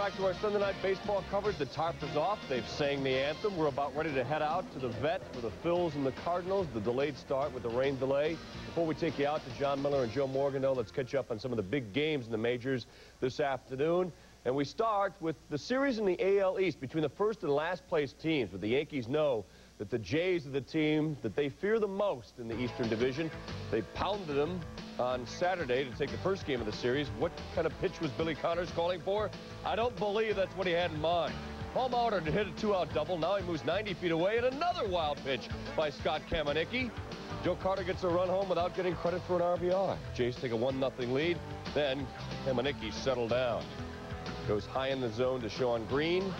back to our Sunday night baseball coverage. The tarp is off. They've sang the anthem. We're about ready to head out to the vet for the Phils and the Cardinals. The delayed start with the rain delay. Before we take you out to John Miller and Joe Morgan, though, let's catch up on some of the big games in the majors this afternoon. And we start with the series in the AL East between the first and last place teams. But the Yankees know that the Jays are the team that they fear the most in the Eastern Division. They pounded them on Saturday to take the first game of the series. What kind of pitch was Billy Connors calling for? I don't believe that's what he had in mind. Paul Molitor hit a two-out double. Now he moves 90 feet away, and another wild pitch by Scott Kamieniecki. Joe Carter gets a run home without getting credit for an RBI. Jays take a 1-0 lead. Then Kamieniecki settled down. Goes high in the zone to Shawn Green.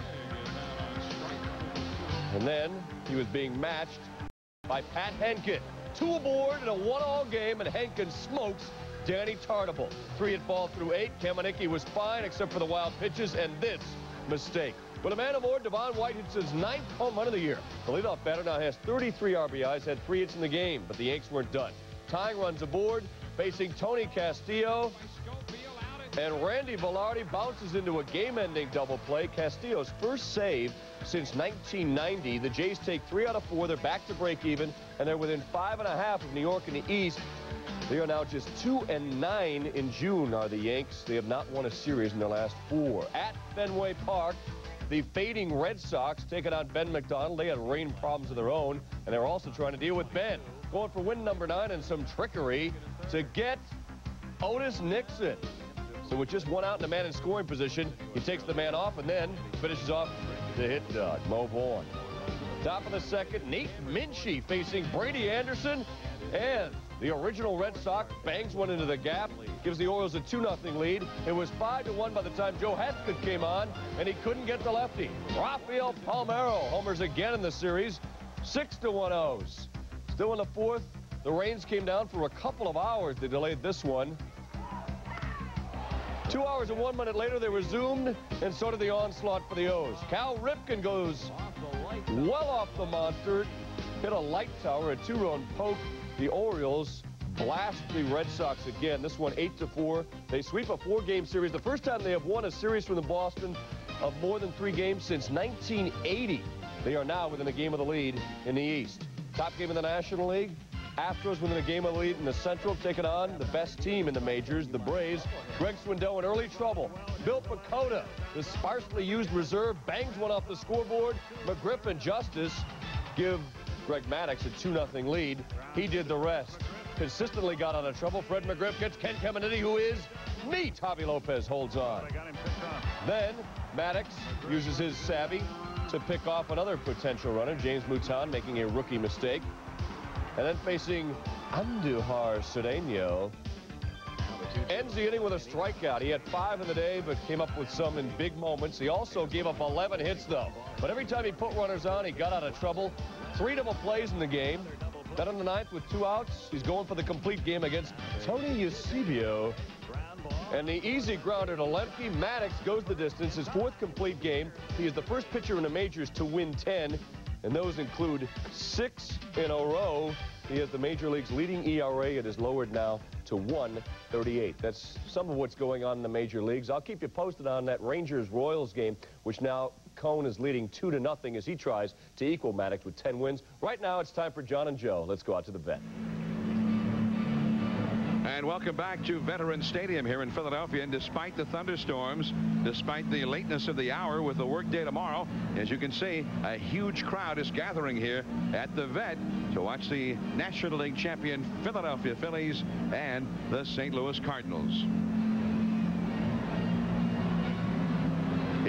And then he was being matched by Pat Hentgen. Two aboard in a one-all game, and Hentgen smokes Danny Tartabull. Three at ball through eight. Kamieniecki was fine except for the wild pitches and this mistake. But a man aboard, Devon White hits his ninth home run of the year. The leadoff batter now has 33 RBIs, had three hits in the game, but the Yanks weren't done. Tying runs aboard, facing Tony Castillo. And Randy Velarde bounces into a game-ending double play. Castillo's first save since 1990. The Jays take three out of four. They're back to break even, and they're within five and a half of New York in the East. They are now just two and nine in June are the Yanks. They have not won a series in their last four. At Fenway Park, the fading Red Sox taking on Ben McDonald. They had rain problems of their own, and they're also trying to deal with Ben. Going for win number nine and some trickery to get Otis Nixon. So with just one out and a man in scoring position, he takes the man off and then finishes off the hit dog, Mo Vaughn. Top of the second, Nate Minchey facing Brady Anderson. And the original Red Sox bangs one into the gap, gives the Orioles a 2-0 lead. It was 5-1 by the time Joe Hesketh came on, and he couldn't get the lefty. Rafael Palmeiro homers again in the series, 6-1 O's. Still in the fourth, the rains came down for a couple of hours. They delayed this one. Two hours and one minute later, they resumed, and so did the onslaught for the O's. Cal Ripken goes well off the monster, hit a light tower, a two-run poke. The Orioles blast the Red Sox again. This one 8 to 4. They sweep a four-game series. The first time they have won a series from the Boston of more than three games since 1980. They are now within a game of the lead in the East. Top game in the National League. Astros within a game of lead in the Central, taking on the best team in the majors, the Braves. Greg Swindell in early trouble. Bill PECOTA, the sparsely used reserve, bangs one off the scoreboard. McGriff and Justice give Greg Maddux a 2-0 lead. He did the rest. Consistently got out of trouble. Fred McGriff gets Ken Caminiti, who is meat. Javi Lopez holds on. Then Maddux uses his savvy to pick off another potential runner, James Mouton, making a rookie mistake. And then facing Andujar Cedeno. Ends the inning with a strikeout. He had five in the day, but came up with some in big moments. He also gave up 11 hits, though. But every time he put runners on, he got out of trouble. Three double plays in the game. Then in the ninth with two outs, he's going for the complete game against Tony Eusebio. And the easy grounder to Lemke. Maddux goes the distance. His fourth complete game. He is the first pitcher in the majors to win 10 and those include six in a row. He has the Major League's leading ERA. It is lowered now to 138. That's some of what's going on in the Major Leagues. I'll keep you posted on that Rangers-Royals game, which now Cone is leading 2 to nothing as he tries to equal Maddux with 10 wins. Right now, it's time for John and Joe. Let's go out to the vet. And welcome back to Veterans Stadium here in Philadelphia. And despite the thunderstorms, despite the lateness of the hour with the workday tomorrow, as you can see, a huge crowd is gathering here at the vet to watch the National League champion Philadelphia Phillies and the St. Louis Cardinals.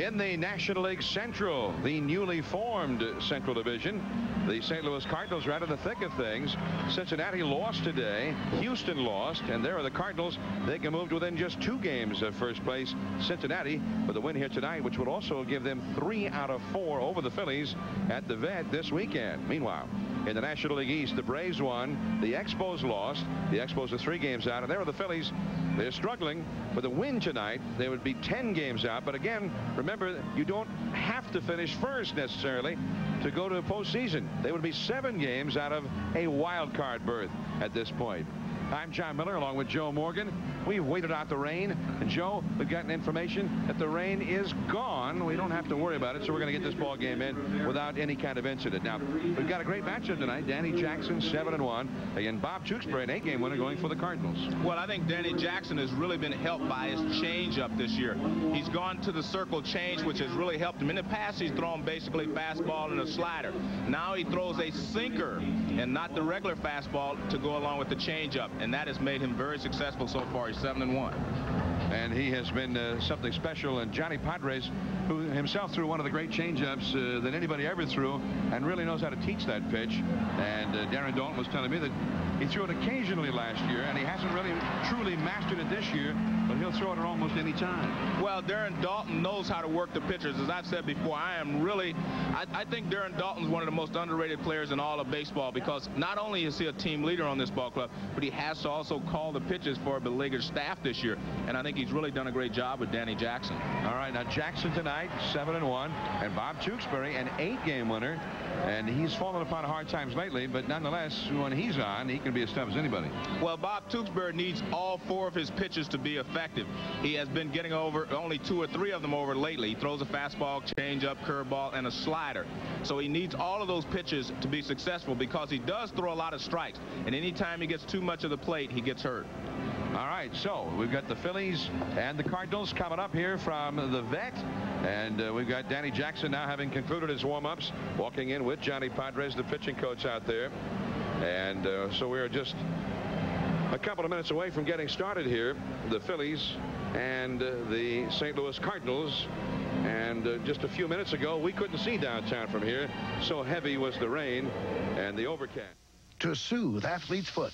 In the National League Central, the newly formed Central Division, the St. Louis Cardinals are out of the thick of things. Cincinnati lost today. Houston lost. And there are the Cardinals. They can move to within just two games of first place. Cincinnati with a win here tonight, which would also give them three out of four over the Phillies at the vet this weekend. Meanwhile, in the National League East, the Braves won. The Expos lost. The Expos are three games out. And there are the Phillies. They're struggling. With a win tonight, they would be 10 games out. But again, remember, you don't have to finish first necessarily to go to a postseason. They would be seven games out of a wild card berth at this point. I'm John Miller along with Joe Morgan. We've waited out the rain. And Joe, we've gotten information that the rain is gone. We don't have to worry about it, so we're going to get this ball game in without any kind of incident. Now, we've got a great matchup tonight. Danny Jackson, 7 and 1, and Bob Tewksbury, an eight-game winner, going for the Cardinals. Well, I think Danny Jackson has really been helped by his changeup this year. He's gone to the circle change, which has really helped him. In the past, he's thrown basically fastball and a slider. Now he throws a sinker and not the regular fastball to go along with the changeup, and that has made him very successful so far. He's 7 and 1. And he has been uh, something special. And Johnny Podres, who himself threw one of the great changeups uh, that anybody ever threw, and really knows how to teach that pitch. And uh, Darren Daulton was telling me that he threw it occasionally last year, and he hasn't really truly mastered it this year, but he'll throw it at almost any time. Well, Darren Daulton knows how to work the pitchers. As I've said before, I am really, I, I think Darren Daulton is one of the most underrated players in all of baseball because not only is he a team leader on this ball club, but he has to also call the pitches for a beleaguered staff this year. And I think he's really done a great job with Danny Jackson. All right, now Jackson tonight, 7 and 1, and Bob Tewksbury, an eight-game winner. And he's fallen upon hard times lately, but nonetheless, when he's on, he can be as tough as anybody. Well, Bob Tewksbury needs all four of his pitches to be effective. He has been getting over only two or three of them over lately. He throws a fastball, changeup, curveball, and a slider. So he needs all of those pitches to be successful because he does throw a lot of strikes. And anytime he gets too much of the plate, he gets hurt. All right, so we've got the Phillies and the Cardinals coming up here from the vet. And uh, we've got Danny Jackson now having concluded his warm-ups, walking in with Johnny Podres, the pitching coach out there. And uh, so we're just a couple of minutes away from getting started here. The Phillies and uh, the St. Louis Cardinals. And uh, just a few minutes ago, we couldn't see downtown from here. So heavy was the rain and the overcast. To soothe athlete's foot,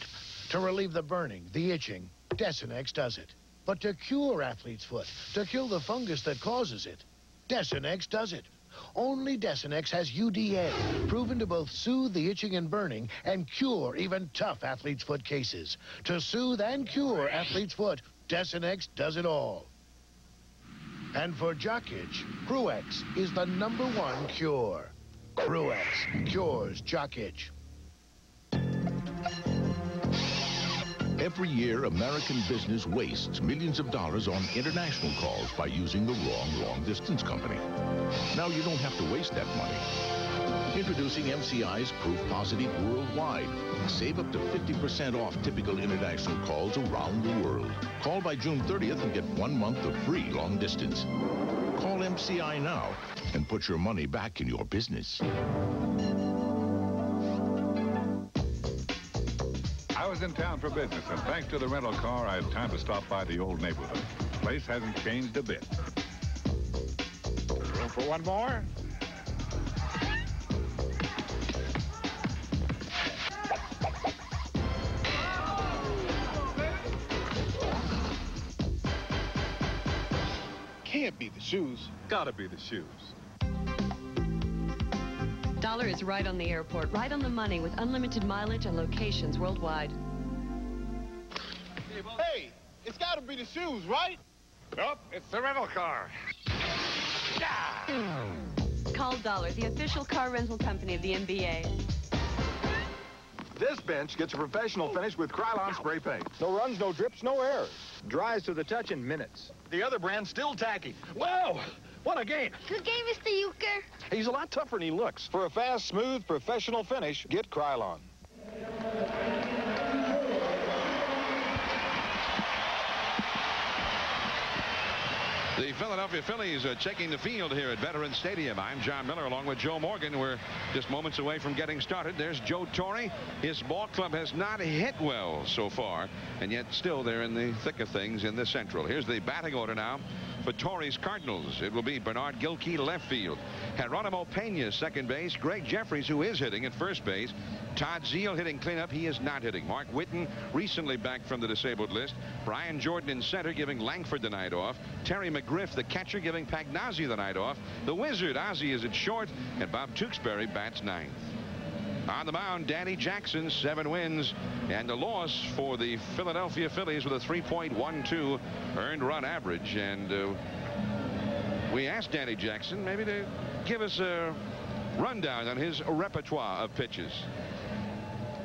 to relieve the burning, the itching, Desenex does it. But to cure athlete's foot, to kill the fungus that causes it, Desenex does it. Only Desenex has UDA, proven to both soothe the itching and burning and cure even tough athlete's foot cases. To soothe and cure athlete's foot, Desenex does it all. And for jock itch, Cruex is the number one cure. Cruex cures jock itch. Every year, American business wastes millions of dollars on international calls by using the wrong long-distance company. Now you don't have to waste that money. Introducing MCI's Proof Positive Worldwide. Save up to 50% off typical international calls around the world. Call by June 30th and get one month of free long distance. Call MCI now and put your money back in your business. Was in town for business, and thanks to the rental car, I had time to stop by the old neighborhood. The place hasn't changed a bit. Room for one more? Can't be the shoes. Gotta be the shoes. Dollar is right on the airport, right on the money with unlimited mileage and locations worldwide. Hey, it's gotta be the shoes, right? Nope, it's the rental car. Call Dollar, the official car rental company of the NBA. This bench gets a professional finish with Krylon spray paint. No runs, no drips, no errors. Dries to the touch in minutes. The other brand's still tacky. Whoa! What a game! Good game, Mr. Uecker. He's a lot tougher than he looks. For a fast, smooth, professional finish, get Krylon. The Philadelphia Phillies are checking the field here at Veterans Stadium. I'm John Miller along with Joe Morgan. We're just moments away from getting started. There's Joe Torre. His ball club has not hit well so far, and yet still they're in the thick of things in the Central. Here's the batting order now for Cardinals. It will be Bernard Gilkey left field. Geronimo Pena second base. Gregg Jefferies who is hitting at first base. Todd Zeile hitting cleanup. He is not hitting. Mark Whiten recently back from the disabled list. Brian Jordan in center giving Lankford the night off. Terry McGriff the catcher giving Pagnazzi the night off. The Wizard Ozzie, is at short and Bob Tewksbury bats ninth. On the mound, Danny Jackson, seven wins, and a loss for the Philadelphia Phillies with a 3.12 earned run average. And uh, we asked Danny Jackson maybe to give us a rundown on his repertoire of pitches.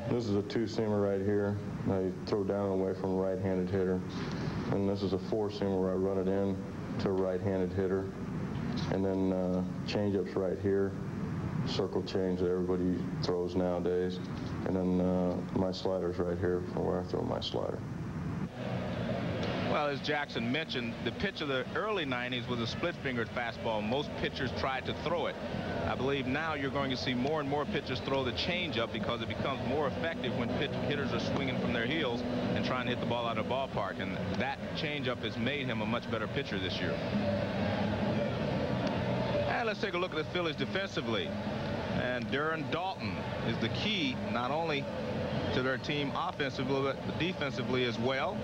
This is a two-seamer right here. I throw down away from a right-handed hitter. And this is a four-seamer where I run it in to a right-handed hitter. And then uh, change-ups right here, circle change that everybody throws nowadays. And then uh, my slider's right here from where I throw my slider. Well, as Jackson mentioned, the pitch of the early 90s was a split-fingered fastball. Most pitchers tried to throw it. I believe now you're going to see more and more pitchers throw the changeup because it becomes more effective when pitch hitters are swinging from their heels and trying to hit the ball out of the ballpark. And that changeup has made him a much better pitcher this year. Take a look at the Phillies defensively. And Darren Daulton is the key not only to their team offensively but defensively as well.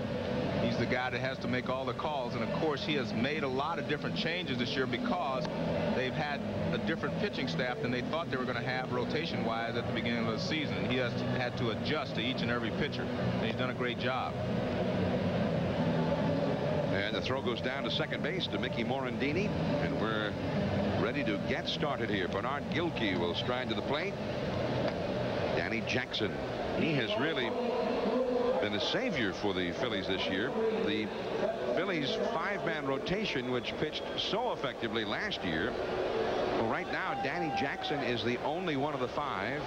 He's the guy that has to make all the calls. And, of course, he has made a lot of different changes this year because they've had a different pitching staff than they thought they were going to have rotation-wise at the beginning of the season. He has had to adjust to each and every pitcher, and he's done a great job. And the throw goes down to second base to Mickey Morandini, and we're ready to get started here. Bernard Gilkey will stride to the plate. Danny Jackson. He has really been a savior for the Phillies this year. The Phillies five-man rotation, which pitched so effectively last year. Well, right now, Danny Jackson is the only one of the five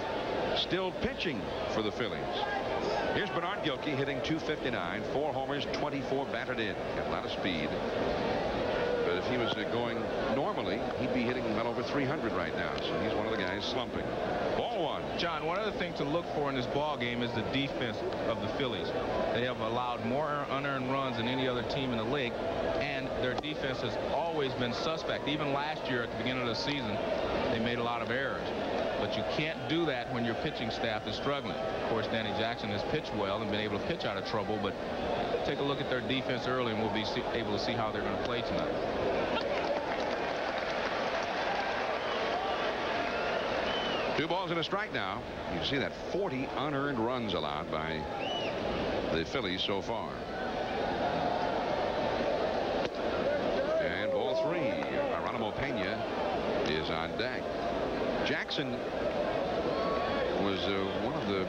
still pitching for the Phillies. Here's Bernard Gilkey hitting 259, four homers, 24 batted in. Got a lot of speed. If he was uh, going normally, he'd be hitting well over 300 right now. So he's one of the guys slumping. Ball one. John, one other thing to look for in this ball game is the defense of the Phillies. They have allowed more unearned runs than any other team in the league, and their defense has always been suspect. Even last year at the beginning of the season, they made a lot of errors. But you can't do that when your pitching staff is struggling. Of course, Danny Jackson has pitched well and been able to pitch out of trouble, but take a look at their defense early and we'll be able to see how they're going to play tonight. Two balls and a strike now. You see that 40 unearned runs allowed by the Phillies so far. And ball three. Geronimo Pena is on deck. Jackson was uh, one of the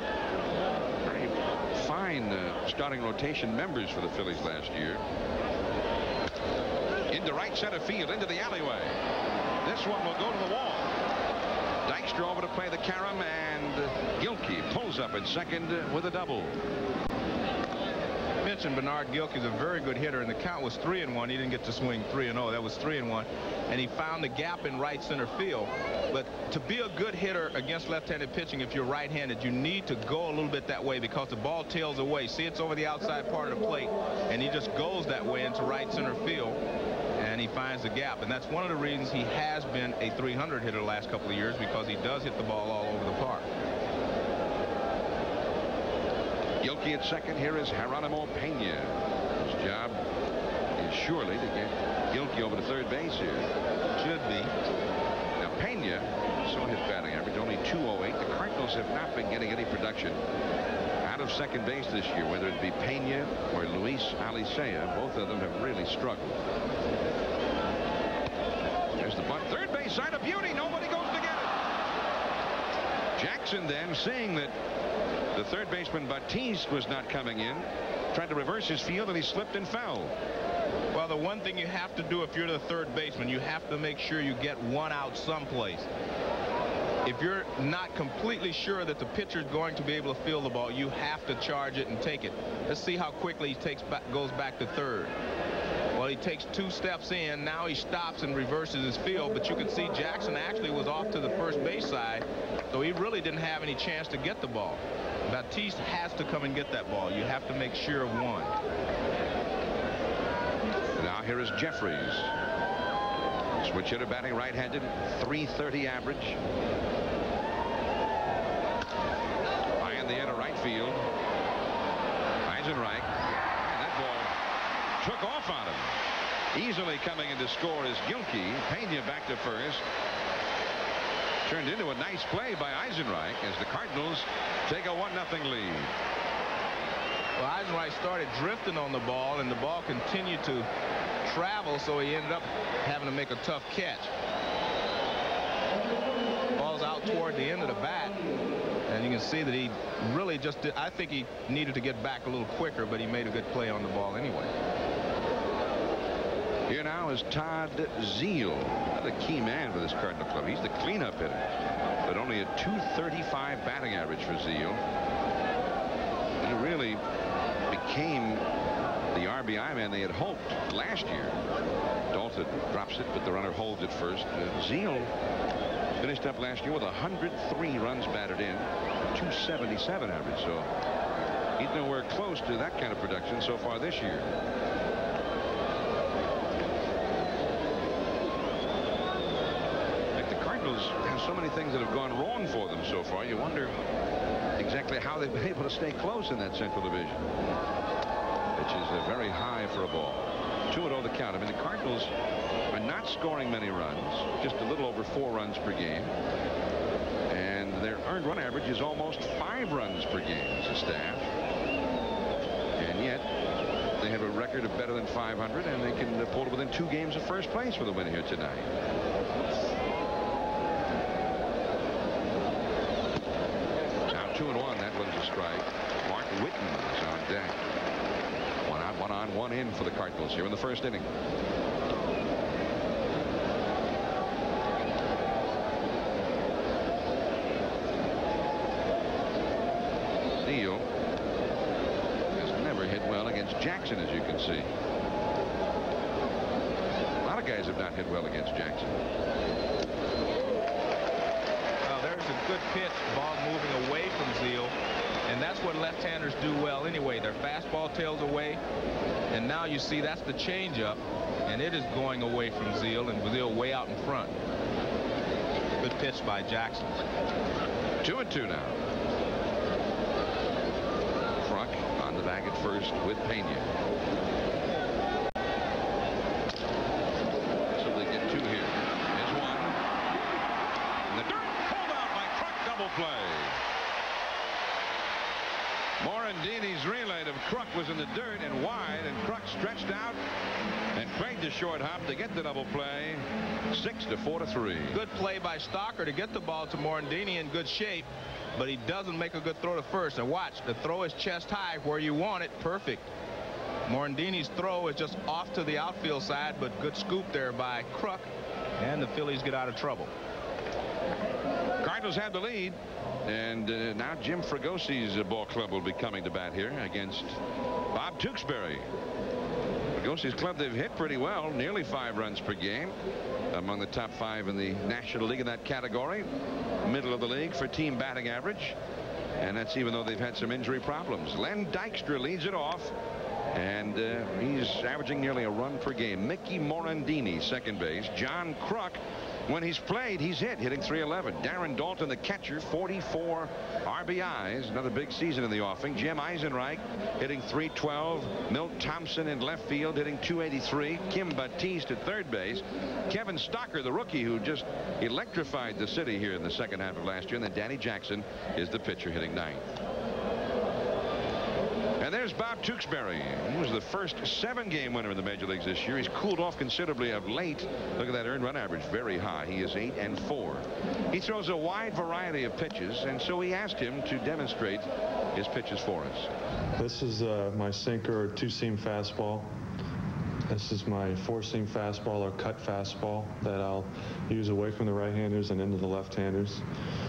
very fine uh, starting rotation members for the Phillies last year. Into right center field, into the alleyway. This one will go to the wall. Dykstra over to play the carom, and Gilkey pulls up at second with a double. Mentioned Bernard Gilkey is a very good hitter, and the count was three and one. He didn't get to swing three and zero. That was three and one, and he found the gap in right center field. But to be a good hitter against left-handed pitching, if you're right-handed, you need to go a little bit that way because the ball tails away. See, it's over the outside part of the plate, and he just goes that way into right center field and he finds the gap. And that's one of the reasons he has been a 300 hitter the last couple of years because he does hit the ball all over the park. Gilkey at second. Here is Geronimo Pena. His job is surely to get Gilkey over to third base here. Should be. Now Pena saw his batting average only 208. The Cardinals have not been getting any production out of second base this year, whether it be Pena or Luis Alicea. Both of them have really struggled. There's the. Third base side of beauty. Nobody goes to get it. Jackson then seeing that the third baseman Batiste was not coming in, tried to reverse his field and he slipped and fell. Well, the one thing you have to do if you're the third baseman, you have to make sure you get one out someplace. If you're not completely sure that the pitcher is going to be able to field the ball, you have to charge it and take it. Let's see how quickly he takes back, goes back to third. Well, he takes two steps in. Now he stops and reverses his field. But you can see Jackson actually was off to the first base side, so he really didn't have any chance to get the ball. Batiste has to come and get that ball. You have to make sure of one. Now here is Jefferies. Switch hitter batting right-handed, 330 average. High in the air to right field. Eisenreich. Took off on him. Easily coming in to score is Gilkey. Pena back to first. Turned into a nice play by Eisenreich as the Cardinals take a 1-0 lead. Well, Eisenreich started drifting on the ball, and the ball continued to travel, so he ended up having to make a tough catch. Ball's out toward the end of the bat. And you can see that he really just did, I think he needed to get back a little quicker, but he made a good play on the ball anyway. Here now is Todd Zeile, the key man for this Cardinal club. He's the cleanup hitter, but only a 235 batting average for. And it really became the RBI man they had hoped last year. Daulton drops it, but the runner holds it first. Uh, Zeile finished up last year with 103 runs batted in, 277 average. So he's nowhere close to that kind of production so far this year. Cardinals have so many things that have gone wrong for them so far. You wonder exactly how they've been able to stay close in that Central Division, which is uh, very high for a ball. 2-0 the count. I mean, the Cardinals are not scoring many runs, just a little over four runs per game. And their earned run average is almost five runs per game as a staff. And yet, they have a record of better than 500, and they can pull it within two games of first place with a win here tonight. two and one. That was a strike. Mark Whiten is on deck. One out, one on, one in for the Cardinals here in the first inning. Zeile has never hit well against Jackson, as you can see. A lot of guys have not hit well against Jackson Well, there's a good pitch, ball moving away from Zeile. That's what left-handers do well anyway. Their fastball tails away. And now you see that's the changeup. And it is going away from Zeile, And Zeile way out in front. Good pitch by Jackson. Two and two now. Kruk on the bag at first with Pena. Kruk was in the dirt and wide, and Kruk stretched out and played the short hop to get the double play. Six to four to three. Good play by Stocker to get the ball to Morandini in good shape, but he doesn't make a good throw to first. And watch, the throw is chest high where you want it. Perfect. Morandini's throw is just off to the outfield side, but good scoop there by Kruk, and the Phillies get out of trouble. Cardinals have the lead. And uh, now Jim Fregosi's uh, ball club will be coming to bat here against Bob Tewksbury. Fregosi's club, they've hit pretty well, nearly five runs per game. Among the top five in the National League in that category. Middle of the league for team batting average. And that's even though they've had some injury problems. Len Dykstra leads it off. And uh, he's averaging nearly a run per game. Mickey Morandini, second base. John Kruk when he's played, he's hit, hitting 311. Darren Daulton, the catcher, 44 RBIs. Another big season in the offing. Jim Eisenreich hitting 312. Milt Thompson in left field hitting 283. Kim Batiste at third base. Kevin Stocker, the rookie who just electrified the city here in the second half of last year. And then Danny Jackson is the pitcher hitting ninth. And there's Bob Tewksbury. He was the first seven-game winner in the major leagues this year. He's cooled off considerably of late. Look at that earned run average, very high. He is eight and four. He throws a wide variety of pitches, and so we asked him to demonstrate his pitches for us. This is uh, my sinker two-seam fastball. This is my four-seam fastball or cut fastball that I'll use away from the right-handers and into the left-handers.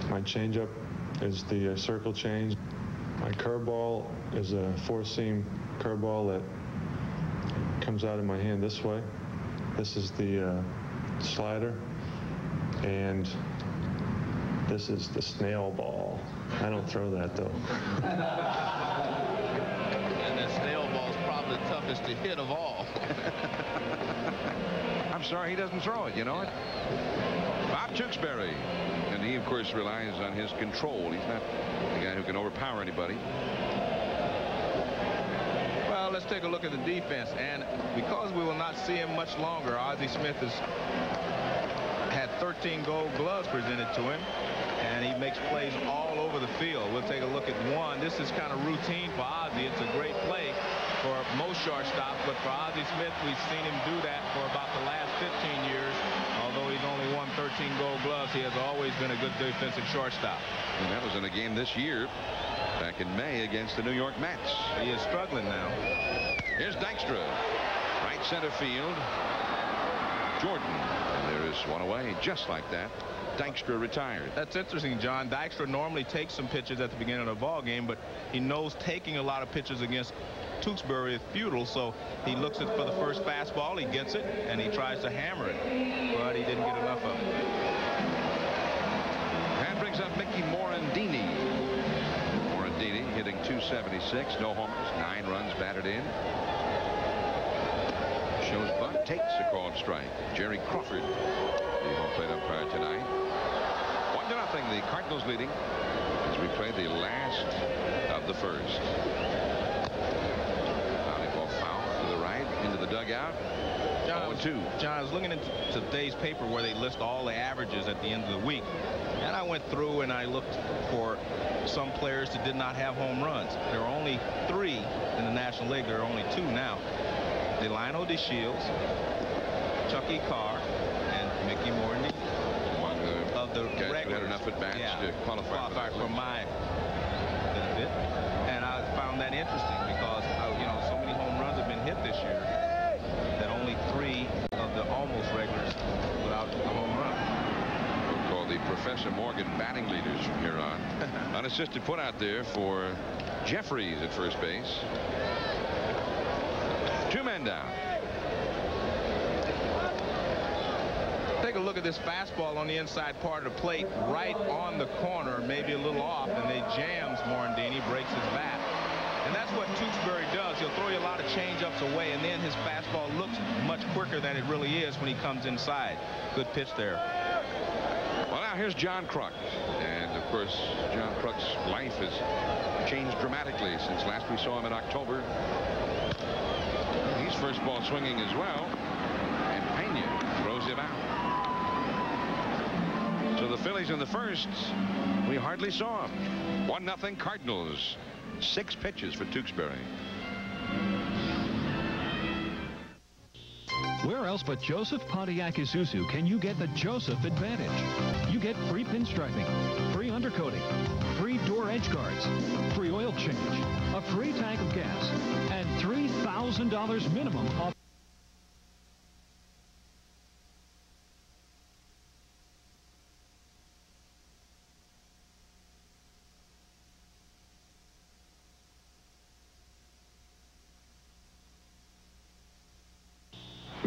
My changeup is the uh, circle change. My curveball is a four-seam curveball that comes out of my hand this way. This is the uh, slider, and this is the snail ball. I don't throw that though. and the snail ball is probably the toughest to hit of all. I'm sorry he doesn't throw it. You know it. Bob Tewksbury And he, of course, relies on his control. He's not the guy who can overpower anybody. Well, let's take a look at the defense. And because we will not see him much longer, Ozzie Smith has had 13 gold gloves presented to him. And he makes plays all over the field. We'll take a look at one. This is kind of routine for Ozzie. It's a great play for most shortstops. But for Ozzie Smith, we've seen him do that for about the last 15 years although he's only won 13 gold gloves, he has always been a good defensive shortstop. And that was in a game this year back in May against the New York Mets. He is struggling now. Here's Dykstra. Right center field. Jordan. And there is one away just like that. Dykstra retired. That's interesting, John. Dykstra normally takes some pitches at the beginning of a ball game, but he knows taking a lot of pitches against Tewksbury is futile, so he looks at for the first fastball, he gets it, and he tries to hammer it, but he didn't get enough of it. That brings up Mickey Morandini. Morandini hitting 276, no homers, nine runs batted in. Shows bunt, takes a called strike. Jerry Crawford, the home plate umpire tonight. To nothing, the Cardinals leading as we play the last of the first. Volleyball foul to the right into the dugout. John, 2. John, I was looking into today's paper where they list all the averages at the end of the week. And I went through and I looked for some players that did not have home runs. There are only three in the National League. There are only two now. Delino DeShields, Chucky Carr, and Mickey Morandini. Among the the had enough at bats Yeah. to qualify, qualify for, for my benefit. And I found that interesting because, uh, you know, so many home runs have been hit this year that only three of the almost regulars without a home run. We'll call the Professor Morgan batting leaders from here on. Unassisted put out there for Jefferies at first base. Two men down. A look at this fastball on the inside part of the plate, right on the corner, maybe a little off, and they jams Morandini, breaks his bat. And that's what Tewksbury does. He'll throw you a lot of changeups away, and then his fastball looks much quicker than it really is when he comes inside. Good pitch there. Well, now here's John Kruk. And, of course, John Kruk's life has changed dramatically since last we saw him in October. He's first ball swinging as well. And Pena throws him out. So the Phillies in the first, we hardly saw him. 1 nothing Cardinals. Six pitches for Tewksbury. Where else but Joseph Pontiac Isuzu can you get the Joseph advantage? You get free pinstriping, free undercoating, free door edge guards, free oil change, a free tank of gas, and $3,000 minimum off.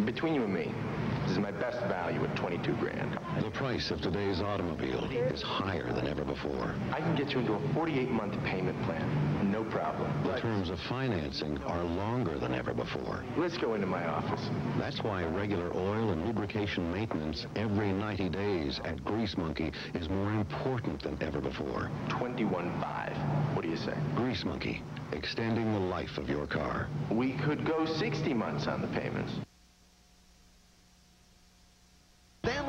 Between you and me, this is my best value at 22 grand. The price of today's automobile is higher than ever before. I can get you into a 48-month payment plan. No problem. The terms of financing are longer than ever before. Let's go into my office. That's why regular oil and lubrication maintenance every 90 days at Grease Monkey is more important than ever before. 21.5. What do you say? Grease Monkey, extending the life of your car. We could go 60 months on the payments.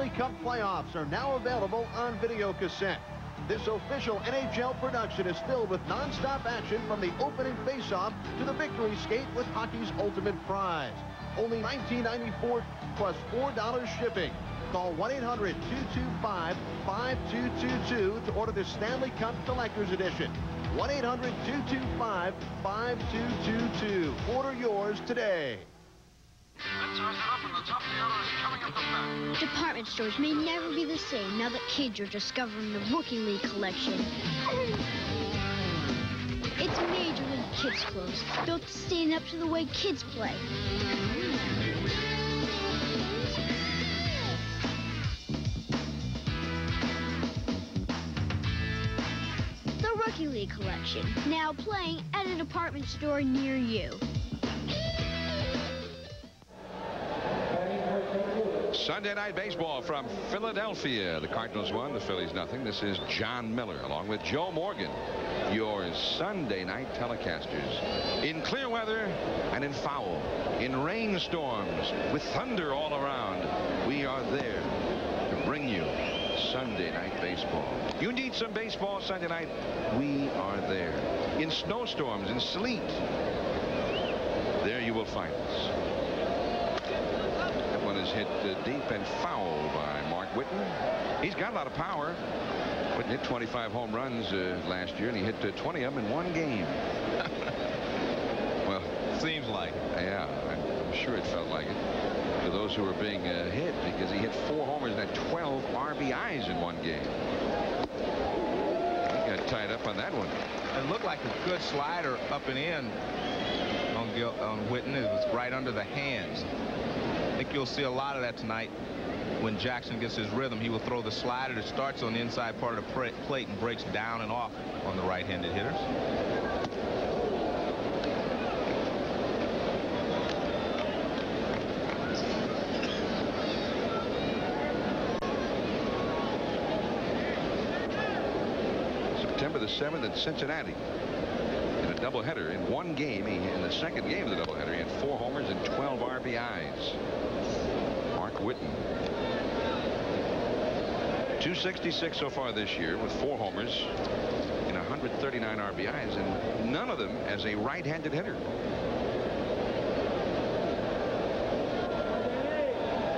Stanley Cup playoffs are now available on video cassette. This official NHL production is filled with nonstop action from the opening faceoff to the victory skate with hockey's ultimate prize. Only $19.94 plus $4 shipping. Call 1-800-225-5222 to order the Stanley Cup Collector's Edition. 1-800-225-5222. Order yours today. Department stores may never be the same now that kids are discovering the Rookie League collection. It's Major League Kids clothes, built to stand up to the way kids play. The Rookie League collection, now playing at a department store near you. Sunday night baseball from Philadelphia. The Cardinals won, the Phillies nothing. This is John Miller along with Joe Morgan, your Sunday night telecasters. In clear weather and in foul, in rainstorms, with thunder all around, we are there to bring you Sunday night baseball. You need some baseball Sunday night? We are there. In snowstorms, in sleet, there you will find us. Is hit uh, deep and foul by Mark Whiten. He's got a lot of power. Whiten hit 25 home runs uh, last year, and he hit uh, 20 of them in one game. well, seems like. Yeah, I'm, sure it felt like it to those who were being uh, hit because he hit four homers and had 12 RBIs in one game. He got tied up on that one. It looked like a good slider up and in on, Gil, on Whiten. It was right under the hands. I think you'll see a lot of that tonight when Jackson gets his rhythm. He will throw the slider that starts on the inside part of the plate and breaks down and off on the right-handed hitters. September the 7th in Cincinnati in a doubleheader in one game. He, in the second game of the doubleheader, he had four homers and 12 RBIs. Whiten. 266 so far this year with four homers and 139 RBIs, and none of them as a right-handed hitter.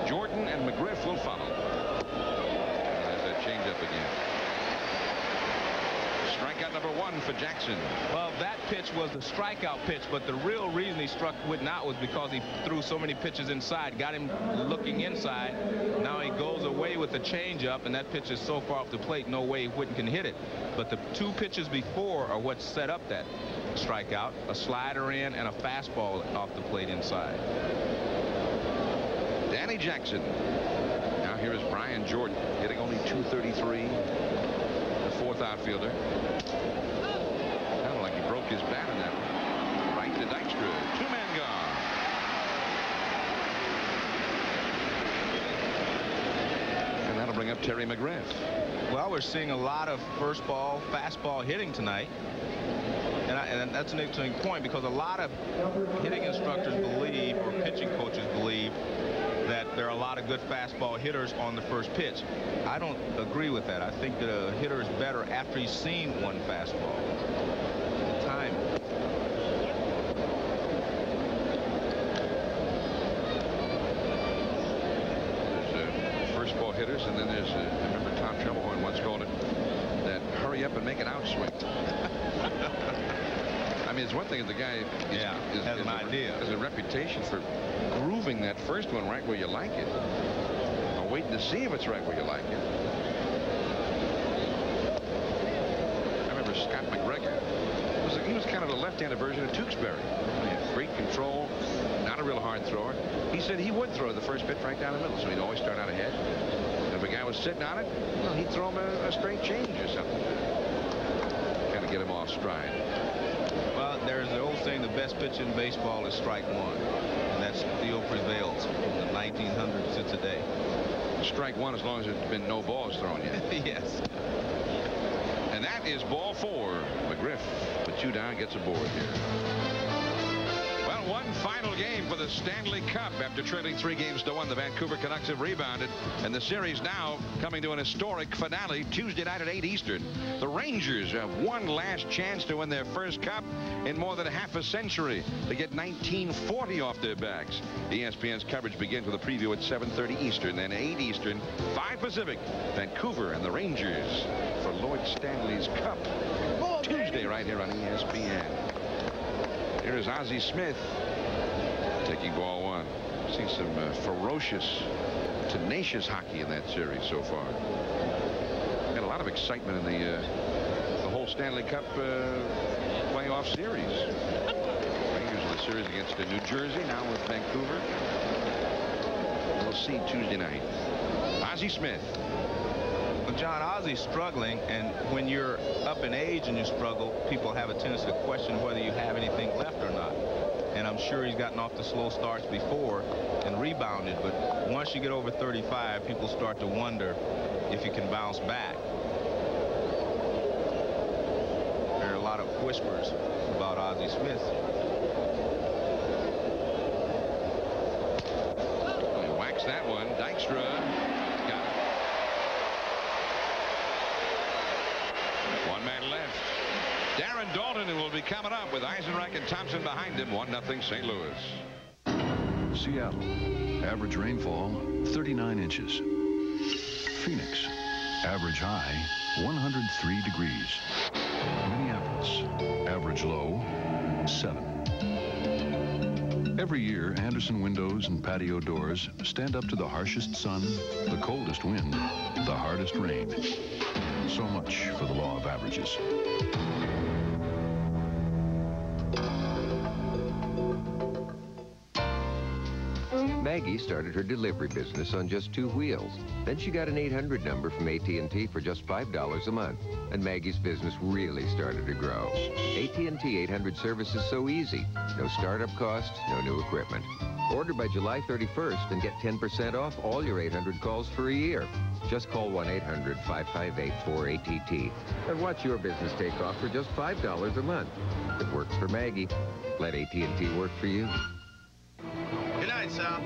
Jordan and McGriff will follow. There's that changeup again. Number one for Jackson. Well, that pitch was the strikeout pitch, but the real reason he struck Whiten out was because he threw so many pitches inside, got him looking inside. Now he goes away with the changeup, and that pitch is so far off the plate, no way Whiten can hit it. But the two pitches before are what set up that strikeout, a slider in and a fastball off the plate inside. Danny Jackson. Now here is Brian Jordan, hitting only 233. Fourth outfielder. Sounded like he broke his bat in that one. Right to Dykstra. Two men gone. And that'll bring up Terry McGriff. Well, we're seeing a lot of first ball, fastball hitting tonight. And, I, and, that's an interesting point because a lot of hitting instructors believe or pitching coaches believe there are a lot of good fastball hitters on the first pitch. I don't agree with that. I think that a hitter is better after he's seen one fastball. The time. There's uh, first ball hitters, and then there's, uh, I remember Tom Trebelhorn once called it that hurry up and make an outswing. I mean, it's one thing if the guy is, yeah, is, has is an a, idea. has a reputation for grooving that first one right where you like it, I'm waiting to see if it's right where you like it. I remember Scott McGregor. Was, he was kind of the left-handed version of Tewksbury. He had great control, not a real hard thrower. He said he would throw the first pitch right down the middle, so he'd always start out ahead. And if a guy was sitting on it, well, he'd throw him a, a straight change or something. Kind of get him off stride. Well, there's the old saying, the best pitch in baseball is strike one. And that still prevails from the 1900s to today. Strike one as long as there's been no balls thrown yet. yes. And that is ball four. McGriff with two down gets aboard here. Final game for the Stanley Cup. After trailing three games to one, the Vancouver Canucks have rebounded. And the series now coming to an historic finale Tuesday night at 8 Eastern. The Rangers have one last chance to win their first cup in more than half a century to get 1940 off their backs. ESPN's coverage begins with a preview at 7.30 Eastern, then 8 Eastern, 5 Pacific. Vancouver and the Rangers for Lord Stanley's Cup. Tuesday right here on ESPN. Here is Ozzie Smith taking ball one. Seen some uh, ferocious, tenacious hockey in that series so far. Got a lot of excitement in the uh, the whole Stanley Cup uh, playoff series. Rangers in the series against uh, New Jersey, now with Vancouver. We'll see Tuesday night. Ozzie Smith. Well, John Ozzie's struggling, and when you're up in age and you struggle, people have a tendency to question whether you have anything left or not. And I'm sure he's gotten off the slow starts before and rebounded, but once you get over 35, people start to wonder if you can bounce back. There are a lot of whispers about Ozzie Smith. He whacks that one. Dykstra. One man left. Darren Daulton will be coming up with Eisenreich and Thompson behind him. 1 nothing St. Louis. Seattle. Average rainfall, 39 inches. Phoenix. Average high, 103 degrees. Minneapolis. Average low, 7. Every year, Anderson windows and patio doors stand up to the harshest sun, the coldest wind, the hardest rain. So much for the law of averages. Started her delivery business on just two wheels. Then she got an 800 number from AT&T for just $5 a month. And Maggie's business really started to grow. AT&T 800 service is so easy. No startup cost, no new equipment. Order by July 31st and get 10% off all your 800 calls for a year. Just call 1-800-558-4ATT and watch your business take off for just $5 a month. It works for Maggie. Let AT&T work for you. Good night, Sal.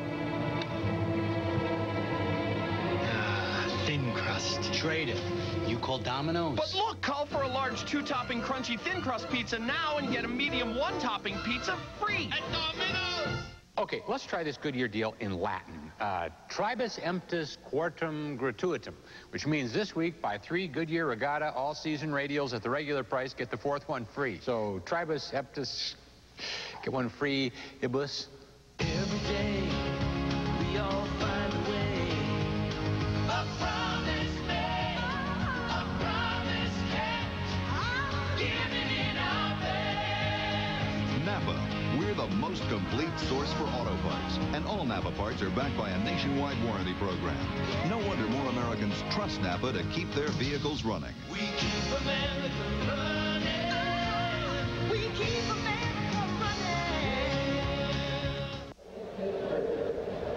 Crust. Trade it. You call Domino's. But look, call for a large two-topping crunchy thin crust pizza now and get a medium one-topping pizza free. At Domino's! Okay, let's try this Goodyear deal in Latin. Uh, tribus emptus quartum gratuitum, which means this week buy three Goodyear Regatta all-season radials at the regular price, get the fourth one free. So tribus emptus, get one free, ibus. Every day, the most complete source for auto parts. And all Napa parts are backed by a nationwide warranty program. No wonder more Americans trust Napa to keep their vehicles running. We keep America running. We keep America running.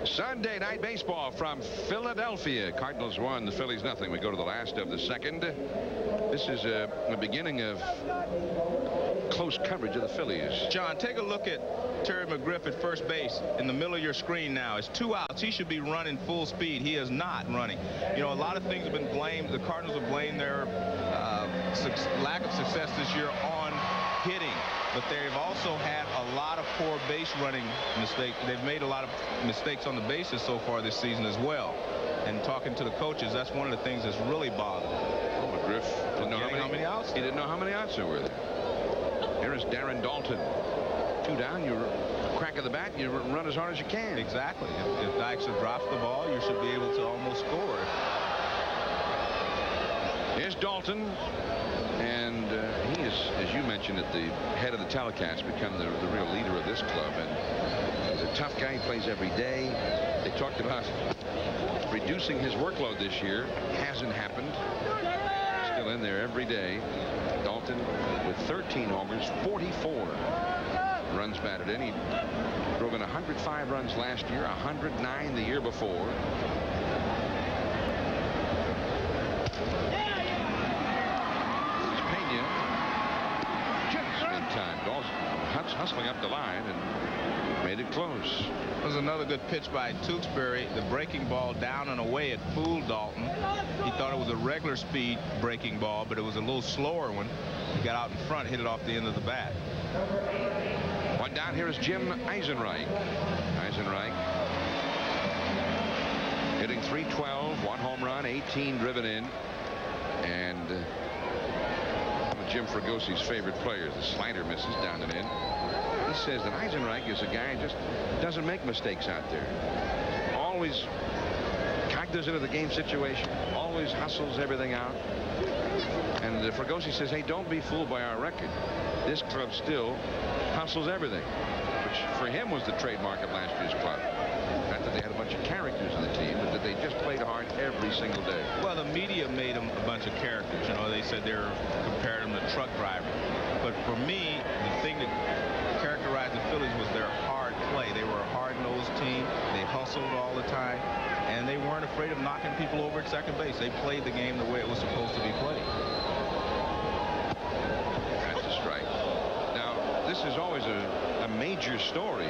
Sunday night baseball from Philadelphia. Cardinals won, the Phillies nothing. We go to the last of the second. This is uh, the beginning of close coverage of the Phillies. John, take a look at Terry McGriff at first base in the middle of your screen now. It's two outs. He should be running full speed. He is not running. You know, a lot of things have been blamed. The Cardinals have blamed their uh, lack of success this year on hitting. But they've also had a lot of poor base running mistakes. They've made a lot of mistakes on the bases so far this season as well. And talking to the coaches, that's one of the things that's really bothered. Oh, McGriff didn't know how many, how many outs. He didn't know how many outs there were there. Here is Darren Daulton. Two down, you crack of the bat, you run as hard as you can. Exactly. If, if Dykstra drops the ball, you should be able to almost score. Here's Daulton. And uh, he is, as you mentioned, at the head of the telecast, become the, the real leader of this club. And he's a tough guy. He plays every day. They talked about reducing his workload this year. Hasn't happened. Still in there every day. Daulton with 13 homers, 44 runs batted in. He drove in 105 runs last year, 109 the year before. Pena just in time. Daulton hustling up the line and made it close. Was another good pitch by Tewksbury. The breaking ball down and away. It fooled Daulton. He thought it was a regular speed breaking ball, but it was a little slower one. He got out in front, hit it off the end of the bat. One down here is Jim Eisenreich. Eisenreich hitting 312, one home run, 18 driven in. And uh, Jim Fregosi's favorite players. The slider misses down and in. He says that Eisenreich is a guy who just doesn't make mistakes out there. Always cognizant of the game situation. Always hustles everything out. And uh, Fregosi says, hey, don't be fooled by our record. This club still hustles everything, which for him was the trademark of last year's club. Not that they had a bunch of characters in the team, but that they just played hard every single day. Well, the media made them a bunch of characters. You know, they said they were compared them to truck drivers. But for me, the thing that characterized the Phillies was their hard play. They were a hard-nosed team. They hustled all the time, and they weren't afraid of knocking people over at second base. They played the game the way it was supposed to be played. That's a strike. Now, this is always a, a major story.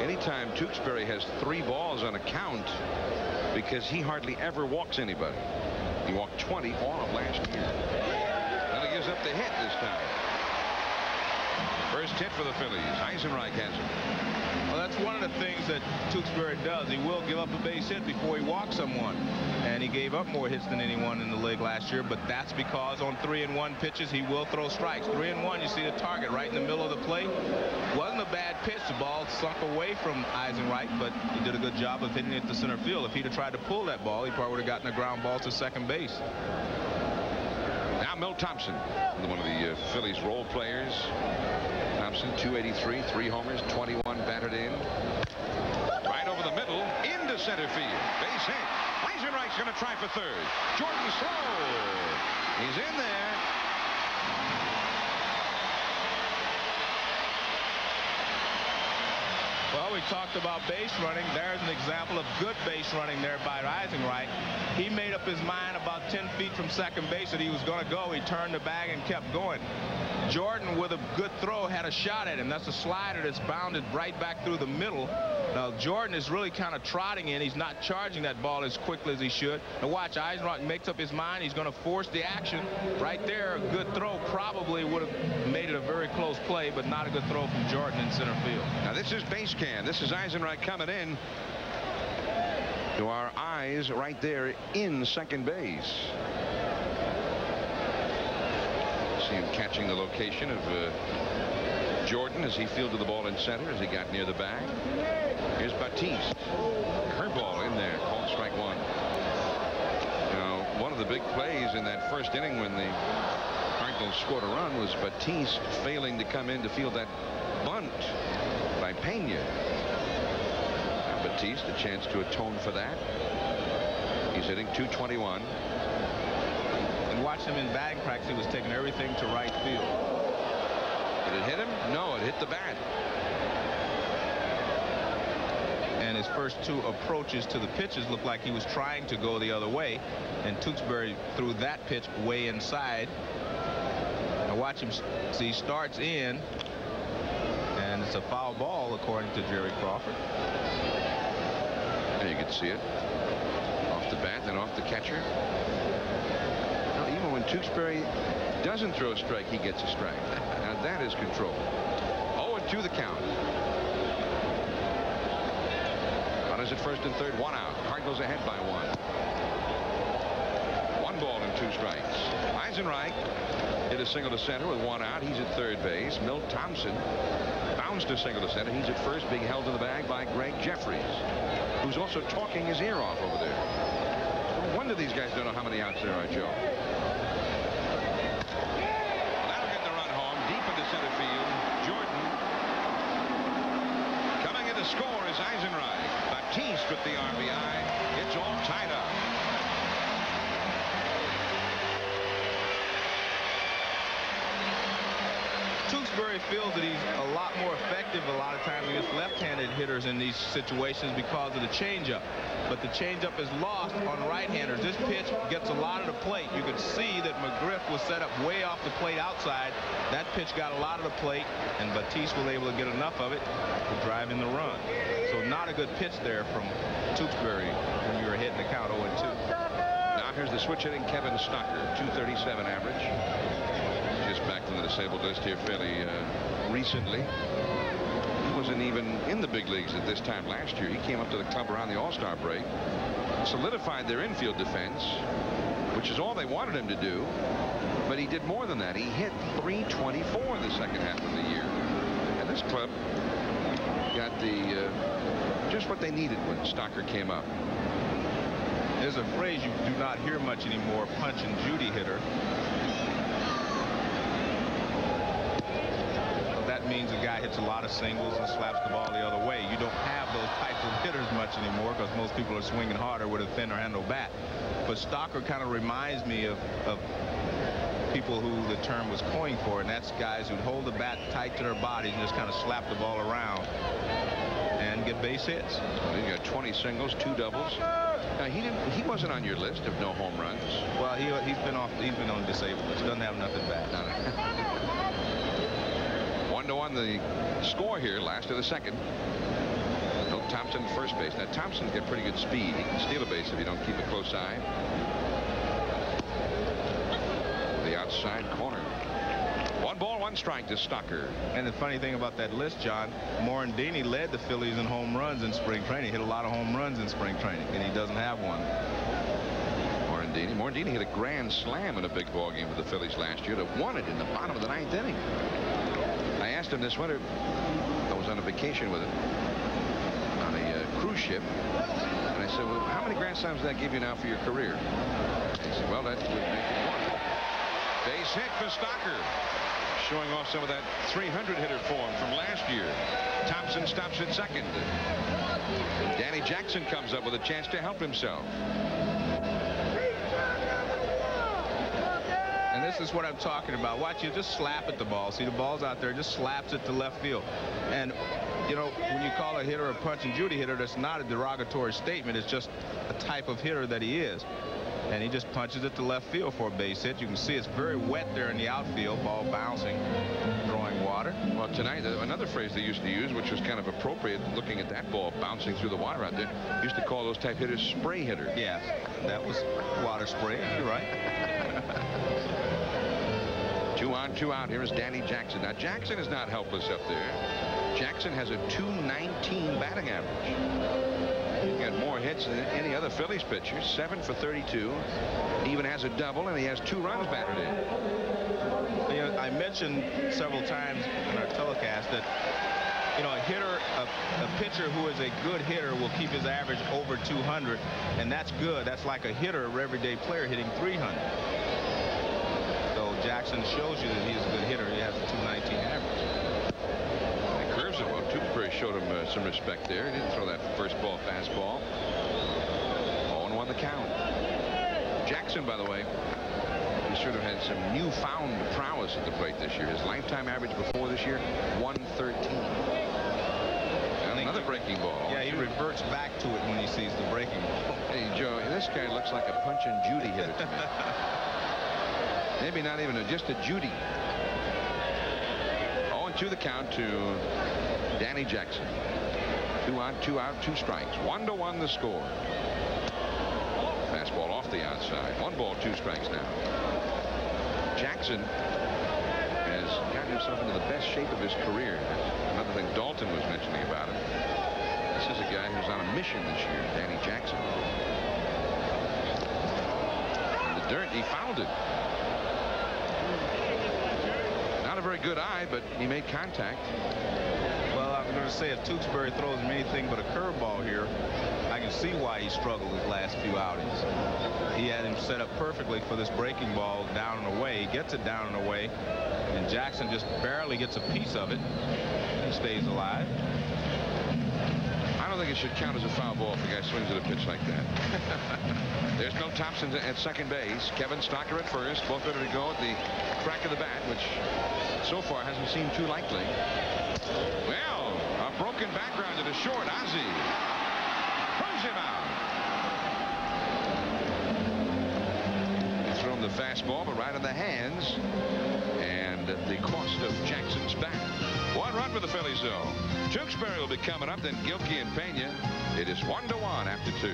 Anytime Tewksbury has three balls on a count because he hardly ever walks anybody. He walked 20 all of last year. And he gives up the hit this time. First hit for the Phillies. Eisenreich has it. Well, that's one of the things that Tewksbury does. He will give up a base hit before he walks someone. And he gave up more hits than anyone in the league last year, but that's because on three and one pitches, he will throw strikes. Three and one, you see the target right in the middle of the plate. Wasn't a bad pitch. The ball sunk away from Eisenreich, but he did a good job of hitting it to center field. If he'd have tried to pull that ball, he probably would have gotten a ground ball to second base. Now Milt Thompson, one of the uh, Phillies role players. Thompson, 283, three homers, 21 batted in. Right over the middle, into center field. Base hit. Eisenreich's going to try for third. Jordan slow. He's in there. Well, we talked about base running. There's an example of good base running there by Eisenreich. He made up his mind about 10 feet from second base that he was going to go. He turned the bag and kept going. Jordan, with a good throw, had a shot at him. That's a slider that's bounded right back through the middle. Now, Jordan is really kind of trotting in. He's not charging that ball as quickly as he should. Now, watch, Eisenreich makes up his mind. He's going to force the action. Right there, a good throw probably would have made it a very close play, but not a good throw from Jordan in center field. Now, this is base cam. This is Eisenreich coming in to our eyes right there in second base. See him catching the location of uh, Jordan as he fielded the ball in center as he got near the bag. Here's Batiste. Curveball in there. Called strike one. You know, one of the big plays in that first inning when the Cardinals scored a run was Batiste failing to come in to field that bunt Pena. Now Batiste a chance to atone for that. He's hitting 221. And watch him in batting practice. He was taking everything to right field. Did it hit him? No, it hit the bat. And his first two approaches to the pitches looked like he was trying to go the other way. And Tewksbury threw that pitch way inside. Now watch him. See, starts in. And it's a foul ball, according to Jerry Crawford. There you can see it. Off the bat, then off the catcher. Now, even when Tewksbury doesn't throw a strike, he gets a strike. Now that is control. 0 and 2 the count. Runners at first and third, one out. Cardinals ahead by one. One ball and two strikes. Eisenreich hit a single to center with one out. He's at third base. Milt Thompson to single to center. He's at first, being held in the bag by Gregg Jefferies, who's also talking his ear off over there. No wonder these guys don't know how many outs there are, Joe. That'll get the run home deep into center field. Jordan coming in to score is Eisenreich. Batiste with the RBI. It's all tied up. Tewksbury feels that he's a lot more effective a lot of times against left-handed hitters in these situations because of the changeup. But the changeup is lost on right-handers. This pitch gets a lot of the plate. You could see that McGriff was set up way off the plate outside. That pitch got a lot of the plate, and Batiste was able to get enough of it to drive in the run. So not a good pitch there from Tewksbury when you were hitting the count 0-2. Now here's the switch hitting Kevin Stocker, 237 average. Just back from the disabled list here fairly uh, recently. He wasn't even in the big leagues at this time last year. He came up to the club around the All-Star break, solidified their infield defense, which is all they wanted him to do. But he did more than that. He hit 324 in the second half of the year. And this club got the uh, just what they needed when Stocker came up. There's a phrase you do not hear much anymore, punch and Judy hitter. Means a guy hits a lot of singles and slaps the ball the other way. You don't have those types of hitters much anymore because most people are swinging harder with a thinner handle bat. But Stocker kind of reminds me of, of people who the term was coined for, and that's guys who'd hold the bat tight to their bodies and just kind of slap the ball around and get base hits. Well, he got 20 singles, two doubles. Now he didn't. He wasn't on your list of no home runs. Well, he he's been off. He's been on disabled list. Doesn't have nothing bad. one to one the score here. Last of the second. No Thompson first base. Now Thompson's got pretty good speed. He can steal a base if you don't keep a close eye. The outside corner. One ball, one strike to Stocker. And the funny thing about that list, John, Morandini led the Phillies in home runs in spring training. He hit a lot of home runs in spring training, and he doesn't have one. Morandini. Morandini hit a grand slam in a big ball game for the Phillies last year that won it in the bottom of the ninth inning. Asked him this winter. I was on a vacation with him on a uh, cruise ship, and I said, "Well, how many grand slams does that give you now for your career?" He said, "Well, that would make it one." Base hit for Stocker, showing off some of that 300 hitter form from last year. Thompson stops at second. Danny Jackson comes up with a chance to help himself. This is what I'm talking about. Watch you just slap at the ball. See the ball's out there, just slaps it to left field. And you know, when you call a hitter a punch and Judy hitter, that's not a derogatory statement. It's just a type of hitter that he is. And he just punches it to left field for a base hit. You can see it's very wet there in the outfield, ball bouncing, drawing water. Well, tonight, another phrase they used to use, which was kind of appropriate looking at that ball bouncing through the wire out there, used to call those type hitters spray hitters. Yes, that was water spray. You're right. Two on, two out. Here is Danny Jackson. Now, Jackson is not helpless up there. Jackson has a 219 batting average. He got more hits than any other Phillies pitcher. Seven for 32. He even has a double, and he has two runs batted in. You know, I mentioned several times in our telecast that you know, a hitter, a, a, pitcher who is a good hitter will keep his average over 200, and that's good. That's like a hitter, an everyday player hitting 300. So Jackson shows you that he's a good hitter. He has a 219 average. He curves it well. Tewksbury showed him uh, some respect there. He didn't throw that first ball fastball. 0 1 the count. Jackson, by the way, he sort of had some newfound prowess at the plate this year. His lifetime average before this year, 113. Another breaking ball. Yeah, he reverts back to it when he sees the breaking ball. Hey, Joe, this guy looks like a punch and Judy hitter to me. Maybe not even a, just a Judy. 0 2 the count to Danny Jackson. Two on, two out, two strikes. One to one the score. Fastball off the outside. One ball, two strikes now. Jackson has gotten himself into the best shape of his career. Another thing Daulton was mentioning about him. This is a guy who's on a mission this year, Danny Jackson. In the dirt, he fouled it. Not a very good eye, but he made contact. Well, I'm going to say if Tewksbury throws him anything but a curveball here, I can see why he struggled his last few outings. He had him set up perfectly for this breaking ball down and away. He gets it down and away, and Jackson just barely gets a piece of it. He stays alive. I don't think it should count as a foul ball if a guy swings at a pitch like that. There's no Thompson at second base. Kevin Stocker at first. Both ready to go at the crack of the bat, which so far hasn't seemed too likely. Well, a broken background to the short. Ozzie throws him out. Throw him the fastball, but right in the hands. And at the cost of Jackson's bat. One run for the Phillies, though. Tewksbury will be coming up, then Gilkey and Pena. It is one to one after two.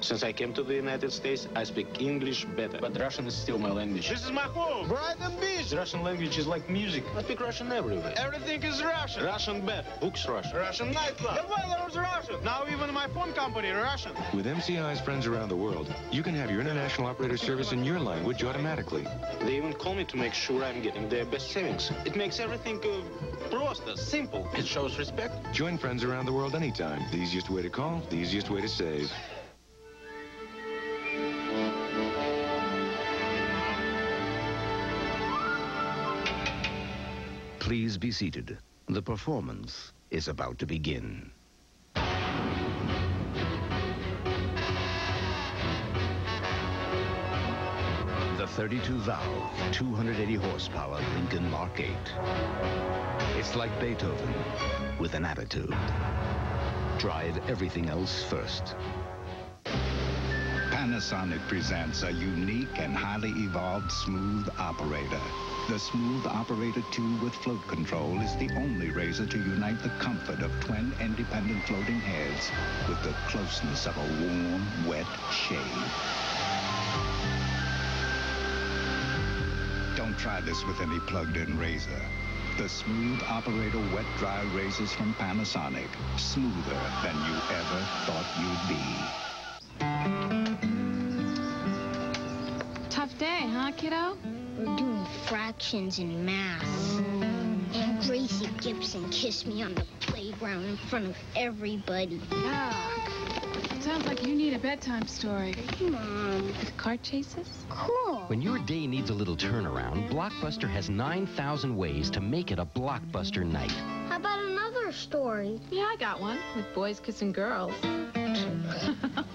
Since I came to the United States, I speak English better, but Russian is still my language. This is my home! Brighton Beach! Russian language is like music. I speak Russian everywhere. Everything is Russian. Russian bed, books Russian. Russian nightclub. The weather is Russian. Now even my phone company Russian. With MCI's friends around the world, you can have your international operator service in your language automatically. They even call me to make sure I'm getting their best savings. It makes everything uh, proster, simple. It shows respect. Join friends around the world anytime. The easiest way to call, the easiest way to save. Please be seated. The performance is about to begin. The 32-valve, 280 horsepower Lincoln Mark 8. It's like Beethoven with an attitude. Drive everything else first. Panasonic presents a unique and highly evolved smooth operator. The Smooth Operator 2 with float control is the only razor to unite the comfort of twin independent floating heads with the closeness of a warm, wet shave. Don't try this with any plugged-in razor. The Smooth Operator Wet Dry Razors from Panasonic. Smoother than you ever thought you'd be. Tough day, huh, kiddo? We're doing fractions and math. And Gracie Gibson kissed me on the playground in front of everybody. Yuck. Sounds like you need a bedtime story. Mom. With car chases? Cool. When your day needs a little turnaround, Blockbuster has 9,000 ways to make it a Blockbuster night. How about another story? Yeah, I got one. With boys kissing girls.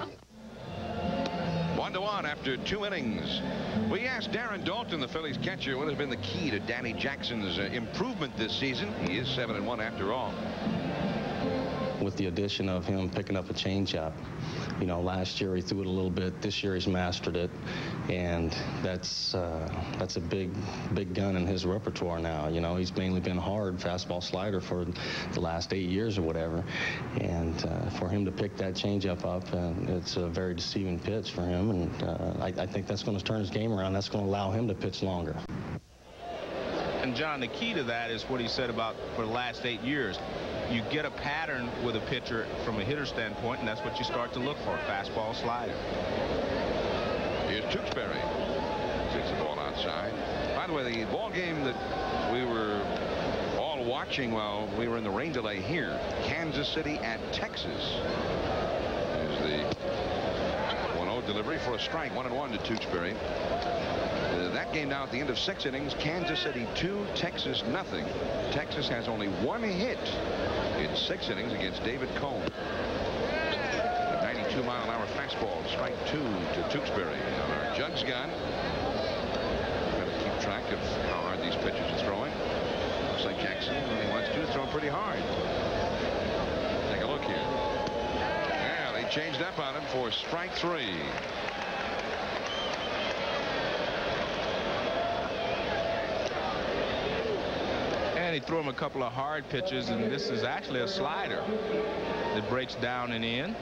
To one after two innings. We asked Darren Daulton, the Phillies catcher, what has been the key to Danny Jackson's uh, improvement this season. He is seven and one after all. With the addition of him picking up a changeup. You know, last year he threw it a little bit. This year he's mastered it, and that's uh, that's a big big gun in his repertoire now. You know, he's mainly been hard fastball slider for the last eight years or whatever, and uh, for him to pick that changeup up, uh, it's a very deceiving pitch for him, and uh, I, I think that's going to turn his game around. That's going to allow him to pitch longer. And John, the key to that is what he said about for the last eight years. You get a pattern with a pitcher from a hitter standpoint, and that's what you start to look for, fastball slider. Here's Tewksbury. Takes the ball outside. By the way, the ball game that we were all watching while we were in the rain delay here, Kansas City at Texas. Here's the 1-0 delivery for a strike, one and one to Tewksbury. That game now at the end of six innings, Kansas City two, Texas nothing. Texas has only one hit in six innings against David Cone. A 92 mile an hour fastball, strike two to Tewksbury on our jugs gun. Got to keep track of how hard these pitchers are throwing. Looks like Jackson, when he wants to, is throwing pretty hard. Take a look here. Yeah, they changed up on him for strike three. He threw him a couple of hard pitches, and this is actually a slider that breaks down and in.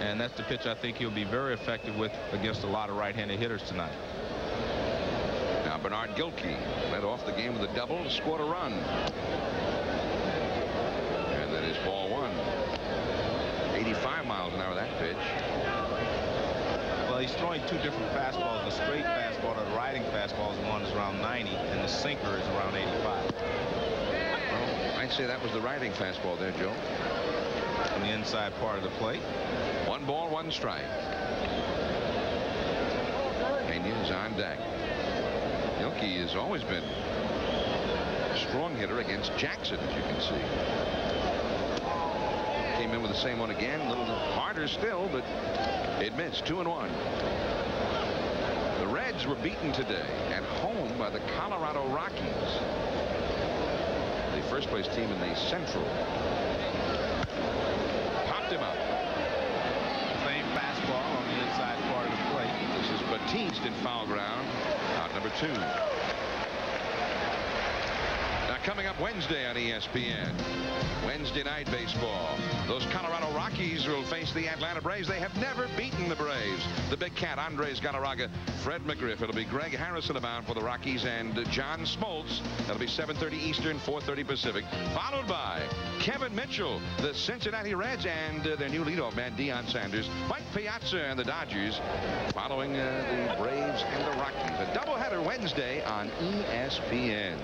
And that's the pitch I think he'll be very effective with against a lot of right-handed hitters tonight. Now Bernard Gilkey led off the game with a double and scored a run. And that is ball one. 85 miles an hour that pitch. Well, he's throwing two different fastballs. The straight fastball, the riding fastball is one is around 90, and the sinker is around 85. Say that was the riding fastball there, Joe. On the inside part of the plate. One ball, one strike. Pena is on deck. Gilkey has always been a strong hitter against Jackson, as you can see. Came in with the same one again, a little harder still, but it missed two and one. The Reds were beaten today at home by the Colorado Rockies. First place team in the Central. Popped him up. Same fastball on the inside part of the plate. This is Batiste in foul ground. Out number two. Coming up Wednesday on ESPN. Wednesday night baseball. Those Colorado Rockies will face the Atlanta Braves. They have never beaten the Braves. The big cat, Andres Galarraga, Fred McGriff. It'll be Greg Harrison abound for the Rockies and John Smoltz. That'll be 7.30 Eastern, 4.30 Pacific. Followed by Kevin Mitchell, the Cincinnati Reds, and uh, their new leadoff man, Deion Sanders. Mike Piazza and the Dodgers following uh, the Braves and the Rockies. A doubleheader Wednesday on ESPN.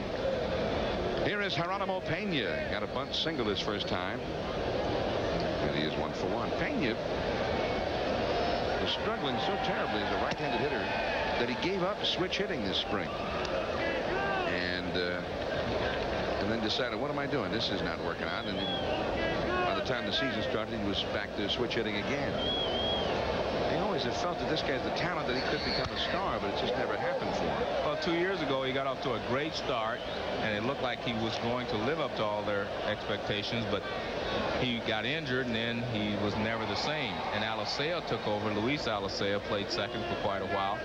Here is Geronimo Pena. Got a bunt single his first time. And he is one for one. Pena is struggling so terribly as a right-handed hitter that he gave up switch hitting this spring. And uh, and then decided, what am I doing? This is not working out. And by the time the season started, he was back to switch hitting again. Always have felt that this guy has the talent that he could become a star, but it just never happened for him. Well, two years ago, he got off to a great start, and it looked like he was going to live up to all their expectations, but he got injured, and then he was never the same. And Alicea took over. Luis Alicea played second for quite a while.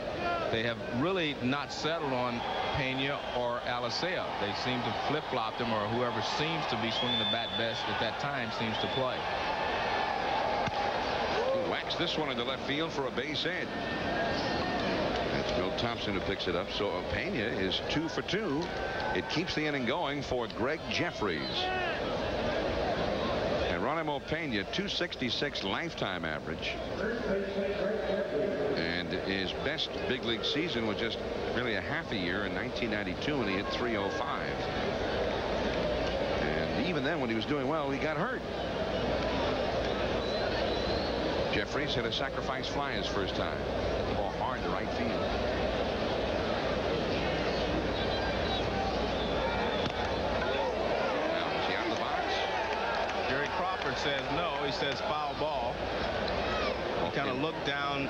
They have really not settled on Pena or Alicea. They seem to flip-flop them, or whoever seems to be swinging the bat best at that time seems to play. This one into left field for a base hit. That's Milt Thompson who picks it up. So Pena is two for two. It keeps the inning going for Gregg Jefferies. And Ronimo Pena, 266 lifetime average. And his best big league season was just really a half a year in 1992 when he hit 305. And even then when he was doing well, he got hurt. Jefferies hit a sacrifice fly his first time. Ball hard to right field. Now, is he out of the box? Jerry Crawford says no. He says foul ball. He kind of looked down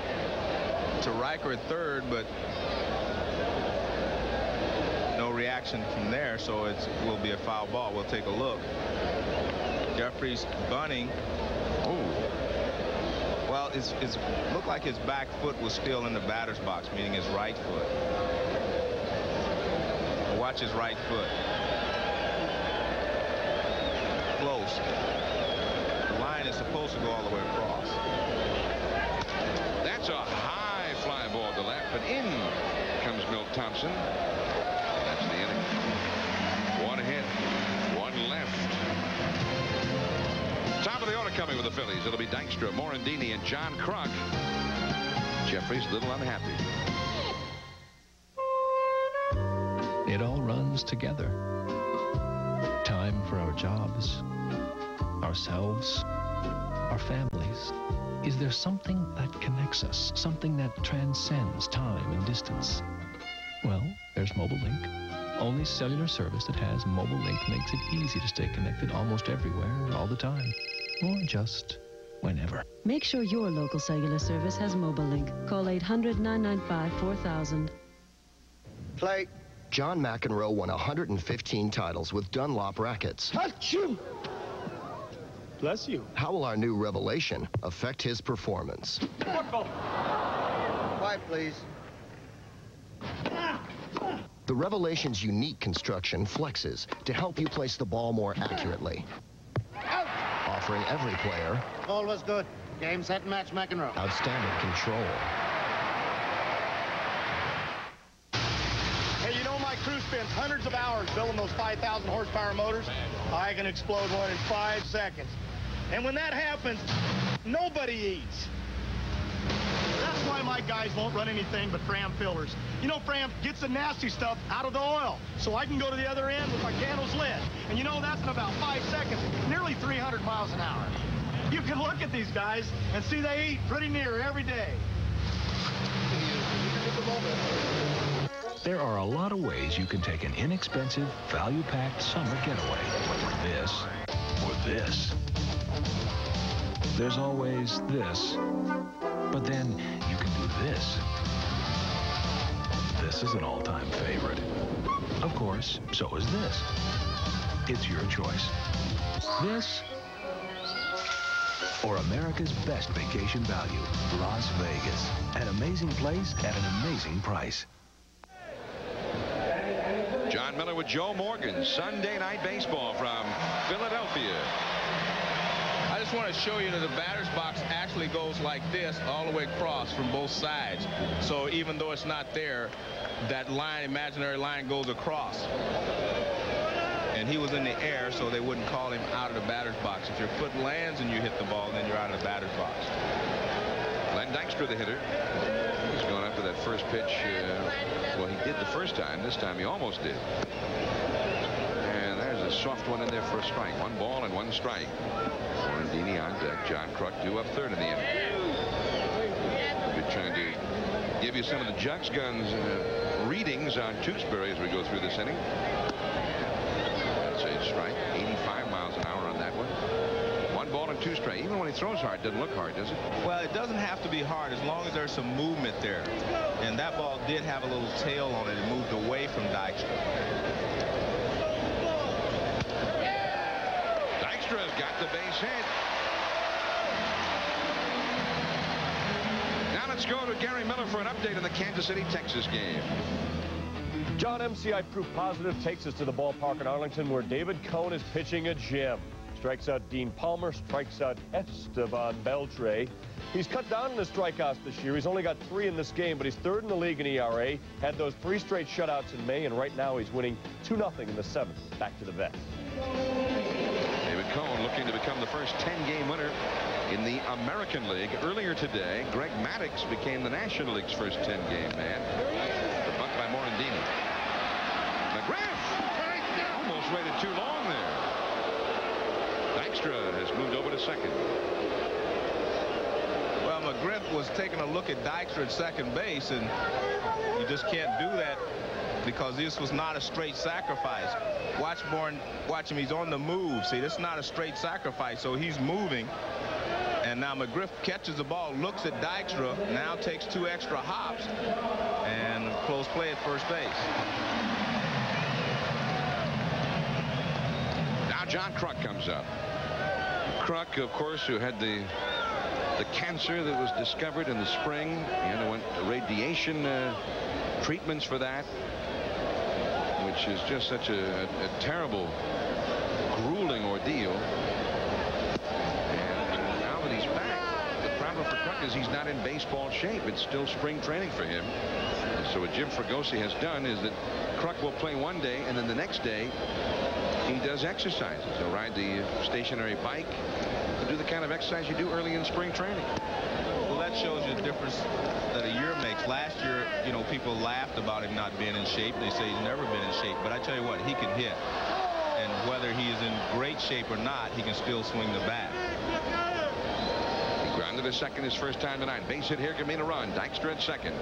to Riker at third, but no reaction from there, so it will be a foul ball. We'll take a look. Jefferies bunting. Well, it's, it's looked like his back foot was still in the batter's box, meaning his right foot. Watch his right foot. Close. The line is supposed to go all the way across. That's a high fly ball to left, but in comes Milt Thompson. Coming with the Phillies. It'll be Dykstra, Morandini, and John Kruk. Jeffrey's a little unhappy. It all runs together. Time for our jobs, ourselves, our families. Is there something that connects us? Something that transcends time and distance? Well, there's Mobile Link. Only cellular service that has Mobile Link makes it easy to stay connected almost everywhere, all the time. Or just whenever. Make sure your local cellular service has Mobile Link. Call 800 995 4000. Play. John McEnroe won 115 titles with Dunlop rackets. Achoo! Bless you. How will our new revelation affect his performance? Quiet, please. The Revelation's unique construction flexes to help you place the ball more accurately, offering every player All was good. Game, set, match, McEnroe. outstanding control. Hey, you know my crew spends hundreds of hours building those 5,000 horsepower motors? I can explode one in five seconds. And when that happens, nobody eats. That's why my guys won't run anything but Fram fillers. You know, Fram gets the nasty stuff out of the oil, so I can go to the other end with my candles lit. And you know, that's in about five seconds, nearly 300 miles an hour. You can look at these guys and see they eat pretty near every day. There are a lot of ways you can take an inexpensive, value-packed summer getaway. This or this. There's always this. But then you can do this. This is an all-time favorite. Of course, so is this. It's your choice. This or America's best vacation value, Las Vegas. An amazing place at an amazing price. Jon Miller with Joe Morgan. Sunday night baseball from Philadelphia. I just want to show you that the batter's box actually goes like this all the way across from both sides. So even though it's not there, that line, imaginary line, goes across. And he was in the air, so they wouldn't call him out of the batter's box. If your foot lands and you hit the ball, then you're out of the batter's box. Lenny Dykstra, the hitter. He's going after that first pitch. Uh, well, he did the first time. This time he almost did. And there's a soft one in there for a strike. One ball and one strike. Morandini on deck. John Kruk due up third in the inning. We'll be trying to give you some of the Jugs Guns uh, readings on Tewksbury as we go through this inning. That's a strike. 85 miles an hour on that one. One ball and two strike. Even when he throws hard, doesn't look hard, does it? Well, it doesn't have to be hard as long as there's some movement there. And that ball did have a little tail on it. It moved away from Dykstra. Dykstra's got the base hit. Now let's go to Gary Miller for an update on the Kansas City, Texas game. John MCI proof positive takes us to the ballpark in Arlington where David Cone is pitching a gem. Strikes out Dean Palmer, strikes out Esteban Beltre. He's cut down on his strikeouts this year. He's only got three in this game, but he's third in the league in ERA. Had those three straight shutouts in May, and right now he's winning 2-0 in the seventh. Back to the vet. David looking to become the first 10-game winner in the American League. Earlier today, Greg Maddux became the National League's first 10-game man. The bunt by Morandini. McGriff almost waited too long there. Dykstra has moved over to second. Well, McGriff was taking a look at Dykstra at second base, and you just can't do that because this was not a straight sacrifice. Watch Bourne, watch him, he's on the move. See, this is not a straight sacrifice, so he's moving. And now McGriff catches the ball, looks at Dykstra, now takes two extra hops, and close play at first base. Now John Kruk comes up. Kruk, of course, who had the the cancer that was discovered in the spring. He underwent radiation uh, treatments for that, which is just such a, a, a terrible, grueling ordeal. And now that he's back, the problem for Kruk is he's not in baseball shape. It's still spring training for him. And so what Jim Fregosi has done is that Kruk will play one day, and then the next day he does exercises. He'll ride the stationary bike, do the kind of exercise you do early in spring training. Well, that shows you the difference that a year makes. Last year, you know, people laughed about him not being in shape. They say he's never been in shape. But I tell you what, he can hit. And whether he is in great shape or not, he can still swing the bat. He grounded a second his first time tonight. Base hit here, give me a run. Dykstra at second.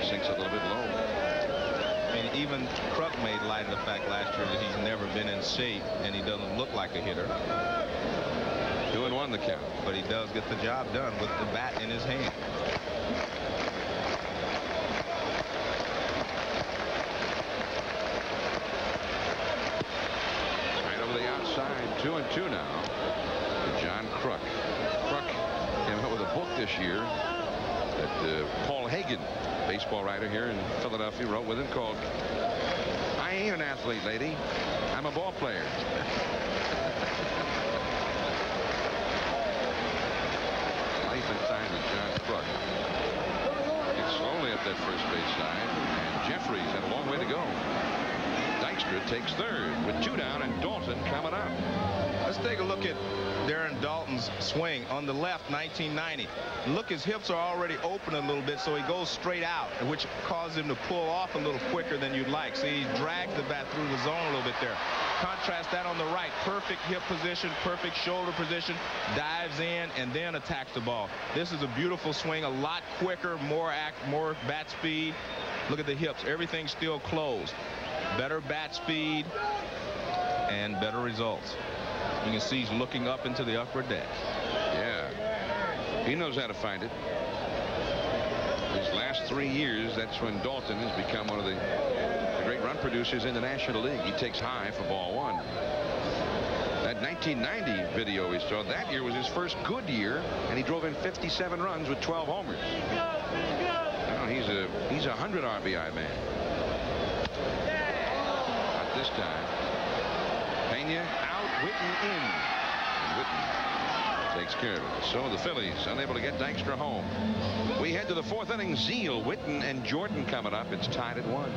He sinks a little bit low. I mean, even Kruk made light of the fact last year that he's never been in shape and he doesn't look like a hitter. And one the count. But he does get the job done with the bat in his hand. Right over the outside, two and two now. John Kruk. Kruk came out with a book this year that uh, Paul Hagen, baseball writer here in Philadelphia, wrote with him called I Ain't an Athlete, Lady. I'm a ball player. Life and times of John Kruk. Up that first base side, and Jefferies had a long way to go. Dykstra takes third with two down and Daulton coming up. Let's take a look at Darren Daulton's swing on the left 1990 look his hips are already open a little bit so he goes straight out which causes him to pull off a little quicker than you'd like. See he drags the bat through the zone a little bit there. Contrast that on the right. Perfect hip position perfect shoulder position. Dives in and then attacks the ball. This is a beautiful swing a lot quicker more act more bat speed. Look at the hips. Everything's still closed. Better bat speed and better results you can see he's looking up into the upper deck. Yeah. He knows how to find it. His last three years, that's when Daulton has become one of the, the great run producers in the National League. He takes high for ball one. That 1990 video we saw, that year was his first good year, and he drove in 57 runs with 12 homers. Now he's a he's a 100 RBI man. Not this time. Pena Whiten in. And Whiten takes care of it. So the Phillies unable to get Dykstra home. We head to the fourth inning. Zeile, Whiten, and Jordan coming up. It's tied at one.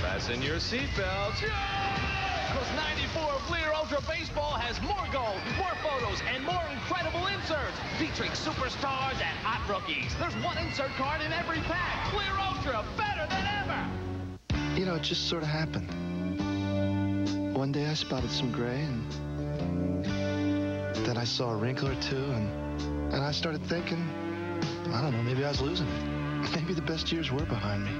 Fasten your seatbelts. Because 94 Fleer Ultra Baseball has more gold, more photos, and more incredible inserts featuring superstars and hot rookies. There's one insert card in every pack. Fleer Ultra, better than ever. You know, it just sort of happened. One day I spotted some gray, and then I saw a wrinkle or two, and, and I started thinking, I don't know, maybe I was losing it. Maybe the best years were behind me.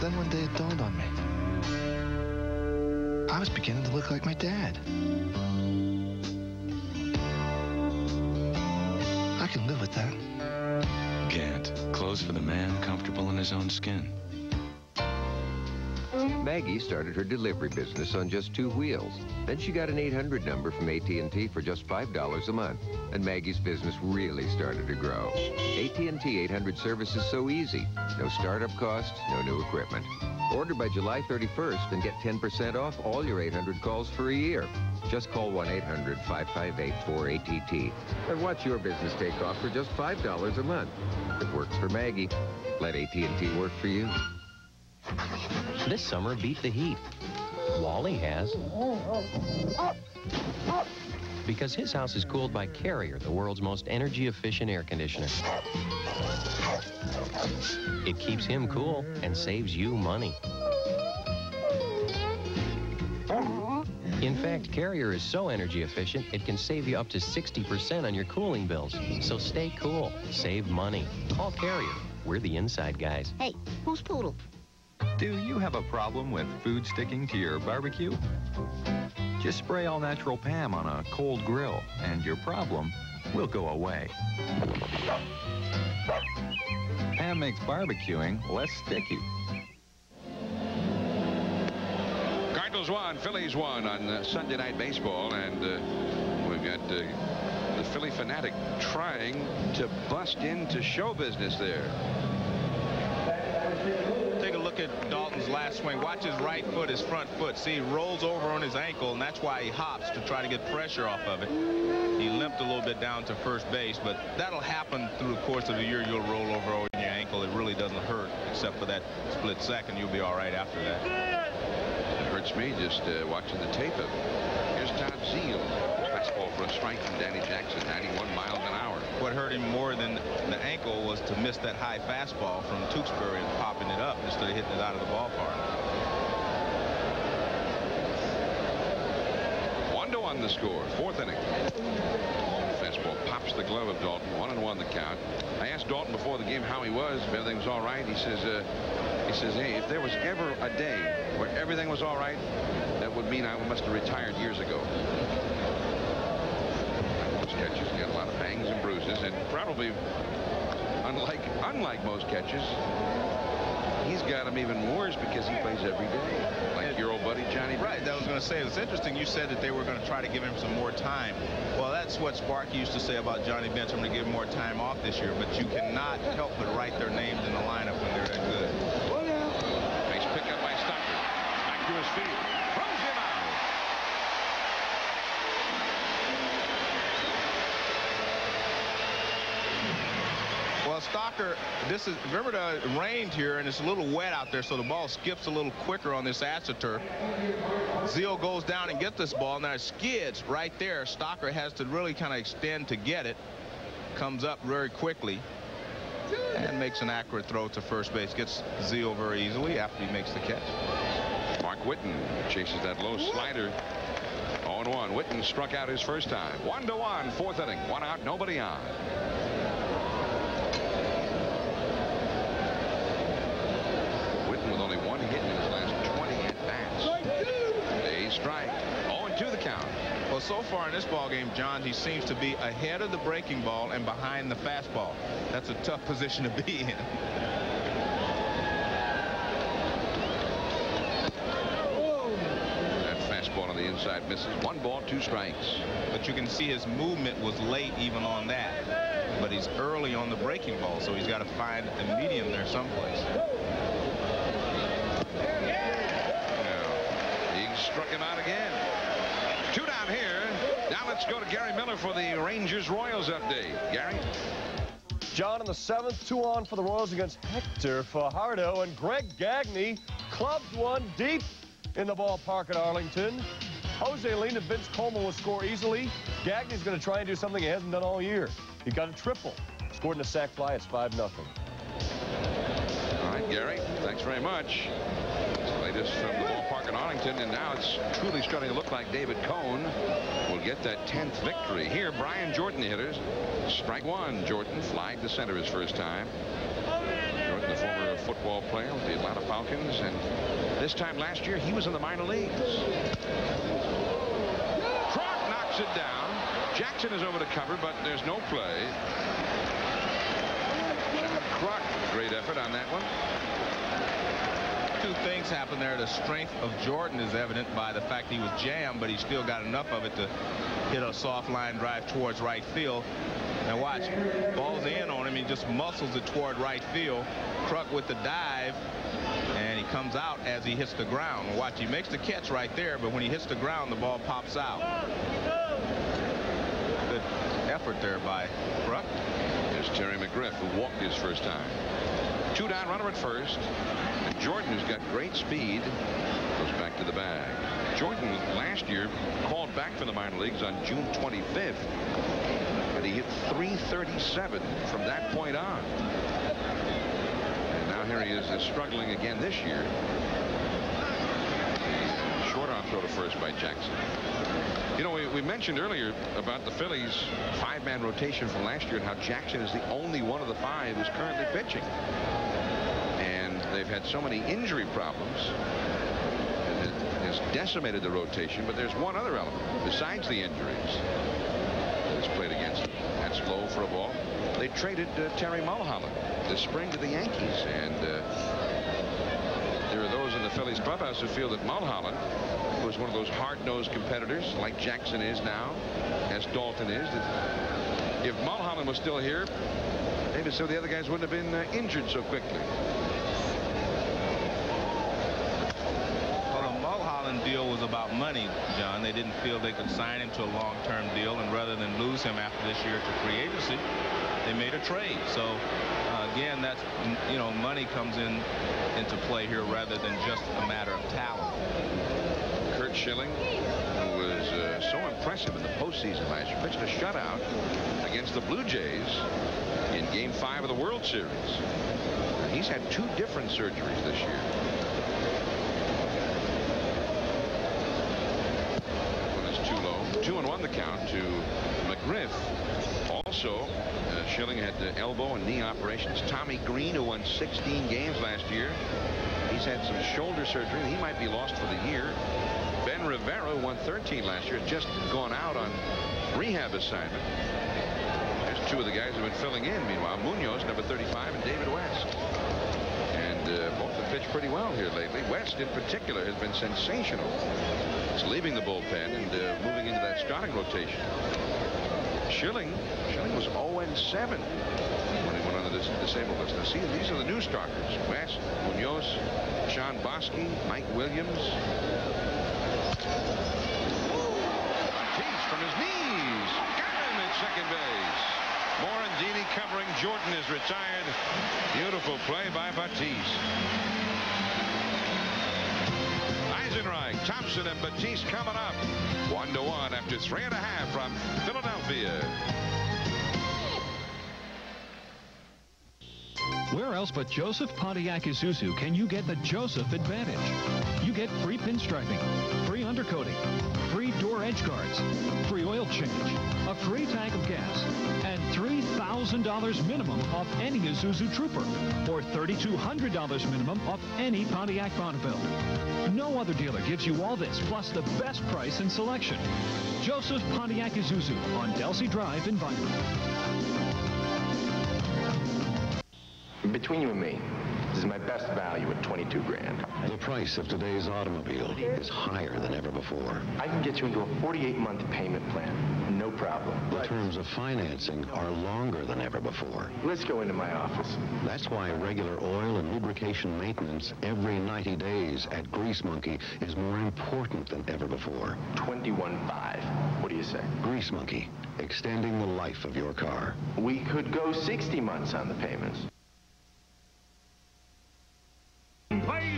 Then one day it dawned on me. I was beginning to look like my dad. I can live with that. Gant, clothes for the man comfortable in his own skin. Maggie started her delivery business on just two wheels. Then she got an 800 number from AT&T for just $5 a month. And Maggie's business really started to grow. AT&T 800 service is so easy. No startup costs, no new equipment. Order by July 31st and get 10% off all your 800 calls for a year. Just call 1-800-558-4ATT and watch your business take off for just $5 a month. It works for Maggie. Let AT&T work for you. This summer, beat the heat. Wally has. Because his house is cooled by Carrier, the world's most energy-efficient air conditioner. It keeps him cool and saves you money. In fact, Carrier is so energy efficient, it can save you up to 60% on your cooling bills. So stay cool, save money. Call Carrier. We're the inside guys. Hey, who's Poodle? Do you have a problem with food sticking to your barbecue? Just spray all natural Pam on a cold grill and your problem will go away. Pam makes barbecuing less sticky. Cardinals won, Phillies won on uh, Sunday Night Baseball, and uh, we've got uh, the Phillie Phanatic trying to bust into show business there. At Daulton's last swing. Watch his right foot, his front foot. See, he rolls over on his ankle, and that's why he hops to try to get pressure off of it. He limped a little bit down to first base, but that'll happen through the course of the year. You'll roll over on your ankle. It really doesn't hurt, except for that split second. You'll be all right after that. It hurts me just uh, watching the tape of it. Here's Todd Zeile. Fastball for a strike from Danny Jackson, 91 miles. What hurt him more than the ankle was to miss that high fastball from Tewksbury and popping it up instead of hitting it out of the ballpark. One to one the score, fourth inning. Fastball pops the glove of Daulton, one and one the count. I asked Daulton before the game how he was, if everything was all right. He says, uh, he says, hey, if there was ever a day where everything was all right, that would mean I must have retired years ago. Most catchers get a lot of bangs and probably, unlike unlike most catches, he's got them even worse because he plays every day, like your old buddy Johnny. Right, that was going to say, it's interesting you said that they were going to try to give him some more time. Well, that's what Sparky used to say about Johnny Bench. I'm going to give him more time off this year, but you cannot help but write their names in the lineup when they're that good. Nice pickup by Stocker. Back to his feet. Throws him out. Well, Stocker, this is remember the rained here and it's a little wet out there, so the ball skips a little quicker on this AstroTurf. Zeile goes down and gets this ball. Now it skids right there. Stocker has to really kind of extend to get it. Comes up very quickly and makes an accurate throw to first base. Gets Zeile very easily after he makes the catch. Mark Whiten chases that low slider. 0-1. Whiten struck out his first time. One to one, fourth inning. One out, nobody on. Whiten with only one hit in his last 20 A strike. 0-2 the count. Well, so far in this ball game, John, he seems to be ahead of the breaking ball and behind the fastball. That's a tough position to be in. That fastball on the inside misses. One ball, two strikes. But you can see his movement was late even on that. But he's early on the breaking ball, so he's got to find a medium there someplace. He struck him out again. Two down here. Now let's go to Gary Miller for the Rangers-Royals update. Gary? John in the seventh, two on for the Royals against Hector Fajardo, and Greg Gagne clubbed one deep in the ballpark at Arlington. Jose Lind and Vince Coleman will score easily. Gagne's going to try and do something he hasn't done all year. He got a triple. Scored in a sac fly. It's 5 nothing. All right, Gary, thanks very much. Latest from the ballpark in Arlington, and now it's truly starting to look like David Cone will get that 10th victory. Here, Brian Jordan, hitters. Strike one. Jordan flagged to center his first time. Jordan, the former football player with the Atlanta Falcons, and this time last year, he was in the minor leagues. Kruk knocks it down. Jackson is over to cover, but there's no play. Great effort on that one. Two things happen there. The strength of Jordan is evident by the fact he was jammed, but he still got enough of it to hit a soft line drive towards right field. Now watch, ball's in on him. He just muscles it toward right field. Kruk with the dive, and he comes out as he hits the ground. Watch, he makes the catch right there, but when he hits the ground, the ball pops out. Good effort there by Kruk. There's Terry McGriff, who walked his first time. Two down runner at first. And Jordan, who's got great speed, goes back to the bag. Jordan last year called back from the minor leagues on June 25th. And he hit 337 from that point on. And now here he is uh, struggling again this year. Short arm throw to first by Jackson. You know, we, we mentioned earlier about the Phillies five-man rotation from last year and how Jackson is the only one of the five who's currently pitching. They've had so many injury problems. It has decimated the rotation, but there's one other element besides the injuries that's played against them. That's low for a ball. They traded uh, Terry Mulholland this spring to the Yankees, and uh, there are those in the Phillies clubhouse who feel that Mulholland was one of those hard-nosed competitors like Jackson is now, as Daulton is. That if Mulholland was still here, maybe some of the other guys wouldn't have been uh, injured so quickly. Well, the Mulholland deal was about money, John. They didn't feel they could sign him to a long-term deal, and rather than lose him after this year to free agency, they made a trade. So, uh, again, that's, you know, money comes in into play here rather than just a matter of talent. Curt Schilling, who was uh, so impressive in the postseason last year, pitched a shutout against the Blue Jays in Game 5 of the World Series. He's had two different surgeries this year. One is too low. Two and one the count to McGriff. Also, uh, Schilling had uh, elbow and knee operations. Tommy Greene, who won 16 games last year, he's had some shoulder surgery. He might be lost for the year. Ben Rivera, won 13 last year, just gone out on rehab assignment. There's two of the guys who've been filling in. Meanwhile, Munoz, number 35, and David West. And uh, both have pitched pretty well here lately. West, in particular, has been sensational. He's leaving the bullpen and uh, moving into that starting rotation. Schilling, Schilling was 0-7 when he went on the dis disabled list. Now, see, these are the new starters. West, Munoz, Shawn Boskie, Mike Williams. Tatis from his knees. Got him at second base. Morandini covering Jordan is retired. Beautiful play by Batiste. Eisenreich, Thompson, and Batiste coming up. One to one after three and a half from Philadelphia. Where else but Joseph Pontiac Isuzu can you get the Joseph advantage? You get free pinstriping, free undercoating, door edge guards, free oil change, a free tank of gas, and $3,000 minimum off any Isuzu Trooper, or $3,200 minimum off any Pontiac Bonneville. No other dealer gives you all this, plus the best price and selection. Joseph Pontiac Isuzu on Delsea Drive in Vineland. Between you and me, this is my best value at 22 grand. The price of today's automobile is higher than ever before. I can get you into a 48-month payment plan. No problem. The terms of financing are longer than ever before. Let's go into my office. That's why regular oil and lubrication maintenance every 90 days at Grease Monkey is more important than ever before. 21.5. What do you say? Grease Monkey, extending the life of your car. We could go 60 months on the payments.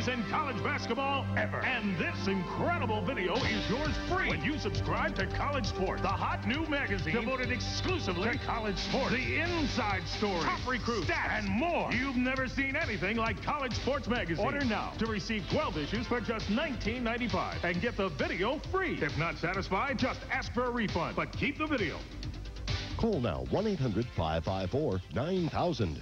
Plays in college basketball ever. And this incredible video is yours free when you subscribe to College Sports, the hot new magazine devoted exclusively to college sports. The inside story, top recruits, stats, and more. You've never seen anything like College Sports Magazine. Order now to receive 12 issues for just $19.95 and get the video free. If not satisfied, just ask for a refund, but keep the video. Call now 1 800 554 9000.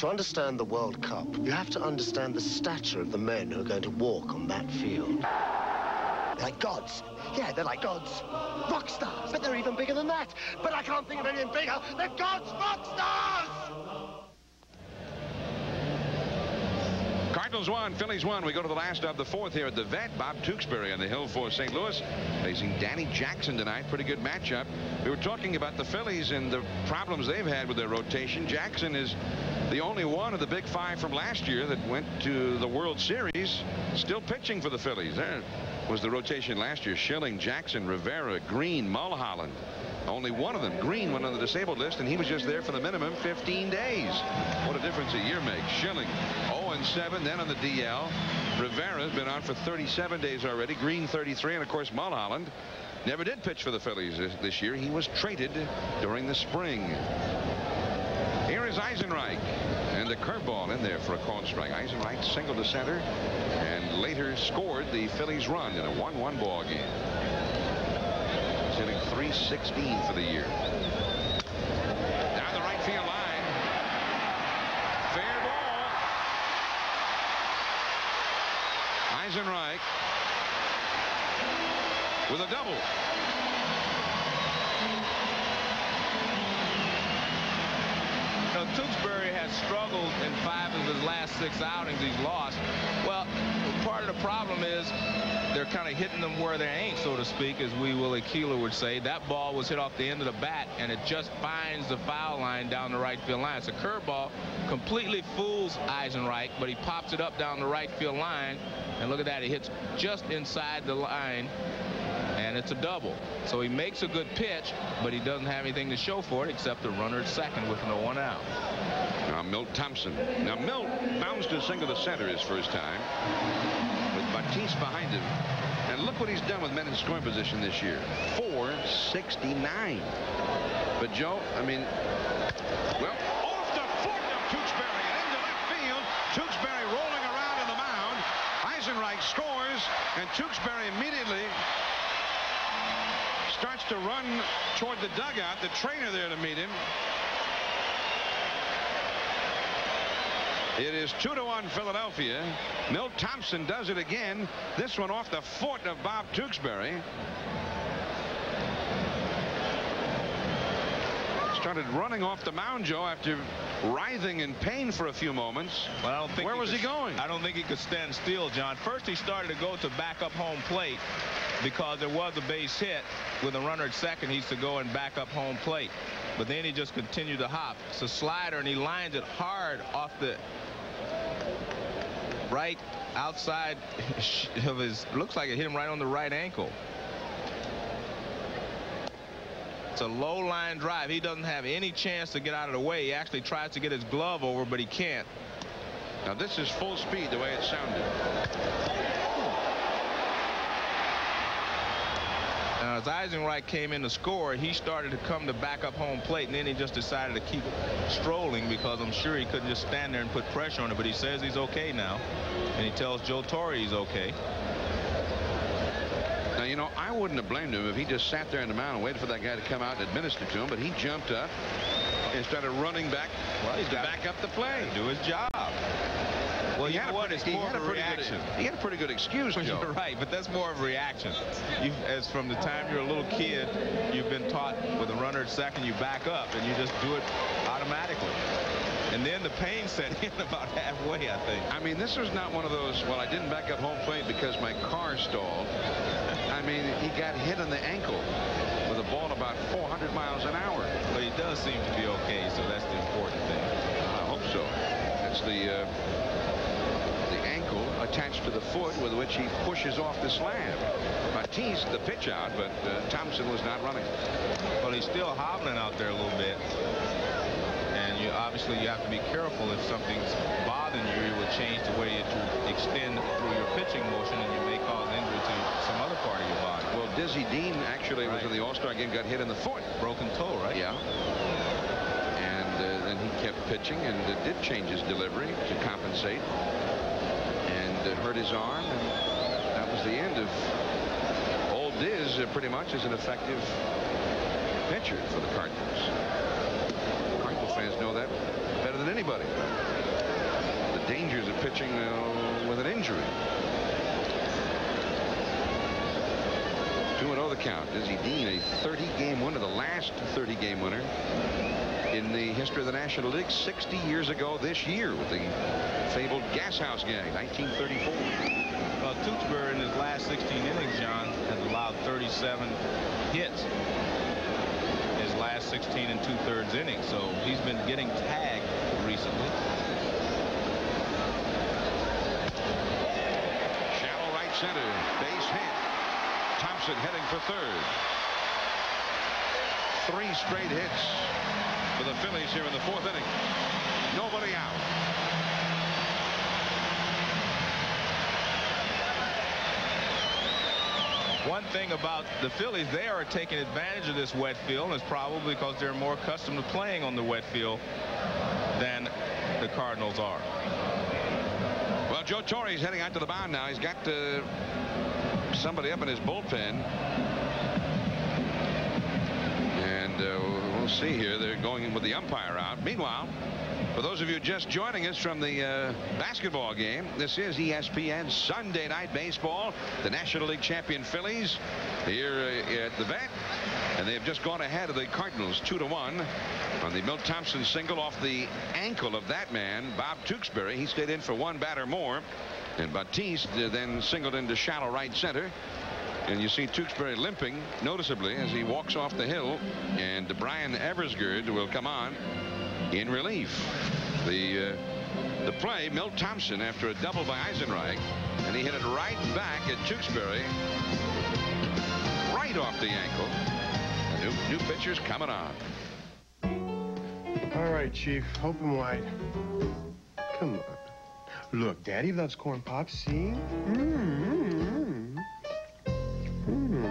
To understand the World Cup, you have to understand the stature of the men who are going to walk on that field. They're like gods. Yeah, they're like gods. Rock stars. But they're even bigger than that. But I can't think of anything bigger than gods rock stars! Cardinals won, Phillies won. We go to the last of the fourth here at the vet. Bob Tewksbury on the hill for St. Louis facing Danny Jackson tonight. Pretty good matchup. We were talking about the Phillies and the problems they've had with their rotation. Jackson is The only one of the big five from last year that went to the World Series still pitching for the Phillies. There was the rotation last year. Schilling, Jackson, Rivera, Greene, Mulholland. Only one of them, Greene, went on the disabled list, and he was just there for the minimum 15 days. What a difference a year makes. Schilling 0-7, then on the DL. Rivera's been on for 37 days already. Greene 33, and of course Mulholland never did pitch for the Phillies this, year. He was traded during the spring. Here is Eisenreich. And a curveball in there for a called strike. Eisenreich singled to center and later scored the Phillies run in a 1-1 ball game. He's hitting 316 for the year. Down the right field line. Fair ball. Eisenreich with a double. know, Tewksbury has struggled in five of his last six outings he's lost. Well, part of the problem is they're kind of hitting them where they ain't, so to speak, as we Willie Keeler would say. That ball was hit off the end of the bat, and it just finds the foul line down the right field line. It's a curveball, completely fools Eisenreich, but he pops it up down the right field line, and look at that, he hits just inside the line and it's a double. So he makes a good pitch, but he doesn't have anything to show for it except the runner at second with no one out. Now Milt Thompson. Now Milt bounds to single to center his first time Batiste behind him. And look what he's done with men in scoring position this year. 469. But Joe, I mean, well, off the foot of Tewksbury and into left field. Tewksbury rolling around in the mound. Eisenreich scores, and Tewksbury immediately starts to run toward the dugout. The trainer there to meet him. It is two to one Philadelphia. Milt Thompson does it again. This one off the foot of Bob Tewksbury. Started running off the mound, Joe, after writhing in pain for a few moments. Well, I don't think Where he was could- he going? I don't think he could stand still, John. First, he started to go to back up home plate because there was a base hit with a runner at second. He used to go and back up home plate. But then he just continued to hop. It's a slider, and he lines it hard off the right outside of his. Looks like it hit him right on the right ankle. It's a low line drive. He doesn't have any chance to get out of the way. He actually tries to get his glove over, but he can't. Now this is full speed the way it sounded. Now, as Eisenreich came in to score, he started to come to back up home plate, and then he just decided to keep strolling because I'm sure he couldn't just stand there and put pressure on it. But he says he's okay now, and he tells Joe Torre he's okay. Now, you know, I wouldn't have blamed him if he just sat there in the mound and waited for that guy to come out and administer to him, but he jumped up and started running back Well, he's to got back up the play. do his job. Well, He you had know a what? pretty- It's he more had of a pretty good- reaction. he had a pretty good excuse, Joe. You're right, but that's more of a reaction. You, as from the time you're a little kid, you've been taught with a runner at second, you back up, and you just do it automatically. And then the pain set in about halfway, I think. I mean, this was not one of those, well, I didn't back up home plate because my car stalled. I mean, he got hit on the ankle with a ball about 400 miles an hour. But he does seem to be okay, so that's the important thing. I hope so. It's the uh, attached to the foot with which he pushes off the slab. Matisse, the pitch out, but uh, Thompson was not running. Well, he's still hobbling out there a little bit. And you obviously you have to be careful if something's bothering you, it would change the way that you extend through your pitching motion and you may cause injury to some other part of your body. Well, Dizzy Dean actually was in the All-Star game, got hit in the foot. Broken toe, right? Yeah. And uh, then he kept pitching and uh, did change his delivery to compensate hurt his arm. And that was the end of old Diz uh, pretty much as an effective pitcher for the Cardinals. Cardinal fans know that better than anybody. The dangers of pitching uh, with an injury. 2-0 the count. Dizzy Dean, a 30-game winner, the last 30-game winner in the history of the National League 60 years ago this year with the fabled Gas House Gang, 1934. Well, Tewksbury in his last 16 innings, John, has allowed 37 hits. His last 16 and two-thirds innings, so he's been getting tagged recently. Shallow right center. Base hit. Thompson heading for third. Three straight hits for the Phillies here in the fourth inning. Nobody out. One thing about the Phillies, they are taking advantage of this wet field, and it's probably because they're more accustomed to playing on the wet field than the Cardinals are. Well, Joe Torre's heading out to the mound now. He's got uh, somebody up in his bullpen. And uh, see here. They're going with the umpire out. Meanwhile, for those of you just joining us from the uh, basketball game, this is ESPN Sunday Night Baseball. The National League champion Phillies here uh, at the vet. And they have just gone ahead of the Cardinals 2 to 1 on the Milt Thompson single off the ankle of that man, Bob Tewksbury. He stayed in for one batter more. And Batiste uh, then singled into shallow right center. And you see Tewksbury limping noticeably as he walks off the hill. And Bryan Eversgerd will come on in relief. The uh, the play, Milt Thompson after a double by Eisenreich, and he hit it right back at Tewksbury, right off the ankle. New, new pitcher's coming on. All right, Chief. Open wide. Come on. Look, Daddy loves corn pops. See? Mm-hmm. Mm-hmm.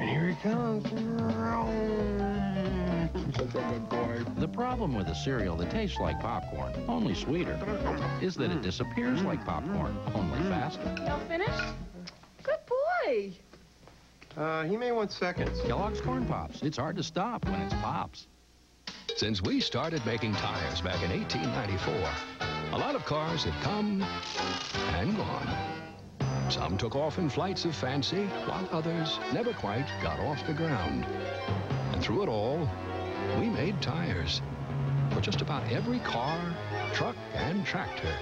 And here he comes. The problem with a cereal that tastes like popcorn, only sweeter, is that it disappears like popcorn, only faster. Y'all finished? Good boy. Uh, he may want seconds. Kellogg's Corn Pops. It's hard to stop when it's Pops. Since we started making tires back in 1894, a lot of cars have come and gone. Some took off in flights of fancy, while others never quite got off the ground. And through it all, we made tires for just about every car, truck, and tractor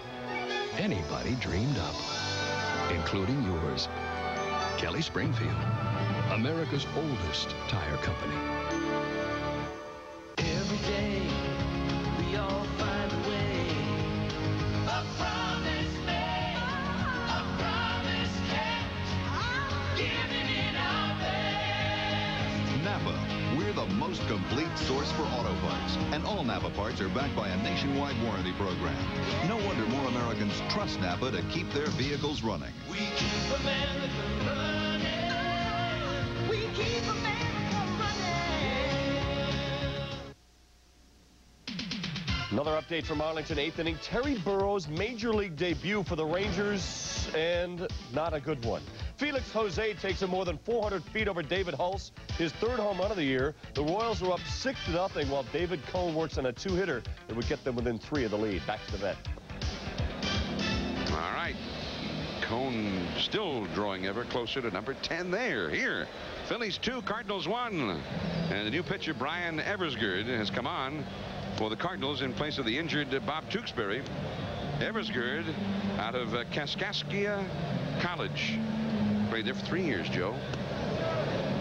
anybody dreamed up, including yours. Kelly Springfield, America's oldest tire company. Most complete source for auto parts. And all Napa parts are backed by a nationwide warranty program. No wonder more Americans trust Napa to keep their vehicles running. We keep America running. We keep America running. Another update from Arlington, eighth inning. Terry Burrows' major league debut for the Rangers, and not a good one. Felix Jose takes him more than 400 feet over David Hulse, his third home run of the year. The Royals are up 6 to nothing, while David Cone works on a two-hitter that would get them within three of the lead. Back to the vet. All right. Cone still drawing ever closer to number 10 there. Here, Phillies 2, Cardinals 1. And the new pitcher, Bryan Eversgerd, has come on for the Cardinals in place of the injured Bob Tewksbury. Eversgerd out of uh, Kaskaskia College. Played there for three years, Joe.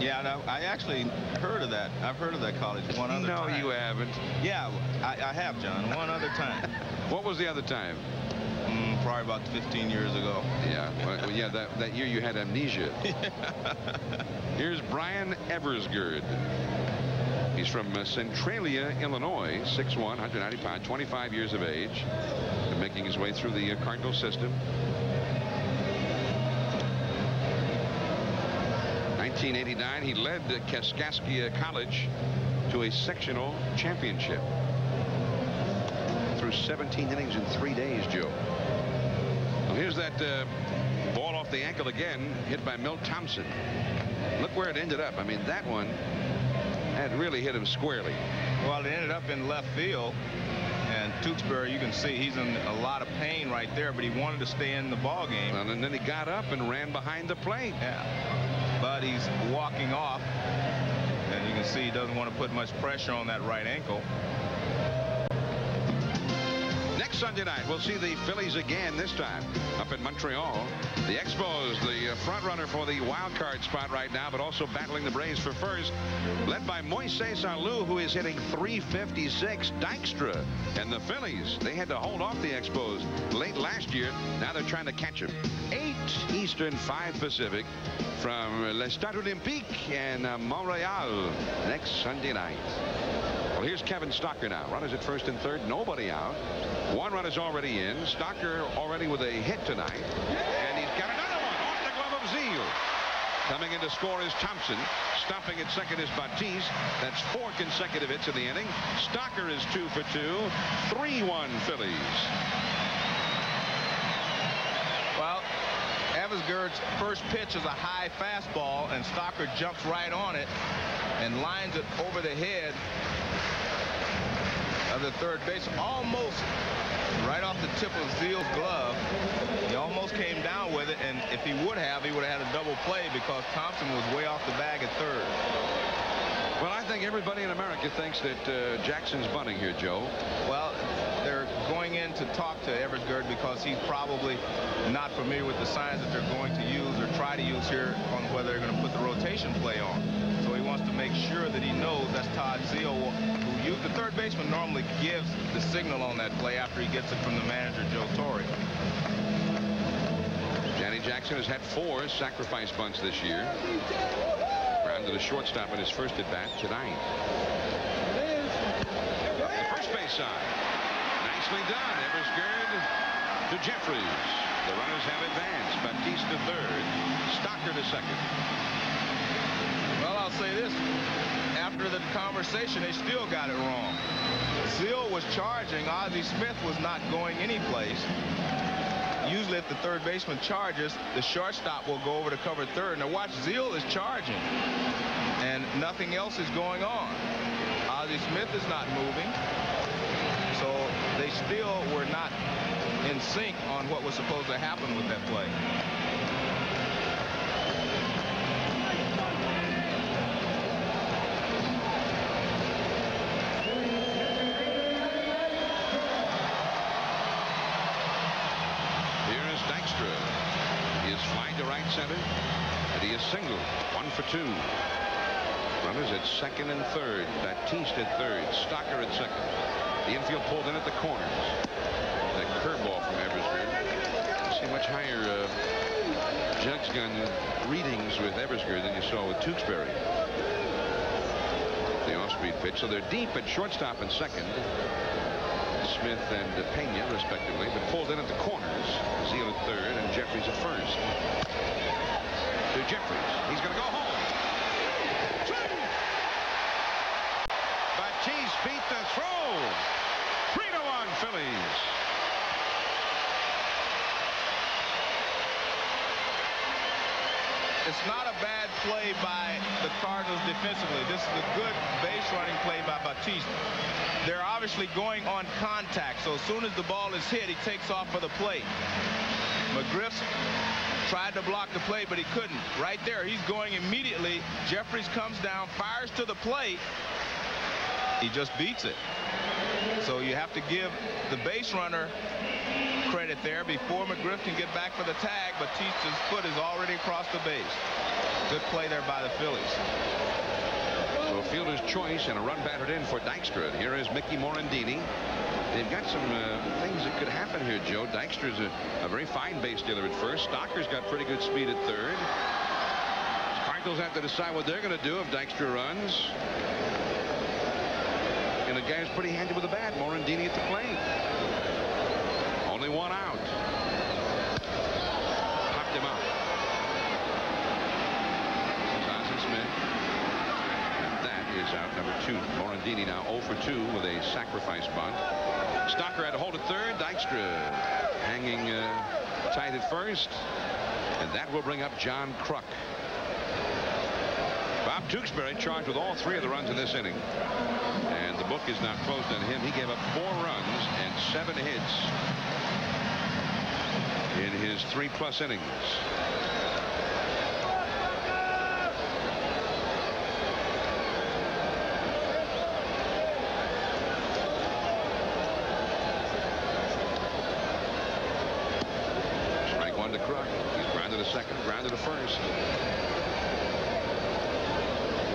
Yeah, no, I actually heard of that. I've heard of that college one other no, time. you haven't. Yeah, I, I have, John. One other time. what was the other time? Mm, probably about 15 years ago. Yeah, well, yeah. That that year you had amnesia. Here's Bryan Eversgerd. He's from uh, Centralia, Illinois, 6'1", 190 pounds, 25 years of age, making his way through the uh, Cardinal system. 1989, he led Kaskaskia College to a sectional championship. Through 17 innings in three days, Joe. Well, here's that uh, ball off the ankle again, hit by Milt Thompson. Look where it ended up. I mean, that one had really hit him squarely. Well, it ended up in left field. And Tewksbury, you can see he's in a lot of pain right there, but he wanted to stay in the ball game. And then he got up and ran behind the plate. Yeah. But he's walking off. And you can see he doesn't want to put much pressure on that right ankle. Sunday night, we'll see the Phillies again this time up in Montreal. The Expos, the uh, front runner for the wild card spot right now, but also battling the Braves for first, led by Moises Alou, who is hitting 356. Dykstra and the Phillies, they had to hold off the Expos late last year. Now they're trying to catch them. Eight Eastern, five Pacific from Le Stade Olympique and uh, Montreal next Sunday night. Here's Kevin Stocker now. Runners at first and third, nobody out. One run is already in. Stocker already with a hit tonight. And he's got another one off the glove of Zeile. Coming in to score is Thompson. Stopping at second is Batiste. That's four consecutive hits in the inning. Stocker is two for two. 3-1 Phillies. Well, Eversgerd's first pitch is a high fastball, and Stocker jumps right on it and lines it over the head of the third base, almost right off the tip of Zeile's glove. He almost came down with it, and if he would have, he would have had a double play because Thompson was way off the bag at third. Well, I think everybody in America thinks that uh, Jackson's bunting here, Joe. Well, they're going in to talk to Eversgerd because he's probably not familiar with the signs that they're going to use or try to use here on whether they're going to put the rotation play on. So he wants to make sure that he knows that's Todd Zeile who used the third baseman normally gives the signal on that play after he gets it from the manager, Joe Torre. Johnny Jackson has had four sacrifice bunts this year. Round to the shortstop in his first at bat tonight. The first base side. Nicely done. Eversgerd to Jefferies. The runners have advanced. Batiste to third. Stocker to second. Well, I'll say this. After the conversation, they still got it wrong. Zeile was charging. Ozzie Smith was not going anyplace. Usually if the third baseman charges, the shortstop will go over to cover third. Now watch, Zeile is charging. And nothing else is going on. Ozzie Smith is not moving. So they still were not in sync on what was supposed to happen with that play. Here is Dykstra. He is flying to right center. And he is single. One for two. Runners at second and third. Batiste at third. Stocker at second. The infield pulled in at the corners. That curveball from Eversgerd. You see much higher uh, jugs gun readings with Eversgerd than you saw with Tewksbury. The off-speed pitch. So they're deep at shortstop and second. Smith and Pena, respectively, but pulled in at the corners. Zeile at third and Jefferies at first. To Jefferies. He's going to go home. Batiste beat the throw. Three to one Phillies. It's not a bad play by the Cardinals defensively. This is a good base running play by Batiste. They're obviously going on contact, so as soon as the ball is hit, he takes off for the plate. McGriff tried to block the play, but he couldn't. Right there, he's going immediately. Jefferies comes down, fires to the plate. He just beats it. So you have to give the base runner credit there before McGriff can get back for the tag. Batiste's foot is already across the base. Good play there by the Phillies. So fielder's choice and a run batted in for Dykstra. Here is Mickey Morandini. They've got some uh, things that could happen here, Joe. Dykstra's a, a very fine base dealer at first. Stocker's got pretty good speed at third. Cardinals have to decide what they're going to do if Dykstra runs. And the guy's pretty handy with the bat. Morandini at the plate. Only one out. Popped him up. Ozzie Smith. And that out number two. Morandini now 0 for 2 with a sacrifice bunt. Stocker had to hold at third. Dykstra hanging uh, tight at first. And that will bring up John Kruk. Bob Tewksbury charged with all three of the runs in this inning. And the book is not closed on him. He gave up four runs and seven hits in his three-plus innings. one to Kruk. He's grounded to second, grounded to first.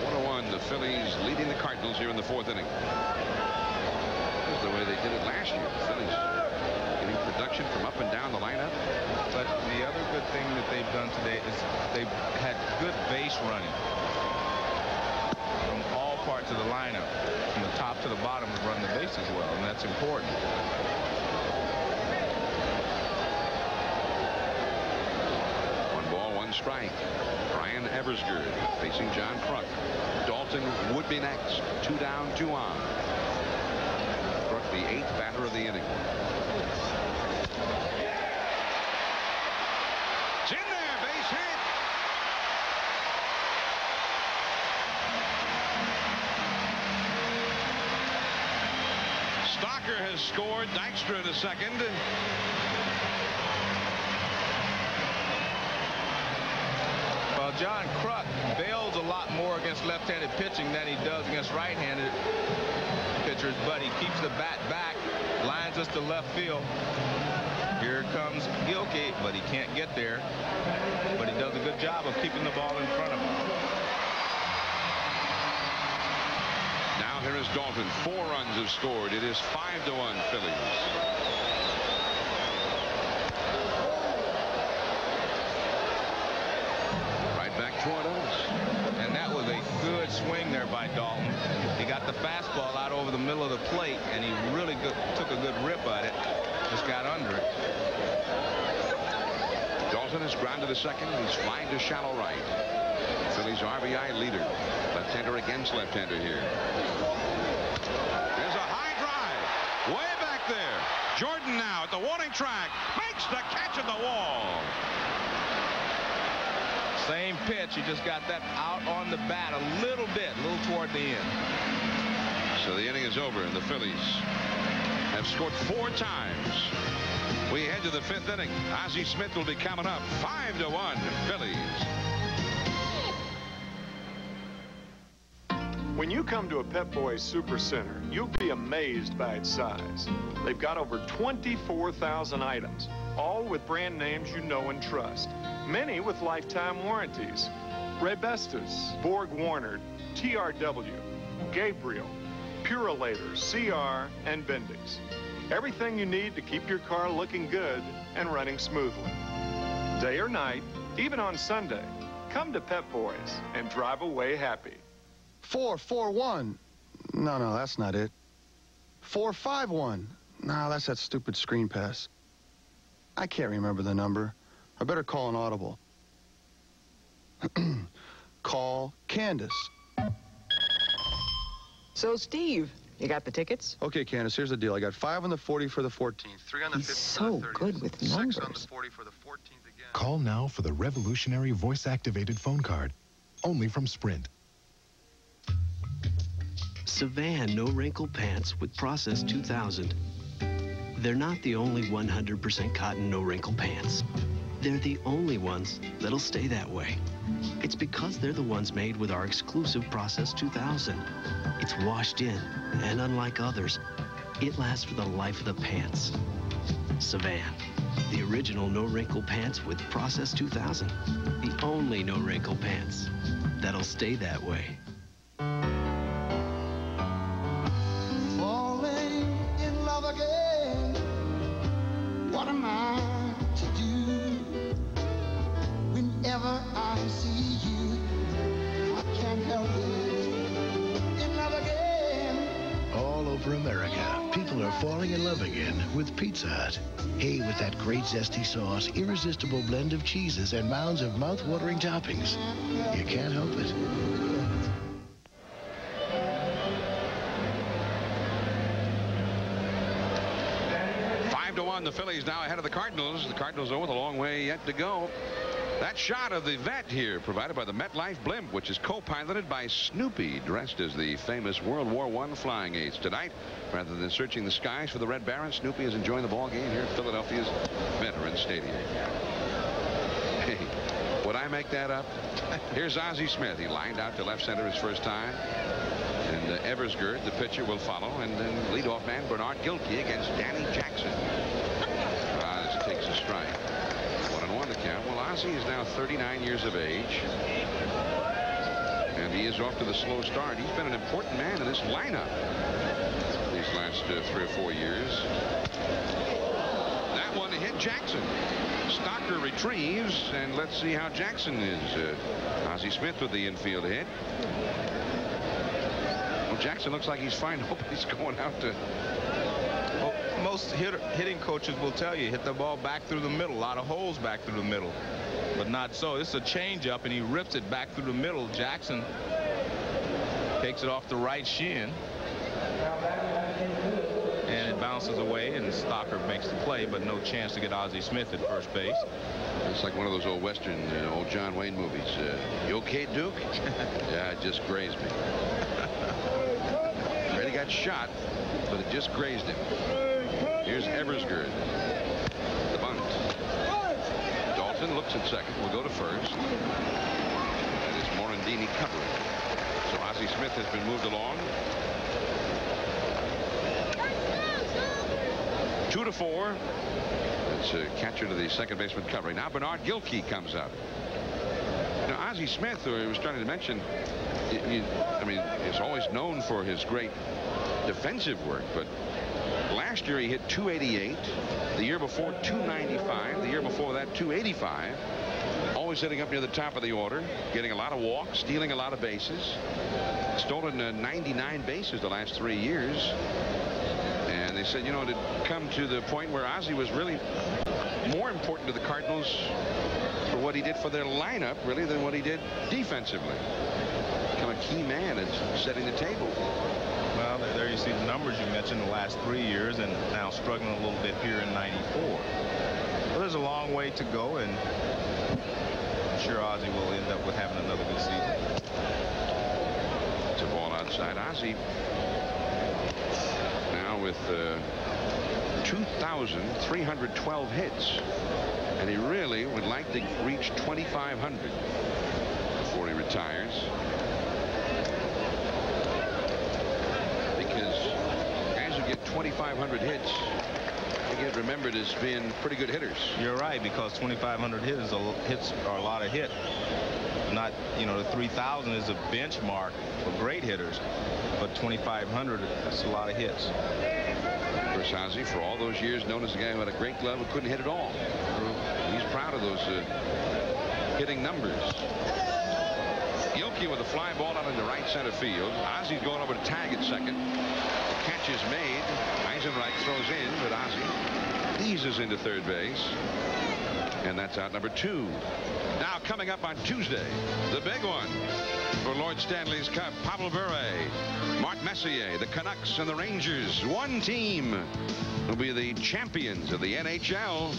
101, the Phillies leading the Cardinals here in the fourth inning. This is the way they did it last year. The Phillies getting production from up and down the lineup. But the other good thing that they've done today is they've had good base running from all parts of the lineup. From the top to the bottom run the bases well, and that's important. One ball, one strike. Bryan Eversgerd facing John Kruk. Dalton would be next. Two down, two on. Kruk, the eighth batter of the inning. It's in there, base hit. Stocker has scored. Dykstra to second. Well, John Kruk bails a lot more left-handed pitching than he does against right-handed pitchers, but he keeps the bat back, lines us to left field. Here comes Gilkey, but he can't get there. But he does a good job of keeping the ball in front of him. Now here is Daulton. Four runs have scored. It is five to one Phillies. Right back toward us. And that was a good swing there by Daulton. He got the fastball out over the middle of the plate, and he really good, took a good rip at it. Just got under it. Daulton has grounded to second. He's flying to shallow right. Phillies RBI leader. Left-hander against left-hander here. There's a high drive. Way back there. Jordan now at the warning track. Makes the catch at the wall. Same pitch. He just got that out on the bat a little bit, a little toward the end. So the inning is over, and the Phillies have scored four times. We head to the fifth inning. Ozzie Smith will be coming up. Five to one, Phillies. When you come to a Pep Boys Super Center, you'll be amazed by its size. They've got over 24,000 items, all with brand names you know and trust, many with lifetime warranties. Raybestos, Borg Warner, TRW, Gabriel, Purolator, CR, and Bendix. Everything you need to keep your car looking good and running smoothly. Day or night, even on Sunday, come to Pep Boys and drive away happy. Four, four, one. No, no, that's not it. Four, five, one. No, that's that stupid screen pass. I can't remember the number. I better call an audible. call Candace. So, Steve, you got the tickets? Okay, Candace, here's the deal. I got five on the 40 for the 14th, three on the He's 50 so the 30th, good with six on the numbers. 40 for the 14th again. Call now for the revolutionary voice-activated phone card. Only from Sprint. Savane No Wrinkle Pants with Process 2000. They're not the only 100% cotton no wrinkle pants. They're the only ones that'll stay that way. It's because they're the ones made with our exclusive Process 2000. It's washed in, and unlike others, it lasts for the life of the pants. Savane, the original no wrinkle pants with Process 2000. The only no wrinkle pants that'll stay that way. Falling in love again with Pizza Hut. Hey, with that great zesty sauce, irresistible blend of cheeses, and mounds of mouth-watering toppings. You can't help it. Five to one, the Phillies now ahead of the Cardinals. The Cardinals, though, with a long way yet to go. That shot of the vet here, provided by the MetLife blimp, which is co-piloted by Snoopy, dressed as the famous World War I flying ace. Tonight, rather than searching the skies for the Red Baron, Snoopy is enjoying the ball game here at Philadelphia's Veterans Stadium. Hey, would I make that up? Here's Ozzie Smith. He lined out to left center his first time. And uh, the pitcher, will follow. And then leadoff man Bernard Gilkey against Danny Jackson. Oz takes a strike. Ozzie is now 39 years of age. And he is off to the slow start. He's been an important man in this lineup these last uh, three or four years. That one hit Jackson. Stocker retrieves, and let's see how Jackson is. Uh, Ozzie Smith with the infield hit. Well, Jackson looks like he's fine. Hope he's going out to most hitting coaches will tell you hit the ball back through the middle. A lot of holes back through the middle. But not so. This is a changeup, and he rips it back through the middle. Jackson takes it off the right shin. And it bounces away, and Stocker makes the play, but no chance to get Ozzie Smith at first base. It's like one of those old Western, uh, old John Wayne movies. Uh, you okay, Duke? yeah, it just grazed me. Brady got shot, but it just grazed him. Here's Eversgerd. The bunt. Looks at second. We'll go to first. That is Morandini covering. So Ozzie Smith has been moved along. Two to four. It's a uh, catcher to the second baseman covering. Now Bernard Gilkey comes up. Now Ozzie Smith, who I was trying to mention, y- you- I mean, is always known for his great defensive work, but last year he hit 288. The year before 295. The year before that 285. Always hitting up near the top of the order, getting a lot of walks, stealing a lot of bases. Stolen uh, 99 bases the last three years. And they said, you know, it had come to the point where Ozzie was really more important to the Cardinals for what he did for their lineup, really, than what he did defensively. Become a key man at setting the table. There- you see the numbers you mentioned the last three years, and now struggling a little bit here in 94. Well, there's a long way to go, and I'm sure Ozzie will end up with having another good season. It's a ball outside. Ozzie now with uh, 2,312 hits. And he really would like to reach 2,500 before he retires. Because as you get 2,500 hits, you get remembered as being pretty good hitters. You're right, because 2,500 hits, hits are a lot of hit. Not, you know, the 3,000 is a benchmark for great hitters, but 2,500 is a lot of hits. Course, for all those years, known as a guy who had a great glove who couldn't hit at all. He's proud of those uh, hitting numbers. Gilkey with a fly ball out into right center field. Ozzie's going over to tag at second. Catch is made. Eisenreich throws in, but Ozzie eases into third base. And that's out number two. Now coming up on Tuesday, the big one for Lord Stanley's Cup. Pavel Bure, Mark Messier, the Canucks and the Rangers. One team will be the champions of the NHL.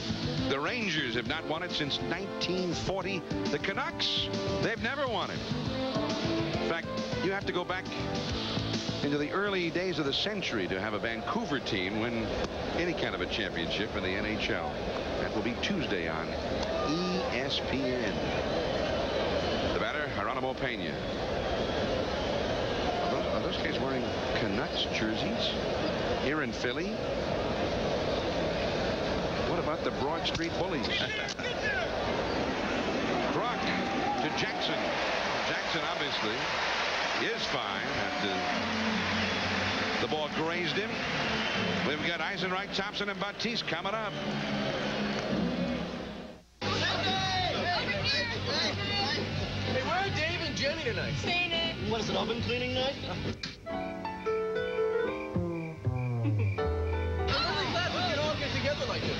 The Rangers have not won it since 1940. The Canucks, they've never won it. In fact, you have to go back into the early days of the century to have a Vancouver team win any kind of a championship in the NHL. That will be Tuesday on ESPN. The batter, Geronimo Pena. Are those, are those guys wearing Canucks jerseys here in Philly? What about the Broad Street Bullies? Brock to Jackson. Jackson obviously is fine after the ball grazed him. We've got Eisenreich, Thompson, and Batiste coming up. Hey, where are Dave and Jenny tonight? Cleaning. What is it, oven cleaning night?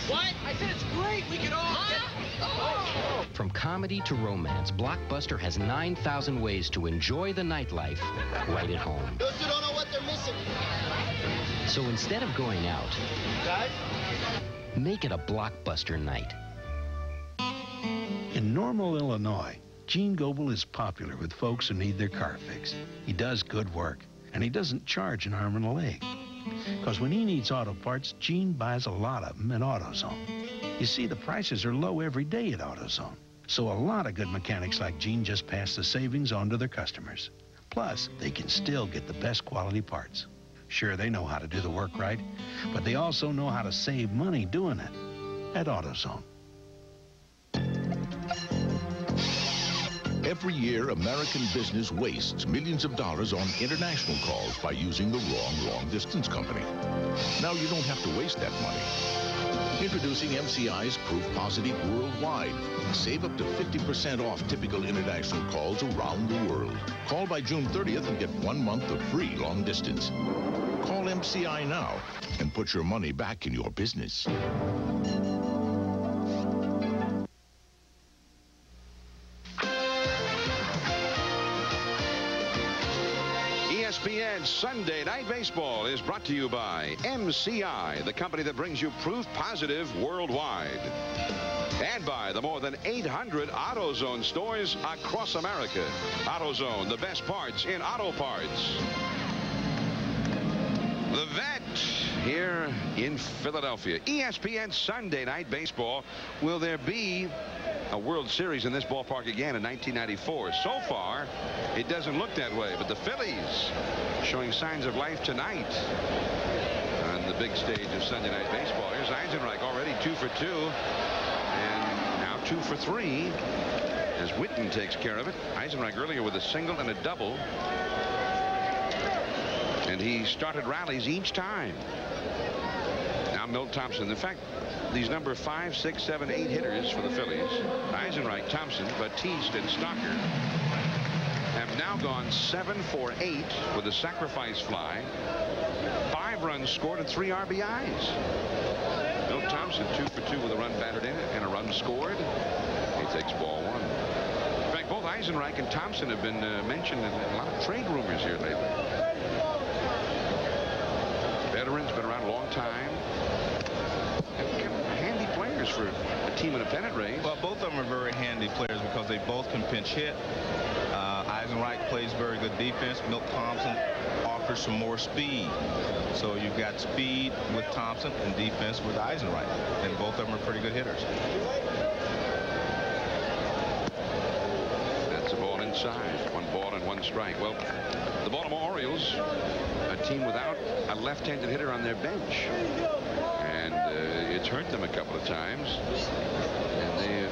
What? I said it's great. We can all get... Oh. From comedy to romance, Blockbuster has 9,000 ways to enjoy the nightlife right at home. Those who don't know what they're missing. So instead of going out, Guys? make it a Blockbuster night. In Normal, Illinois, Gene Goble is popular with folks who need their car fixed. He does good work, and he doesn't charge an arm and a leg. Because when he needs auto parts, Gene buys a lot of them at AutoZone. You see, the prices are low every day at AutoZone. So a lot of good mechanics like Gene just pass the savings on to their customers. Plus, they can still get the best quality parts. Sure, they know how to do the work right, but they also know how to save money doing it at AutoZone. Every year, American business wastes millions of dollars on international calls by using the wrong long-distance company. Now you don't have to waste that money. Introducing MCI's Proof Positive Worldwide. Save up to 50% off typical international calls around the world. Call by June 30th and get one month of free long distance. Call MCI now and put your money back in your business. ESPN Sunday Night Baseball is brought to you by MCI, the company that brings you proof positive worldwide. And by the more than 800 AutoZone stores across America. AutoZone, the best parts in auto parts. The Vet here in Philadelphia. ESPN Sunday Night Baseball. Will there be a World Series in this ballpark again in 1994? So far, it doesn't look that way. But the Phillies showing signs of life tonight on the big stage of Sunday Night Baseball. Here's Eisenreich already two for two. And now two for three as Whiten takes care of it. Eisenreich earlier with a single and a double. And he started rallies each time. Now Milt Thompson. In fact, these number five, six, seven, eight hitters for the Phillies, Eisenreich, Thompson, Batiste, and Stocker, have now gone seven for eight with a sacrifice fly, five runs scored and three RBIs. Milt Thompson two for two with a run batted in and a run scored. He takes ball one. In fact, both Eisenreich and Thompson have been uh, mentioned in a lot of trade rumors here lately. Veterans, been around a long time. Handy for a team in a pennant race. Well, both of them are very handy players because they both can pinch hit. Uh, Eisenreich plays very good defense. Milt Thompson offers some more speed. So you've got speed with Thompson and defense with Eisenreich. And both of them are pretty good hitters. That's a ball inside. One ball and one strike. Well, the Baltimore Orioles, a team without a left-handed hitter on their bench. It's hurt them a couple of times. And they uh,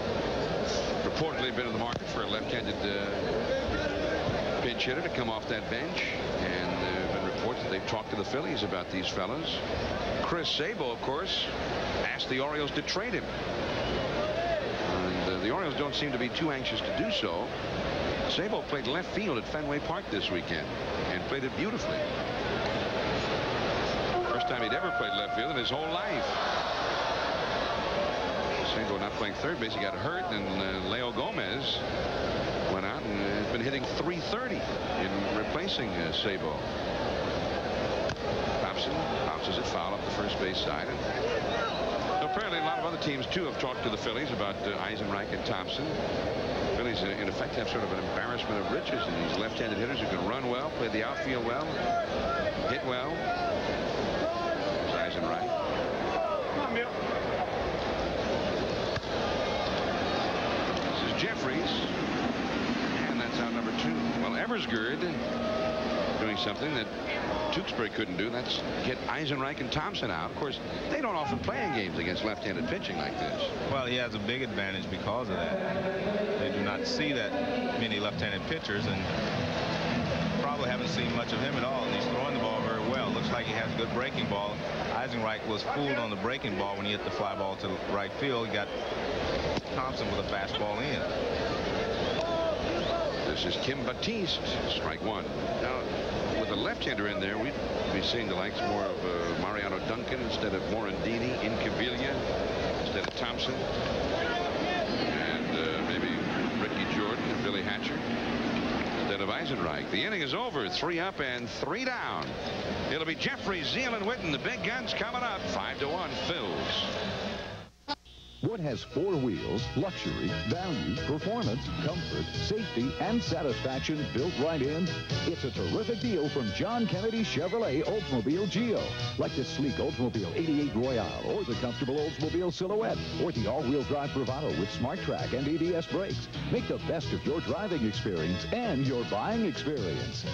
reportedly been in the market for a left-handed uh, pinch hitter to come off that bench. And there have been reports that they've talked to the Phillies about these fellas. Chris Sabo, of course, asked the Orioles to trade him. And uh, the Orioles don't seem to be too anxious to do so. Sabo played left field at Fenway Park this weekend and played it beautifully. First time he'd ever played left field in his whole life. Sabo not playing third base. He got hurt, and uh, Leo Gomez went out and uh, has been hitting 330 in replacing uh, Sabo. Thompson bounces it foul up the first base side. And apparently a lot of other teams, too, have talked to the Phillies about uh, Eisenreich and Thompson. Phillies, in effect, have sort of an embarrassment of riches in these left-handed hitters who can run well, play the outfield well, hit well. Eisenreich. This is Jefferies. And that's out number two. Well, Eversgerd doing something that Tewksbury couldn't do. That's get Eisenreich and Thompson out. Of course, they don't often play in games against left-handed pitching like this. Well, he has a big advantage because of that. They do not see that many left-handed pitchers and probably haven't seen much of him at all. And he's throwing the ball very well. Looks like he has a good breaking ball. Eisenreich was fooled on the breaking ball when he hit the fly ball to right field. He got Thompson with a fastball in. This is Kim Batiste, strike one. Now, with a left-hander in there, we'd be seeing the likes more of uh, Mariano Duncan instead of Morandini, Incaviglia instead of Thompson, and uh, maybe Ricky Jordan and Billy Hatcher instead of Eisenreich. The inning is over. Three up and three down. It'll be Jefferies, Zeile, and Whiten. The big guns coming up. Five to one. Phils. Wood has four wheels, luxury, value, performance, comfort, safety, and satisfaction built right in. It's a terrific deal from John Kennedy Chevrolet Oldsmobile Geo. Like the sleek Oldsmobile 88 Royale, or the comfortable Oldsmobile Silhouette, or the all-wheel drive Bravado with Smart Track and ABS brakes. Make the best of your driving experience and your buying experience.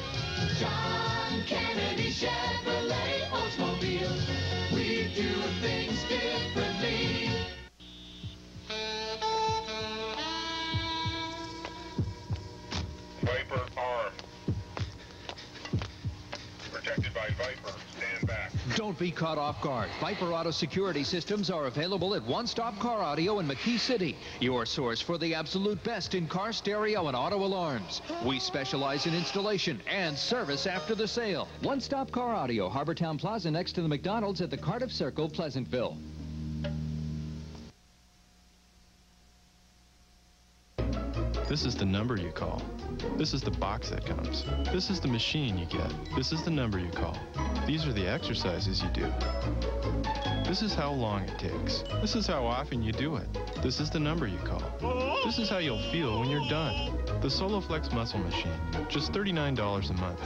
John Kennedy Chevrolet Oldsmobile. We do things differently. Don't be caught off guard. Viper Auto security systems are available at One Stop Car Audio in McKee City, your source for the absolute best in car stereo and auto alarms. We specialize in installation and service after the sale. One Stop Car Audio, Harbortown Plaza next to the McDonald's at the Cardiff Circle, Pleasantville. This is the number you call. This is the box that comes. This is the machine you get. This is the number you call. These are the exercises you do. This is how long it takes. This is how often you do it. This is the number you call. This is how you'll feel when you're done. The SoloFlex Muscle Machine, just $39 a month.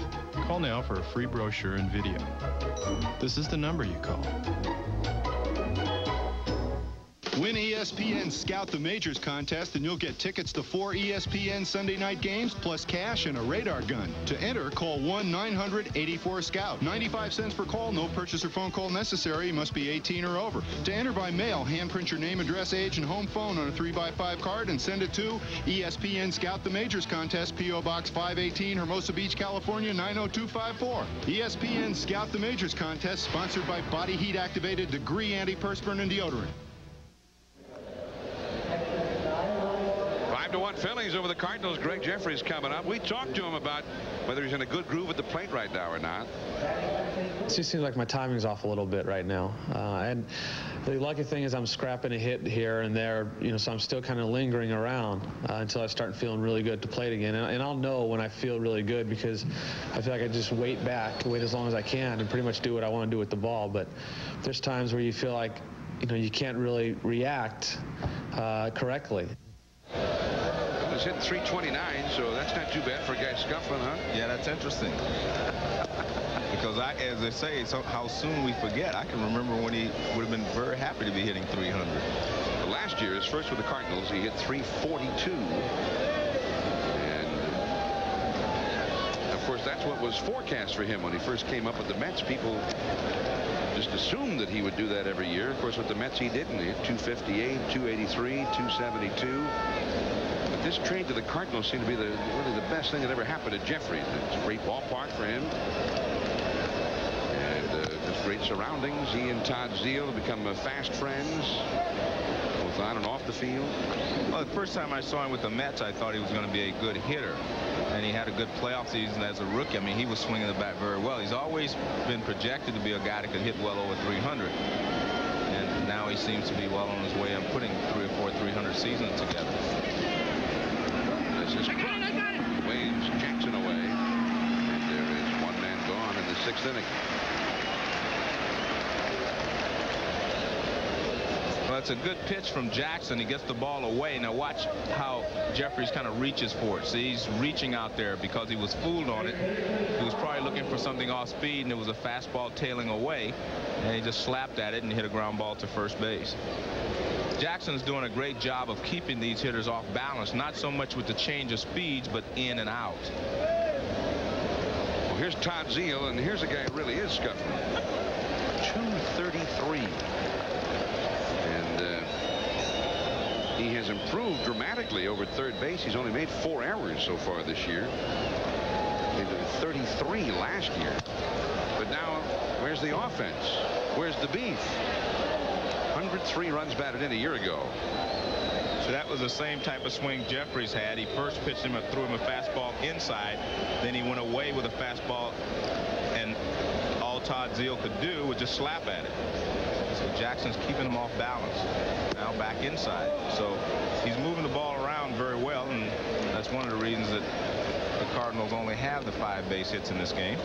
Call now for a free brochure and video. This is the number you call. Win ESPN Scout the Majors contest and you'll get tickets to four ESPN Sunday night games plus cash and a radar gun. To enter, call 1-900-84-SCOUT. 95 cents per call, no purchase or phone call necessary. You must be 18 or over. To enter by mail, handprint your name, address, age, and home phone on a 3x5 card and send it to ESPN Scout the Majors contest, P.O. Box 518, Hermosa Beach, California 90254. ESPN Scout the Majors contest sponsored by Body Heat Activated Degree Antiperspirant and Deodorant. Five to one Phillies over the Cardinals. Gregg Jefferies coming up. We talked to him about whether he's in a good groove at the plate right now or not. It just seems like my timing's off a little bit right now. Uh, and the lucky thing is I'm scrapping a hit here and there, you know, so I'm still kind of lingering around uh, until I start feeling really good to plate again. And, and I'll know when I feel really good because I feel like I just wait back, wait as long as I can, and pretty much do what I want to do with the ball. But there's times where you feel like, you know, you can't really react uh, correctly. He's hitting 329, so that's not too bad for a guy scuffling, huh? Yeah, that's interesting. because I, as they say, so how soon we forget. I can remember when he would have been very happy to be hitting 300. Last year, his first with the Cardinals, he hit 342. And, of course, that's what was forecast for him when he first came up with the Mets. People just assumed that he would do that every year. Of course, with the Mets, he didn't. He hit 258, 283, 272. But this trade to the Cardinals seemed to be the really the best thing that ever happened to Jefferies. It's a great ballpark for him. And uh, just great surroundings. He and Todd Zeile have become uh, fast friends, both on and off the field. Well, the first time I saw him with the Mets, I thought he was going to be a good hitter. And he had a good playoff season as a rookie. I mean, he was swinging the bat very well. He's always been projected to be a guy that could hit well over 300. And now he seems to be well on his way of putting three or four 300 seasons together. This is Kruk. Waves Jackson away. And there is one man gone in the sixth inning. Well, it's a good pitch from Jackson. He gets the ball away. Now watch how Jefferies kind of reaches for it. See, he's reaching out there because he was fooled on it. He was probably looking for something off speed, and it was a fastball tailing away. And he just slapped at it and hit a ground ball to first base. Jackson's doing a great job of keeping these hitters off balance, not so much with the change of speeds, but in and out. Well, here's Todd Zeile, and here's a guy who really is scuffling. 233. And uh, he has improved dramatically over third base. He's only made four errors so far this year. Did 33 last year. But now, where's the offense? Where's the beef? 103 runs batted in a year ago. So that was the same type of swing Jefferies had. He first pitched him threw him a fastball inside. Then he went away with a fastball. And all Todd Zeile could do was just slap at it. So Jackson's keeping him off balance. Now back inside. So he's moving the ball around very well. And that's one of the reasons that the Cardinals only have the five base hits in this game.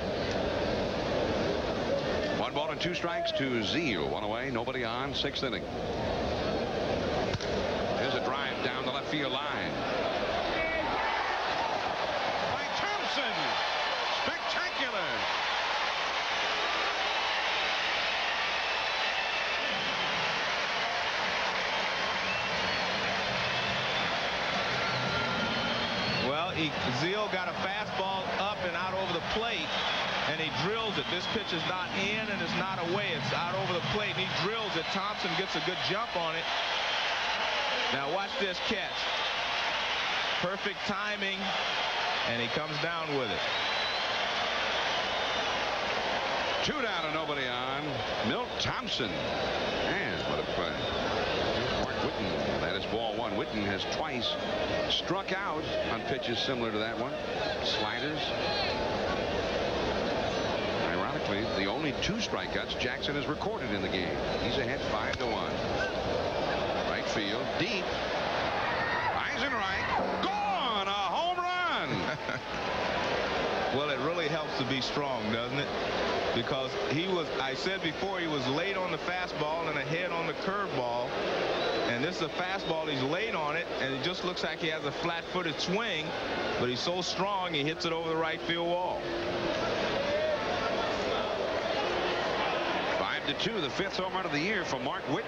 One ball and two strikes to Zeile. One away, nobody on, sixth inning. Here's a drive down the left field line. By Thompson. Spectacular. Well, he, Zeile got a fastball up and out over the plate, and he drills it. This pitch is not in and it's not away. It's out over the plate, and he drills it. Thompson gets a good jump on it. Now watch this catch. Perfect timing, and he comes down with it. Two down and nobody on. Milt Thompson. Man, what a play. Mark Whiten. That is ball one. Whiten has twice struck out on pitches similar to that one. Sliders. The only two strikeouts Jackson has recorded in the game. He's ahead five to one. Right field, deep. Eisenreich, gone, a home run. Well, it really helps to be strong, doesn't it? Because he was, I said before, he was late on the fastball and ahead on the curveball. And this is a fastball. He's late on it, and it just looks like he has a flat-footed swing. But he's so strong, he hits it over the right field wall. To two, the fifth home run of the year for Mark Whiten.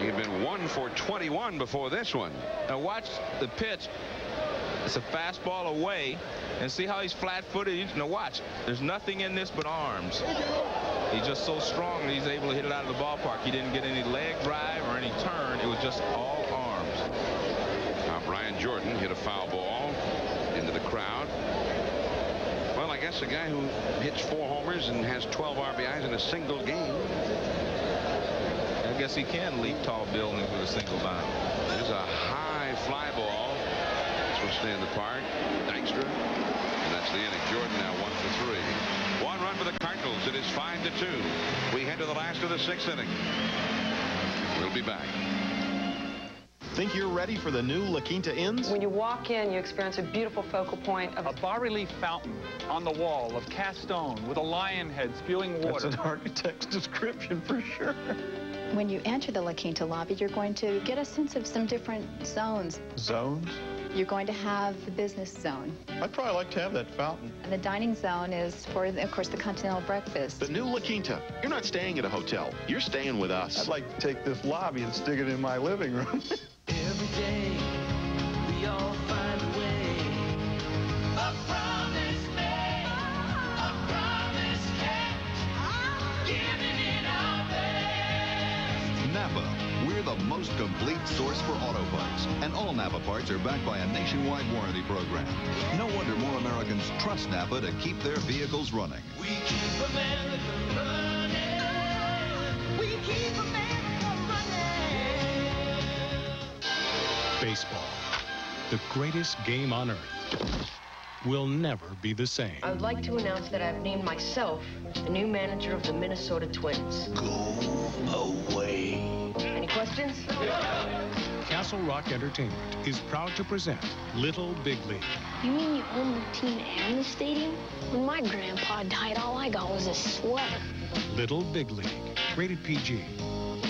He had been one for 21 before this one. Now watch the pitch. It's a fastball away, and see how he's flat-footed. Now watch. There's nothing in this but arms. He's just so strong that he's able to hit it out of the ballpark. He didn't get any leg drive or any turn. It was just all arms. Now Brian Jordan hit a foul ball into the crowd. Well, I guess a guy who hits four homers and has 12 RBIs in a single game. I guess he can leap tall buildings with a single bound. There's a high fly ball. This will stay in the park. Dykstra. And that's the inning. Jordan now one for three. One run for the Cardinals. It is five to two. We head to the last of the sixth inning. We'll be back. Think you're ready for the new La Quinta Inns? When you walk in, you experience a beautiful focal point of a bas-relief fountain on the wall of cast stone with a lion head spewing water. That's an architect's description for sure. When you enter the La Quinta lobby, you're going to get a sense of some different zones. Zones? You're going to have the business zone. I'd probably like to have that fountain. And the dining zone is for, of course, the continental breakfast. The new La Quinta. You're not staying at a hotel. You're staying with us. I'd like to take this lobby and stick it in my living room. Every day, we all find a way. A promise made, a promise kept, giving it our best. Napa. We're the most complete source for auto parts. And all Napa parts are backed by a nationwide warranty program. No wonder more Americans trust Napa to keep their vehicles running. We keep America running. We keep America Baseball, the greatest game on earth, will never be the same. I would like to announce that I've named myself the new manager of the Minnesota Twins. Go away. Any questions? Castle Rock Entertainment is proud to present Little Big League. You mean you own the team and the stadium? When my grandpa died, all I got was a sweater. Little Big League, rated PG.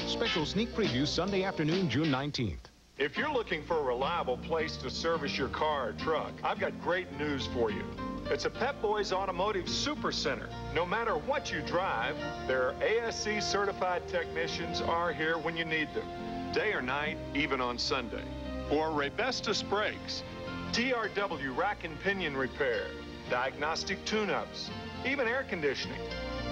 Special sneak preview Sunday afternoon, June 19th. If you're looking for a reliable place to service your car or truck, I've got great news for you. It's a Pep Boys Automotive Super Center. No matter what you drive, their ASC certified technicians are here when you need them, day or night, even on Sunday. For Raybestos brakes, TRW rack and pinion repair, diagnostic tune-ups, even air conditioning.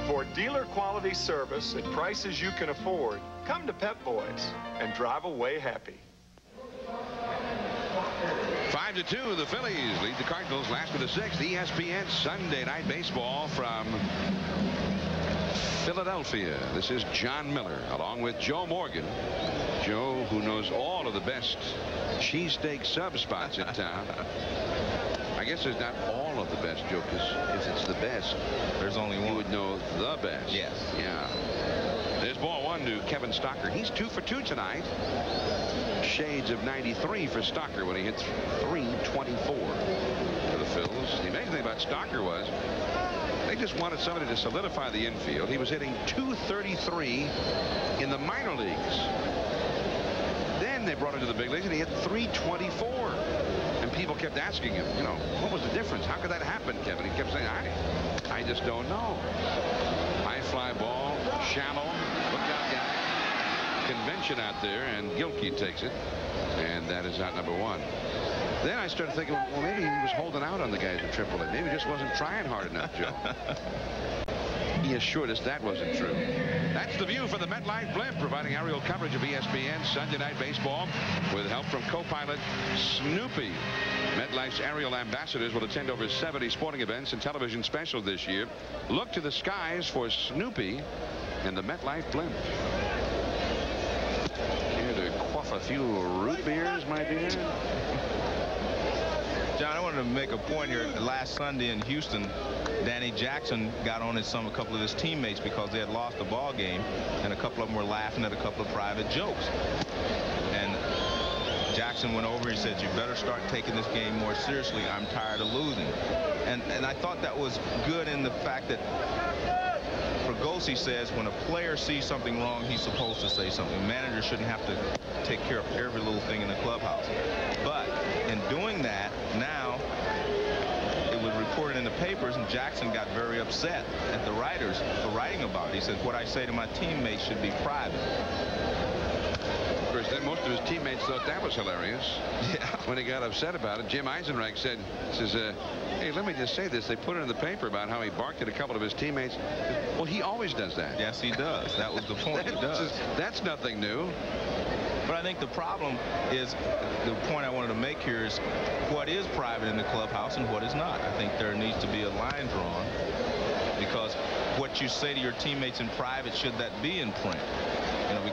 For dealer quality service at prices you can afford, come to Pep Boys and drive away happy. Five to two, the Phillies lead the Cardinals last of the sixth. ESPN Sunday Night Baseball from Philadelphia. This is Jon Miller along with Joe Morgan. Joe, who knows all of the best cheesesteak sub spots in town. I guess there's not all of the best, Joe, because if it's the best, there's only one. You would know the best. Yes. Yeah. There's ball one to Kevin Stocker. He's two for two tonight. Shades of 93 for Stocker when he hits 324 for the Phils. The amazing thing about Stocker was they just wanted somebody to solidify the infield. He was hitting 233 in the minor leagues. Then they brought him to the big leagues and he hit 324. And people kept asking him, you know, what was the difference? How could that happen, Kevin? He kept saying, I, I just don't know. High fly ball, shallow. Look out, guy. Convention out there, and Gilkey takes it. And that is out number one. Then I started thinking, well, maybe he was holding out on the guys at AAA. Maybe he just wasn't trying hard enough, Joe. he assured us that wasn't true. That's the view from the MetLife blimp, providing aerial coverage of ESPN Sunday Night Baseball with help from co-pilot Snoopy. MetLife's aerial ambassadors will attend over 70 sporting events and television specials this year. Look to the skies for Snoopy and the MetLife blimp. Quaff a few root beers, my dear. John, I wanted to make a point here. Last Sunday in Houston, Danny Jackson got on his, some a couple of his teammates because they had lost a ball game, and a couple of them were laughing at a couple of private jokes. And Jackson went over and said, you better start taking this game more seriously. I'm tired of losing. And, and I thought that was good in the fact that Fregosi says when a player sees something wrong, he's supposed to say something. A manager shouldn't have to take care of every little thing in the clubhouse. But in doing that, now it was reported in the papers, and Jackson got very upset at the writers for writing about it. He says, what I say to my teammates should be private. Course, then most of his teammates thought that was hilarious. Yeah. When he got upset about it, Jim Eisenreich said, says, uh, hey, let me just say this. They put it in the paper about how he barked at a couple of his teammates. Well, he always does that. Yes, he does. That was the point. he does. that's nothing new. But I think the problem is the point I wanted to make here is what is private in the clubhouse and what is not. I think there needs to be a line drawn because what you say to your teammates in private should that be in print.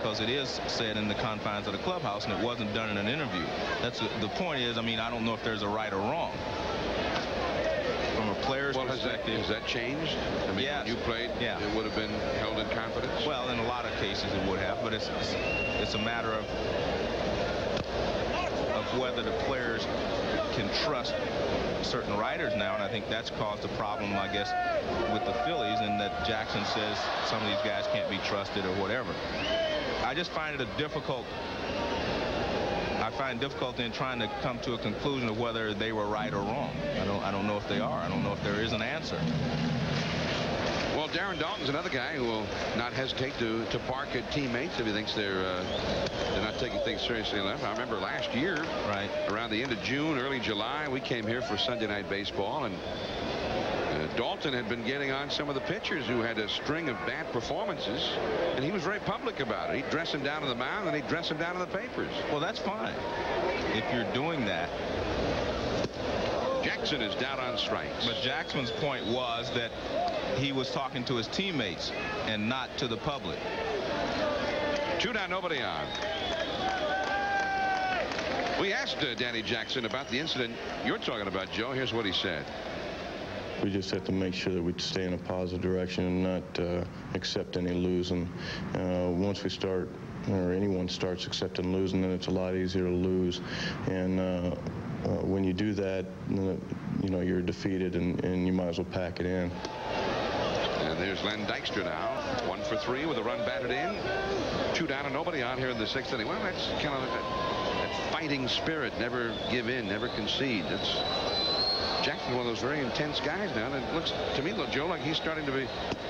Because it is said in the confines of the clubhouse and it wasn't done in an interview. That's the point is, I mean, I don't know if there's a right or wrong. From a player's Well, has that, has that changed? I mean, Yes. when you played, Yeah. it would have been held in confidence? Well, in a lot of cases it would have, but it's it's, it's a matter of of whether the players can trust certain writers now, and I think that's caused a problem, I guess, with the Phillies, and that Jackson says some of these guys can't be trusted or whatever. I just find it a difficult. I find difficulty in trying to come to a conclusion of whether they were right or wrong. I don't. I don't know if they are. I don't know if there is an answer. Well, Darren Daulton's another guy who will not hesitate to, to bark at teammates if he thinks they're uh, they're not taking things seriously enough. I remember last year, right around the end of June, early July, we came here for Sunday night baseball, and Daulton had been getting on some of the pitchers who had a string of bad performances, and he was very public about it. He'd dress them down to the mound, and he'd dress them down in the papers. Well, that's fine if you're doing that. Jackson is down on strikes. But Jackson's point was that he was talking to his teammates and not to the public. Two down, nobody on. We asked uh, Danny Jackson about the incident you're talking about, Joe. Here's what he said. We just have to make sure that we stay in a positive direction and not uh, accept any losing. Uh, once we start, or anyone starts accepting losing, then it's a lot easier to lose. And uh, uh, when you do that, you know, you're defeated and, and you might as well pack it in. And there's Len Dykstra now. One for three with a run batted in. Two down and nobody on here in the sixth inning. Well, that's kind of that, that fighting spirit. Never give in, never concede. That's Jackson's one of those very intense guys now. And it looks to me, look, Joe, like he's starting to be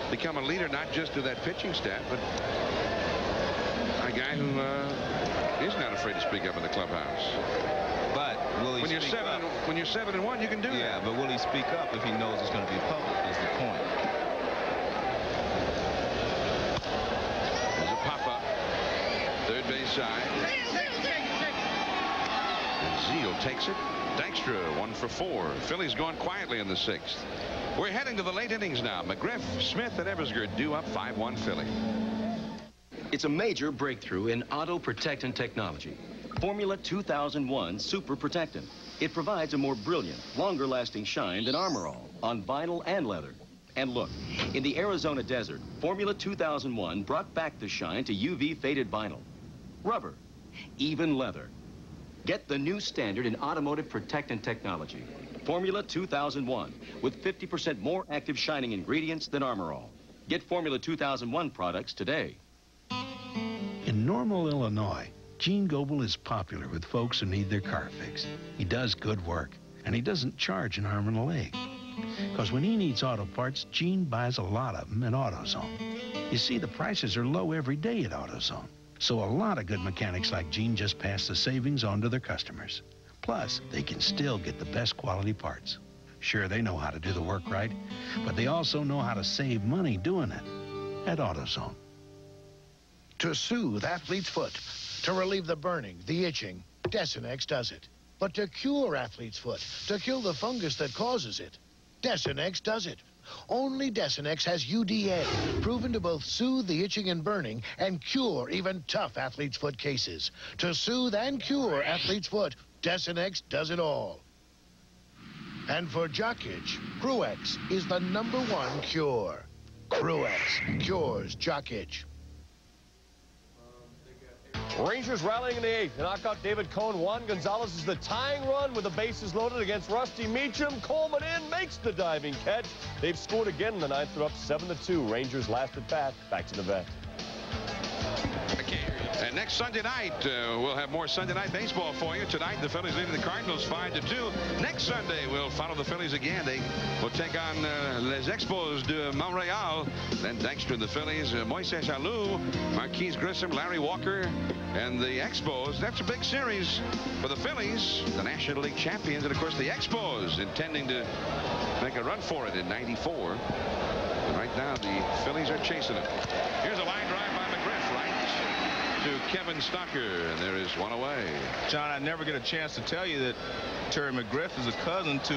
become a leader, not just to that pitching staff, but a guy who uh, is not afraid to speak up in the clubhouse. But will he when you're speak seven, up? and- when you're seven and one, you can do Yeah, that. but will he speak up if he knows it's going to be public is the point. There's a pop-up. Third base side. And Zeile takes it. Dykstra, one for four. Phillies going quietly in the sixth. We're heading to the late innings now. McGriff, Smith, and Eversgerd due up 5-1 Philly. It's a major breakthrough in auto protectant technology. Formula 2001 Super Protectant. It provides a more brilliant, longer lasting shine than Armor All on vinyl and leather. And look, in the Arizona desert, Formula 2001 brought back the shine to UV faded vinyl, rubber, even leather. Get the new standard in automotive protectant technology. Formula 2001 with 50% more active shining ingredients than Armor All. Get Formula 2001 products today. In Normal, Illinois, Gene Goebel is popular with folks who need their car fixed. He does good work, and he doesn't charge an arm and a leg. Because when he needs auto parts, Gene buys a lot of them at AutoZone. You see, the prices are low every day at AutoZone. So a lot of good mechanics like Gene just pass the savings on to their customers. Plus, they can still get the best quality parts. Sure, they know how to do the work right, but they also know how to save money doing it at AutoZone. To soothe athlete's foot, to relieve the burning, the itching, Desenex does it. but to cure athlete's foot, to kill the fungus that causes it. Desenex does it. Only Desenex has UDA, proven to both soothe the itching and burning and cure even tough athlete's foot cases. To soothe and cure athlete's foot, Desenex does it all. And for jock itch, Cruex is the number one cure. Cruex cures jock itch. Rangers rallying in the eighth to knock out David Cone. Juan Gonzalez is the tying run with the bases loaded against Rusty Meacham. Coleman in makes the diving catch. They've scored again in the ninth. They're up 7 to 2. Rangers last at bat. Back to the vet. And next Sunday night, uh, we'll have more Sunday night baseball for you. Tonight, the Phillies leading the Cardinals 5 to 2. Next Sunday, we'll follow the Phillies again. They will take on uh, Les Expos de Montreal. Then thanks to the Phillies, uh, Moises Alou, Marquis Grissom, Larry Walker, and the Expos. That's a big series for the Phillies, the National League champions, and of course the Expos intending to make a run for it in 94. And right now, the Phillies are chasing it. Here's a line drive by McGriff, right? To Kevin Stocker, and there is one away. John, I never get a chance to tell you that Terry McGriff is a cousin to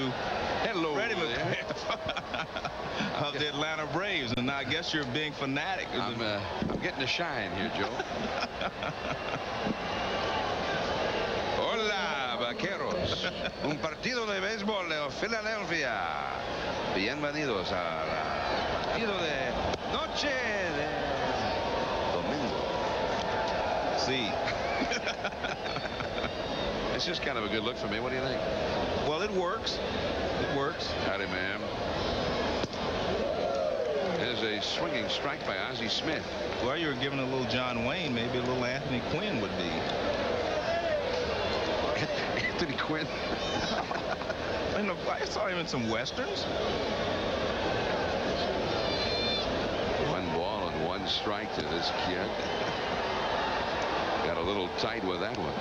Hello, Freddie McGriff of the Atlanta Braves, and I guess you're being fanatic. I'm, uh, I'm getting a shine here, Joe. Hola, vaqueros. Un partido de béisbol de Filadelfia. Bienvenidos al partido de noche de see. it's just kind of a good look for me. What do you think? Well, it works. It works. Howdy, ma'am. There's a swinging strike by Ozzie Smith. Well, you were giving a little John Wayne. Maybe a little Anthony Quinn would be. Anthony Quinn? I know I saw him in some westerns. One ball and one strike to this kid. Got a little tight with that one.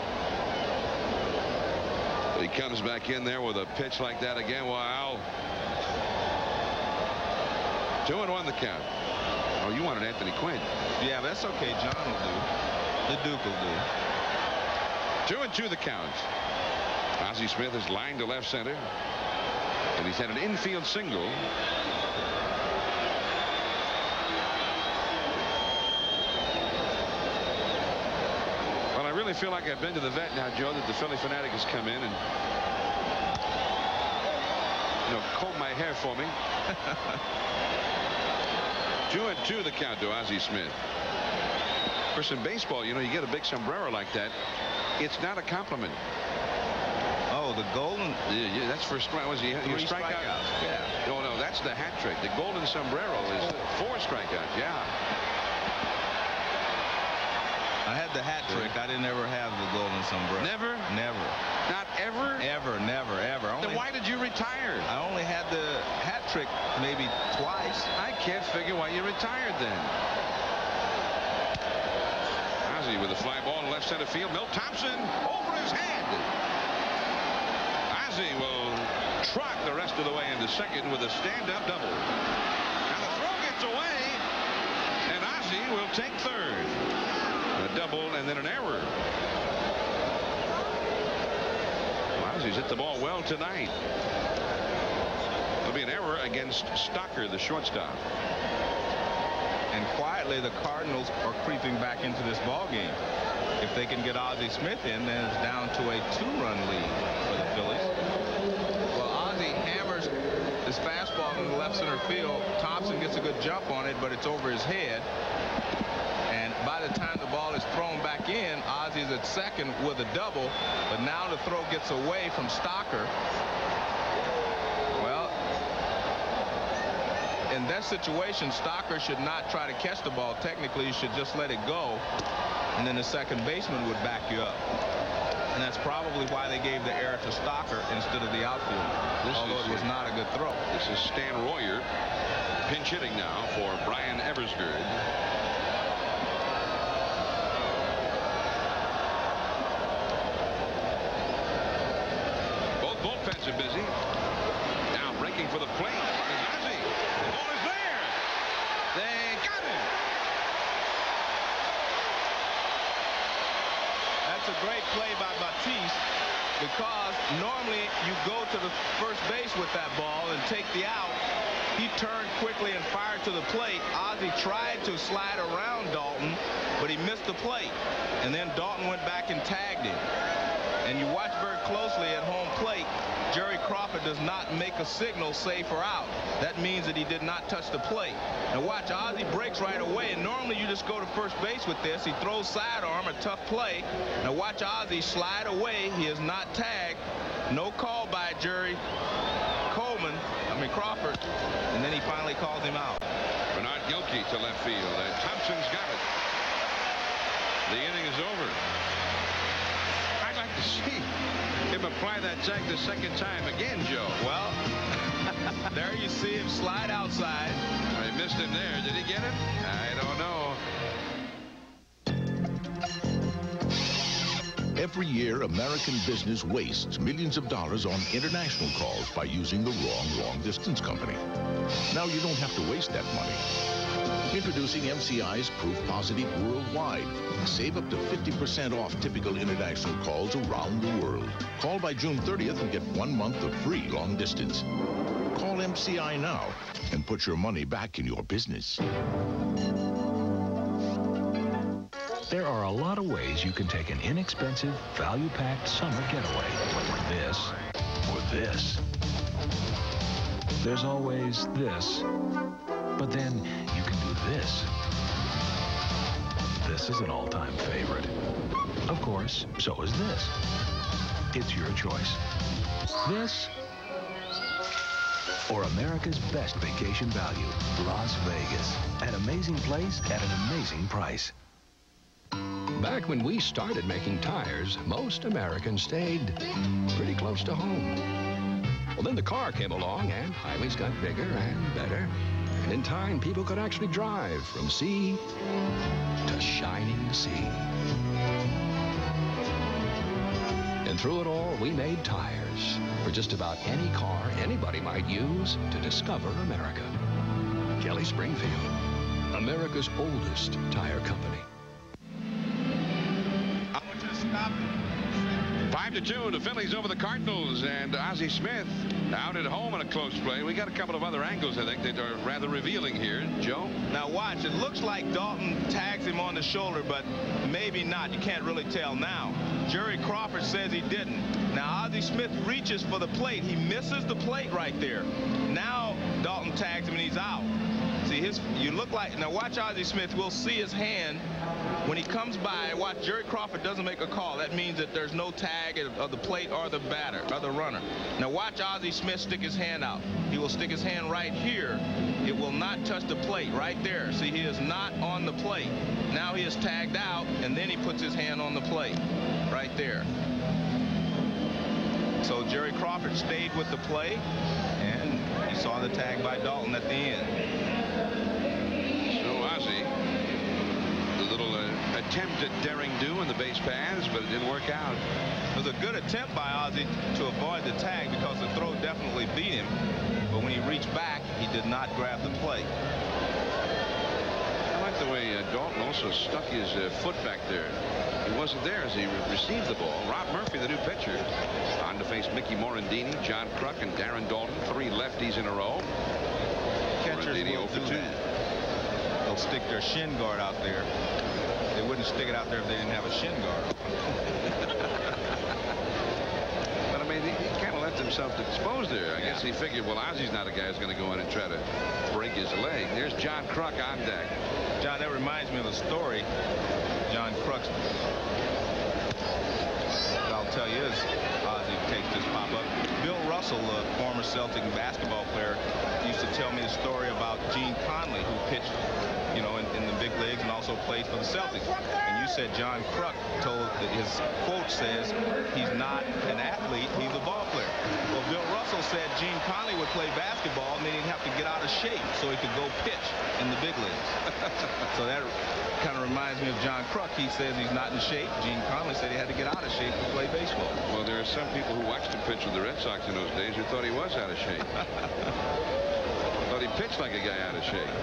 He comes back in there with a pitch like that again. Wow. Two and one the count. Oh, you wanted Anthony Quinn. Yeah, that's okay. John will do. The Duke will do. Two and two the count. Ozzie Smith is lined to left center. And he's had an infield single. I really feel like I've been to the vet now, Joe, that the Phillie Phanatic has come in and you know, comb my hair for me. two and two the count to Ozzie Smith. Of course, in baseball, you know, you get a big sombrero like that. It's not a compliment. Oh, the golden. Yeah, yeah that's for strike. Was he strikeouts. Yeah. No, no, that's the hat trick. The golden sombrero is oh. four strikeouts. Yeah. I had the hat trick. I didn't ever have the golden sombrero. Never? Never. Not ever? Ever, never, ever. Only, Then why did you retire? I only had the hat trick maybe twice. I can't figure why you retired then. Ozzie with a fly ball in left center field. Milt Thompson over his head. Ozzie will trot the rest of the way into second with a stand-up double. Now the throw gets away, and Ozzie will take third. A double and then an error. Ozzie's hit the ball well tonight. It'll be an error against Stocker, the shortstop. And quietly, the Cardinals are creeping back into this ball game. If they can get Ozzie Smith in, then it's down to a two-run lead for the Phillies. Well, Ozzie hammers his fastball in the left center field. Thompson gets a good jump on it, but it's over his head. By the time the ball is thrown back in, Ozzie is at second with a double. But now the throw gets away from Stocker. Well, in that situation, Stocker should not try to catch the ball. Technically, you should just let it go, and then the second baseman would back you up. And that's probably why they gave the error to Stocker instead of the outfielder, This although is- it was not a good throw. This is Stan Royer pinch hitting now for Bryan Eversgerd. Busy. Now breaking for the plate The ball is there. They got him. That's a great play by Batiste because normally you go to the first base with that ball and take the out. He turned quickly and fired to the plate. Ozzie tried to slide around Daulton, but he missed the plate. And then Daulton went back and tagged him. And you watch very closely at home plate, Jerry Crawford does not make a signal safe or out. That means that he did not touch the plate. Now watch, Ozzie breaks right away, and normally you just go to first base with this. He throws sidearm, a tough play. Now watch Ozzie slide away. He is not tagged. No call by Jerry Coleman, I mean Crawford, and then he finally calls him out. Bernard Gilkey to left field, and Thompson's got it. The inning is over. I'd like to see him apply that tag the second time again, Joe. Well, there you see him slide outside. I missed him there. Did he get it? I don't know. Every year, American business wastes millions of dollars on international calls by using the wrong long-distance company. Now you don't have to waste that money. Introducing MCI's Proof Positive Worldwide. Save up to 50% off typical international calls around the world. Call by June 30th and get one month of free long distance. Call MCI now and put your money back in your business. There are a lot of ways you can take an inexpensive, value-packed summer getaway. This or this. There's always this. But then you can do this. This is an all-time favorite. Of course, so is this. It's your choice. This or America's best vacation value, Las Vegas. An amazing place at an amazing price. Back when we started making tires, most Americans stayed pretty close to home. Well, then the car came along and highways got bigger and better. And in time, people could actually drive from sea to shining sea. And through it all, we made tires for just about any car anybody might use to discover America. Kelly Springfield, America's oldest tire company. Five to two, the Phillies over the Cardinals, and Ozzie Smith out at home in a close play. We got a couple of other angles, I think, that are rather revealing here. Joe? Now watch, it looks like Daulton tags him on the shoulder, but maybe not. You can't really tell now. Jerry Crawford says he didn't. Now Ozzie Smith reaches for the plate. He misses the plate right there. Now Daulton tags him and he's out. See his you look like now watch Ozzie Smith. We'll see his hand when he comes by. Watch Jerry Crawford doesn't make a call. That means that there's no tag of the plate or the batter or the runner. Now watch Ozzie Smith stick his hand out. He will stick his hand right here. It will not touch the plate right there. See he is not on the plate. Now he is tagged out and then he puts his hand on the plate right there. So Jerry Crawford stayed with the play and he saw the tag by Daulton at the end. So Ozzie, the little uh, attempt at daring do in the base paths, but it didn't work out. It was a good attempt by Ozzie to avoid the tag because the throw definitely beat him. But when he reached back, he did not grab the plate. I like the way uh, Daulton also stuck his uh, foot back there. He wasn't there as he re received the ball. Rob Murphy, the new pitcher, on to face Mickey Morandini, John Kruk, and Darren Daulton, Three lefties in a row. Catchers Morandini will do 2. that. They'll stick their shin guard out there. They wouldn't stick it out there if they didn't have a shin guard. But I mean, he, he kind of left himself exposed there. I guess he figured, well, Ozzie's not a guy who's going to go in and try to break his leg. There's John Kruk on deck. John, that reminds me of a story. John. What I'll tell you is, Ozzie takes this pop up. Bill Russell, a former Celtic basketball player, used to tell me the story about Gene Conley, who pitched, you know, in, in the big leagues and also played for the Celtics. And you said John Kruk told that his quote says he's not an athlete, he's a ball player. Well, Bill Russell said Gene Conley would play basketball and then he'd have to get out of shape so he could go pitch in the big leagues. so that kind of reminds me of John Kruk. He says he's not in shape. Gene Conley said he had to get out of shape to play baseball. Well, there are some people who watched him pitch with the Red Sox in those days who thought he was out of shape. thought he pitched like a guy out of shape.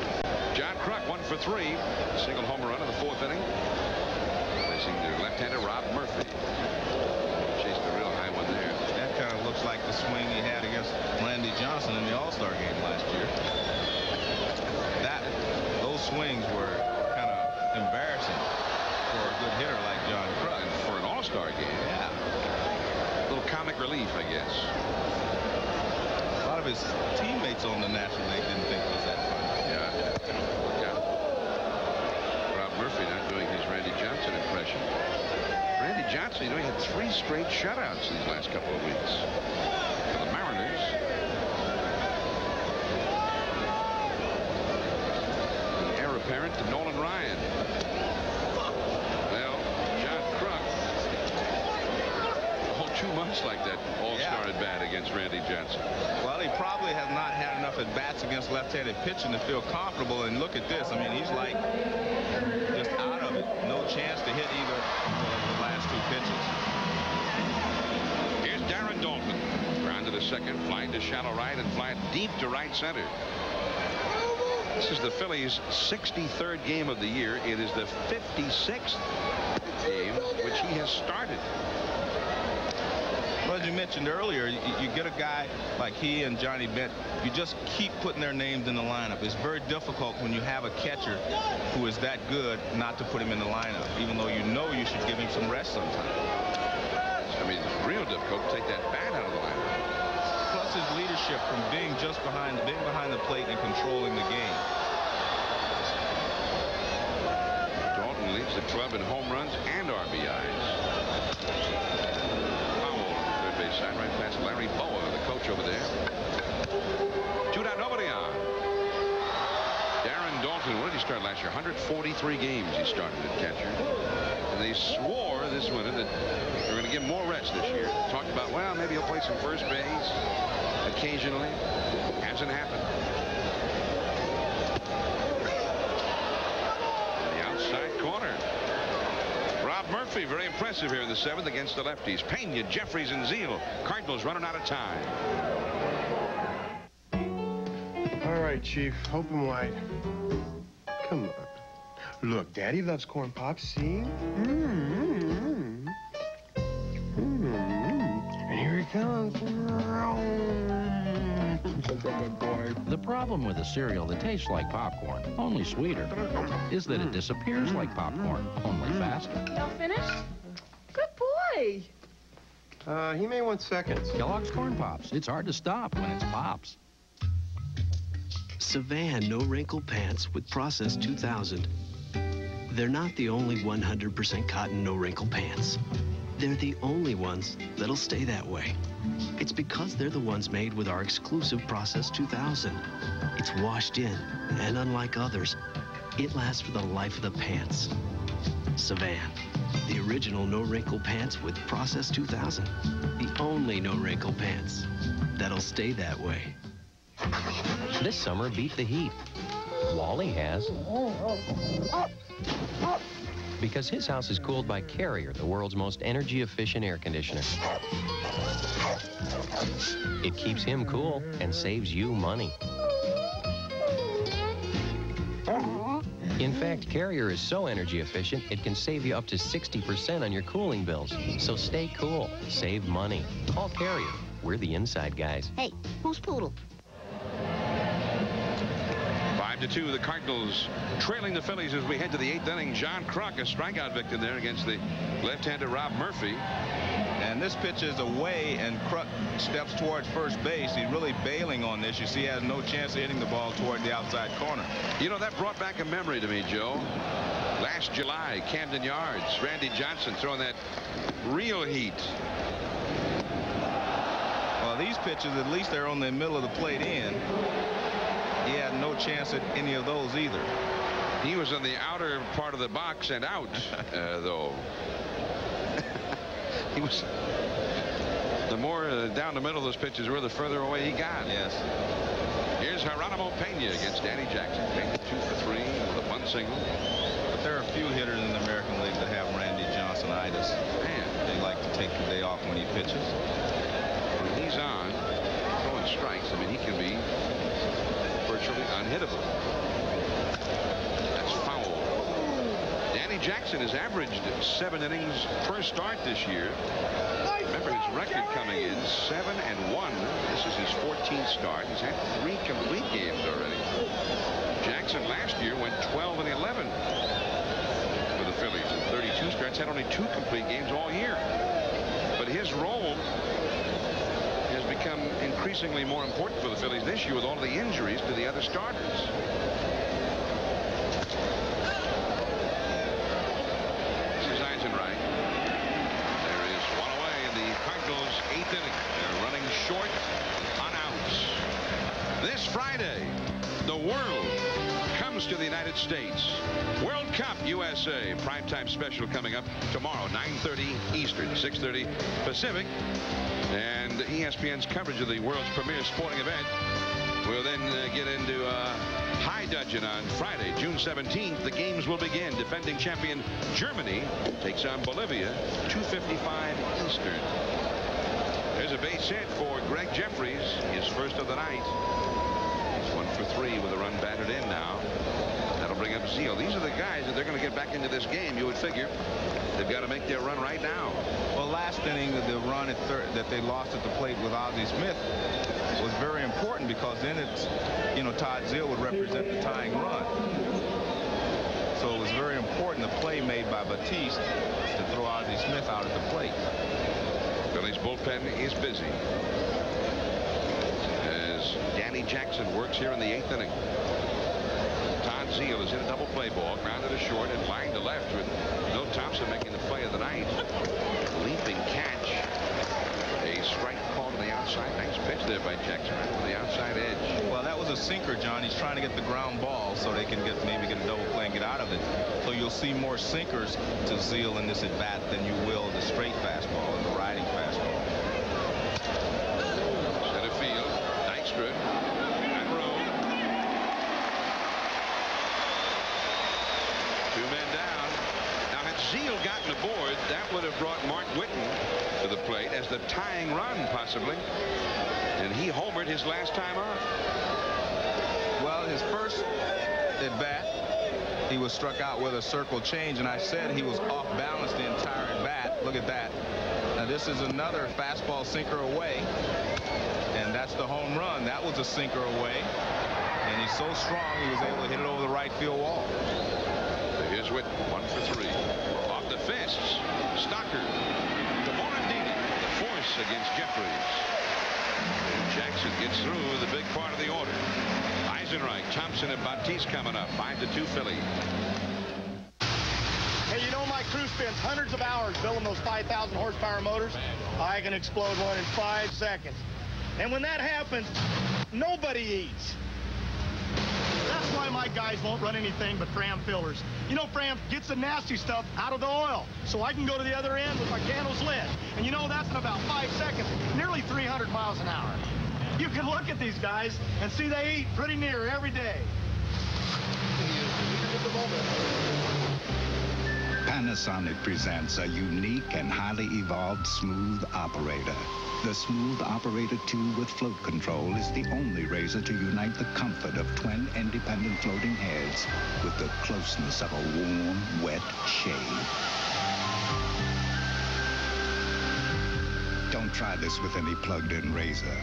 John Kruk, one for three. Single home run in the fourth inning. Facing their left-hander Rob Murphy. Chased a real high one there. That kind of looks like the swing he had against Randy Johnson in the All-Star game last year. That those swings were kind of embarrassing for a good hitter like John. And for an All-Star game. Yeah. A little comic relief, I guess. A lot of his teammates on the National League didn't think it was that funny. Yeah. Yeah. Rob Murphy not doing his Randy Johnson impression. Randy Johnson, you know, he had three straight shutouts these last couple of weeks. For the Mariners. The heir apparent to Nolan Ryan. Well, John Kruk. Oh, two months like that all-star at bat against Randy Johnson. Well, he probably has not had enough at bats against left-handed pitching to feel comfortable. And look at this. I mean, he's like No chance to hit either of the last two pitches. Here's Darren Daulton. Ground to the second, flying to shallow right and fly deep to right center. This is the Phillies' 63rd game of the year. It is the 56th game which he has started. Well, as you mentioned earlier, you, you get a guy like he and Johnny Bench, you just keep putting their names in the lineup. It's very difficult when you have a catcher who is that good not to put him in the lineup, even though you know you should give him some rest sometime. I mean, it's real difficult to take that bat out of the lineup. Plus his leadership from being just behind, being behind the plate and controlling the game. Daulton leads the club in home runs and RBIs. Powell, third base side, right past Larry Bowa, the coach over there. Down, nobody on. Darren Daulton, what did he start last year? 143 games he started at catcher. And they swore this winter that they're going to him more rest this year. Talked about, well, maybe he'll play some first base occasionally. Hasn't happened. The outside corner. Rob Murphy, very impressive here in the seventh against the lefties. Pena, Jefferies, and Zeile. Cardinals running out of time. All right, Chief. Open wide. Come on. Look, Daddy loves corn pops. See? Mm-hmm. Mm-hmm. And here he comes. The problem with a cereal that tastes like popcorn, only sweeter, is that it mm. disappears like mm. popcorn, mm. only faster. Y'all finished? Good boy. Uh, he may want seconds. Kellogg's Corn Pops. It's hard to stop when it's Pops. Savane No Wrinkle Pants with Process 2000. They're not the only 100% cotton no wrinkle pants. They're the only ones that'll stay that way. It's because they're the ones made with our exclusive Process 2000. It's washed in, and unlike others, it lasts for the life of the pants. Savane, the original no wrinkle pants with Process 2000. The only no wrinkle pants that'll stay that way. This summer, beat the heat. Wally has. Oh, oh. Because his house is cooled by Carrier, the world's most energy-efficient air conditioner. It keeps him cool and saves you money. In fact, Carrier is so energy efficient, it can save you up to 60% on your cooling bills. So stay cool, save money. Call Carrier. We're the inside guys. Hey, who's Poodle? To two, the Cardinals trailing the Phillies as we head to the eighth inning. John Kruk, a strikeout victim there against the left-hander Rob Murphy. And this pitch is away, and Kruk steps towards first base. He's really bailing on this. You see, he has no chance of hitting the ball toward the outside corner. You know, that brought back a memory to me, Joe. Last July, Camden Yards, Randy Johnson throwing that real heat. Well, these pitches, at least they're on the middle of the plate in. He had no chance at any of those either. He was on the outer part of the box and out, uh, though. he was. The more uh, down the middle those pitches were, the further away he got. Yes. Here's Geronimo Pena against Danny Jackson. Pena two for three with a bunt single. But there are a few hitters in the American League that have Randy Johnson-itis. Man. They like to take the day off when he pitches. When he's on, throwing strikes, I mean, he can be unhittable. That's foul. Danny Jackson has averaged seven innings per start this year. Remember his record coming in seven and one. This is his 14th start. He's had three complete games already. Jackson last year went 12 and 11 for the Phillies in 32 starts. Had only two complete games all year. But his role has become increasingly more important for the Phillies this year with all the injuries to the other starters. This is Eisenreich. There is one away in the Cardinals' eighth inning. They're running short on outs. This Friday, the world to the United States. World Cup USA primetime special coming up tomorrow, 9:30 Eastern, 6:30 Pacific, and ESPN's coverage of the world's premier sporting event. We'll then uh, get into uh, high dudgeon on Friday, June 17th. The games will begin. Defending champion Germany takes on Bolivia, 2:55 Eastern. There's a base hit for Gregg Jefferies, his first of the night. He's one for three with a run batted in now. That'll up Zeile. These are the guys that they're going to get back into this game. You would figure they've got to make their run right now. Well, last inning, the run at third that they lost at the plate with Ozzie Smith was very important because then it's, you know, Todd Zeile would represent the tying run. So it was very important the play made by Batiste to throw Ozzie Smith out at the plate. Phillies bullpen is busy. As Danny Jackson works here in the eighth inning. Zeile is in a double play ball, grounded to short and lined to left with Milt Thompson making the play of the night. Leaping catch. A strike call to the outside. Nice pitch there by Jackson right the outside edge. Well, that was a sinker, John. He's trying to get the ground ball so they can get maybe get a double play and get out of it. So you'll see more sinkers to Zeile in this at bat than you will the straight fastball and the riding fastball. Center field. Dykstra. Monroe. Two men down. Now, had Zeile gotten aboard, that would have brought Mark Whiten to the plate as the tying run, possibly. And he homered his last time up. Well, his first at bat, he was struck out with a circle change, and I said he was off balance the entire at bat. Look at that. Now, this is another fastball sinker away, and that's the home run. That was a sinker away, and he's so strong he was able to hit it over the right field wall. Here's Whitten, one for three. Stocker. To. The force against Jefferies. And Jackson gets through the big part of the order. Eisenreich, Thompson, and Batiste coming up. Five to two Philly. Hey, you know my crew spends hundreds of hours building those 5,000 horsepower motors. I can explode one in five seconds. And when that happens, nobody eats. That's why my guys won't run anything but Fram fillers. You know, Fram gets the nasty stuff out of the oil, so I can go to the other end with my candles lit. And you know, that's in about five seconds, nearly 300 miles an hour. You can look at these guys and see they eat pretty near every day. Panasonic presents a unique and highly evolved smooth operator. The Smooth Operator 2 with float control is the only razor to unite the comfort of twin independent floating heads with the closeness of a warm, wet shave. Don't try this with any plugged-in razor.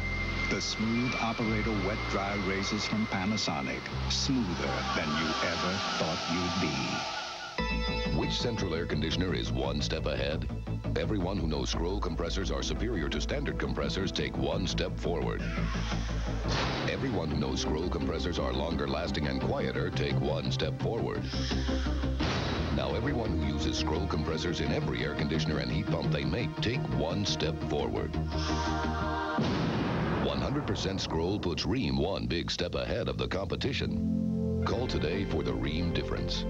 The Smooth Operator Wet Dry Razors from Panasonic. Smoother than you ever thought you'd be. Which central air conditioner is one step ahead? Everyone who knows scroll compressors are superior to standard compressors take one step forward. Everyone who knows scroll compressors are longer lasting and quieter take one step forward. Now everyone who uses scroll compressors in every air conditioner and heat pump they make take one step forward. 100% scroll puts Rheem one big step ahead of the competition. Call today for the Rheem difference.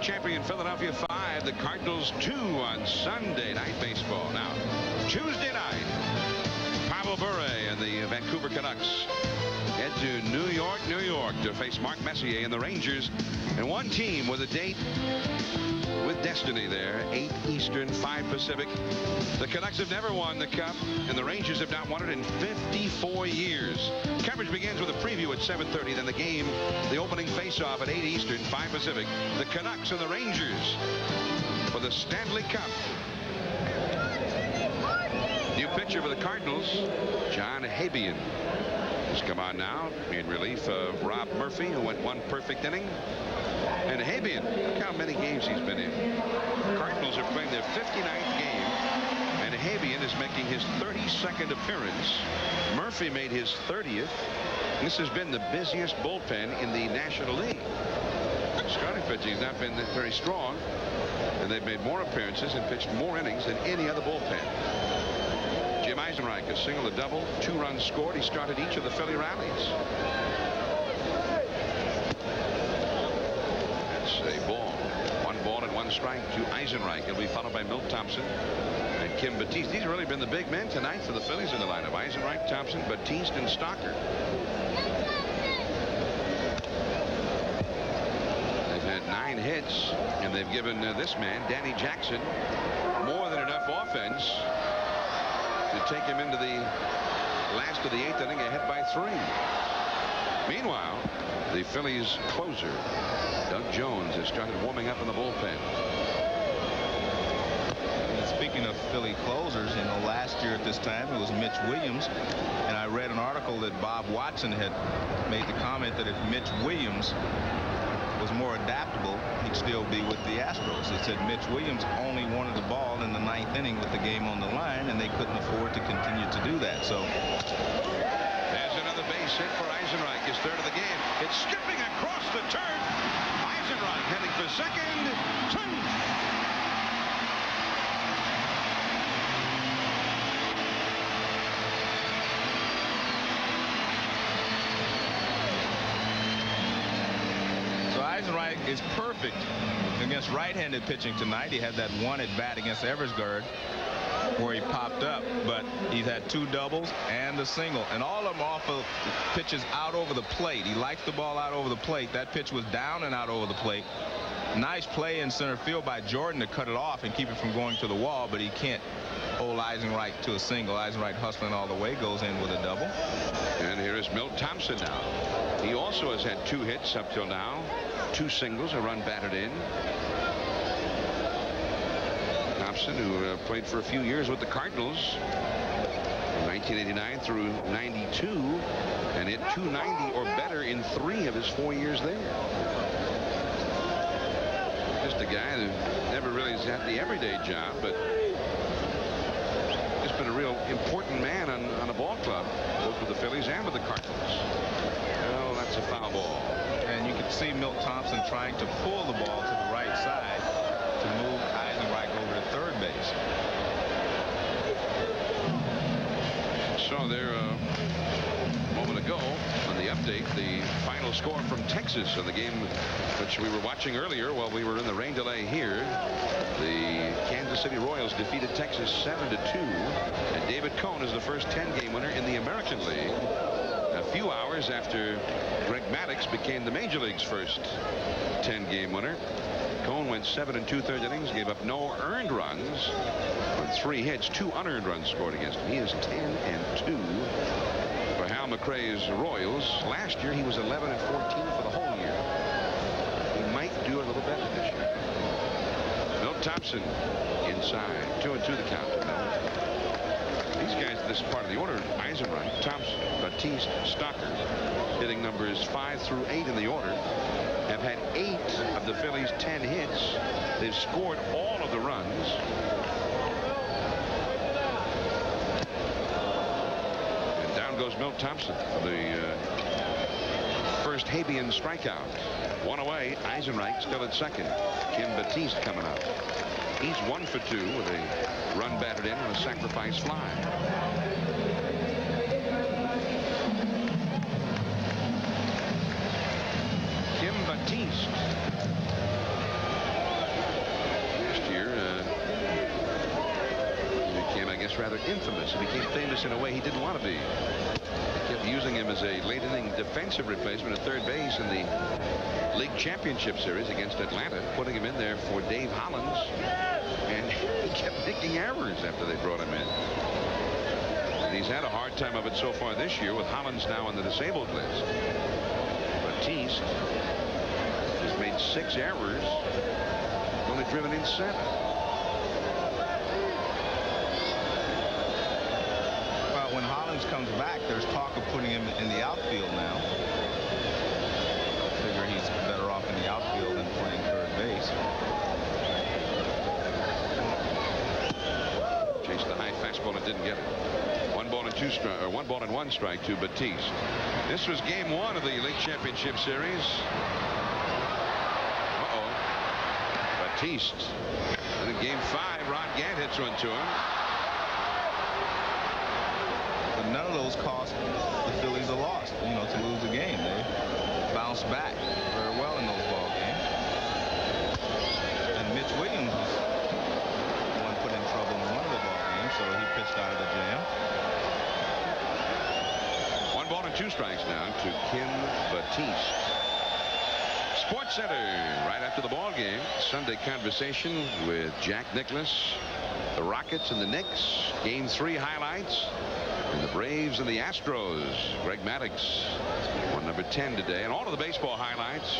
Champion Philadelphia 5, the Cardinals 2 on Sunday night baseball. Now, Tuesday night, Pavel Bure and the Vancouver Canucks head to New York New York to face Mark Messier and the Rangers. And one team with a date with destiny there. 8 Eastern, 5 Pacific. The Canucks have never won the Cup, and the Rangers have not won it in 54 years. Coverage begins with a preview at 7.30, then the game, the opening face-off at 8 Eastern, 5 Pacific. The Canucks and the Rangers for the Stanley Cup. New pitcher for the Cardinals, John Habyan. Has come on now in relief of Rob Murphy, who went one perfect inning. And Habyan, look how many games he's been in. The Cardinals are playing their 59th game, and Habyan is making his 32nd appearance. Murphy made his 30th. This has been the busiest bullpen in the National League. Starting pitching has not been very strong, and they've made more appearances and pitched more innings than any other bullpen. Eisenreich, a single, a double, two runs scored. He started each of the Philly rallies. That's a ball. One ball and one strike to Eisenreich. He'll be followed by Milt Thompson and Kim Batiste. These have really been the big men tonight for the Phillies in the lineup. Eisenreich, Thompson, Batiste, and Stocker. They've had nine hits, and they've given uh, this man, Danny Jackson, more than enough offense to take him into the last of the eighth inning ahead by three. Meanwhile, the Phillies closer, Doug Jones, has started warming up in the bullpen. Speaking of Philly closers, you know, last year at this time it was Mitch Williams, and I read an article that Bob Watson had made the comment that if Mitch Williams was more adaptable, still be with the Astros. He said Mitch Williams only wanted the ball in the ninth inning with the game on the line, and they couldn't afford to continue to do that. So There's another base hit for Eisenreich, his third of the game. It's skipping across the turf. Eisenreich heading for second. Two. So Eisenreich is perfect against right-handed pitching tonight. He had that one at bat against Eversgerd where he popped up, but he's had two doubles and a single, and all of them off of pitches out over the plate. He likes the ball out over the plate. That pitch was down and out over the plate. Nice play in center field by Jordan to cut it off and keep it from going to the wall, but he can't hold Eisenreich to a single. Eisenreich hustling all the way goes in with a double. And here is Milt Thompson now. He also has had two hits up till now. Two singles, a run batted in. Thompson, who uh, played for a few years with the Cardinals 1989 through 92 and hit 290 or better in three of his four years there. Just a guy who never really has had the everyday job, but just been a real important man on, on a ball club, both with the Phillies and with the Cardinals. Well, that's a foul ball. See Milt Thompson trying to pull the ball to the right side to move Eisenreich over to third base. So there uh, a moment ago on the update, the final score from Texas in the game which we were watching earlier while we were in the rain delay here. The Kansas City Royals defeated Texas 7 to 2, and David Cone is the first 10-game winner in the American League. Few hours after Greg Maddux became the Major League's first 10-game winner. Cone went seven and two-thirds innings, gave up no earned runs, with three hits, two unearned runs scored against him. He is 10 and two for Hal McRae's Royals. Last year he was 11 and 14 for the whole year. He might do a little better this year. Milt Thompson inside, two and two the count. These guys, this part of the order, Eisenreich, Thompson, Batiste, Stocker, hitting numbers five through eight in the order, have had eight of the Phillies' 10 hits. They've scored all of the runs. And down goes Milt Thompson for the uh, first Habyan strikeout. One away, Eisenreich still at second. Kim Batiste coming up. He's one for two with a run batted in and a sacrifice fly. Kim Batiste. Last year, uh, became, I guess, rather infamous. He became famous in a way he didn't want to be. He kept using him as a late inning defensive replacement at third base in the league championship series against Atlanta, putting him in there for Dave Hollins. He kept making errors after they brought him in. And he's had a hard time of it so far this year with Hollins now on the disabled list. Batiste has made six errors, only driven in seven. Well, when Hollins comes back, there's talk of putting him in the outfield now. I Figure he's better off in the outfield than playing third base. Chased the high didn't get it. One ball and two strike, or one ball and one strike to Batiste. This was game one of the league championship series. Uh-oh. Batiste. And in game five, Ron Gant hits one to him. But none of those cost the Phillies a loss, you know, to lose the game. They bounced back very well in those ball games. And Mitch Williams was the one put in trouble in one of the ball games, so he pitched out of the jam. One ball and two strikes now to Kim Batiste. Sports Center right after the ball game. Sunday conversation with Jack Nicklaus, the Rockets and the Knicks. Game three highlights. And the Braves and the Astros. Greg Maddux on number 10 today. And all of the baseball highlights.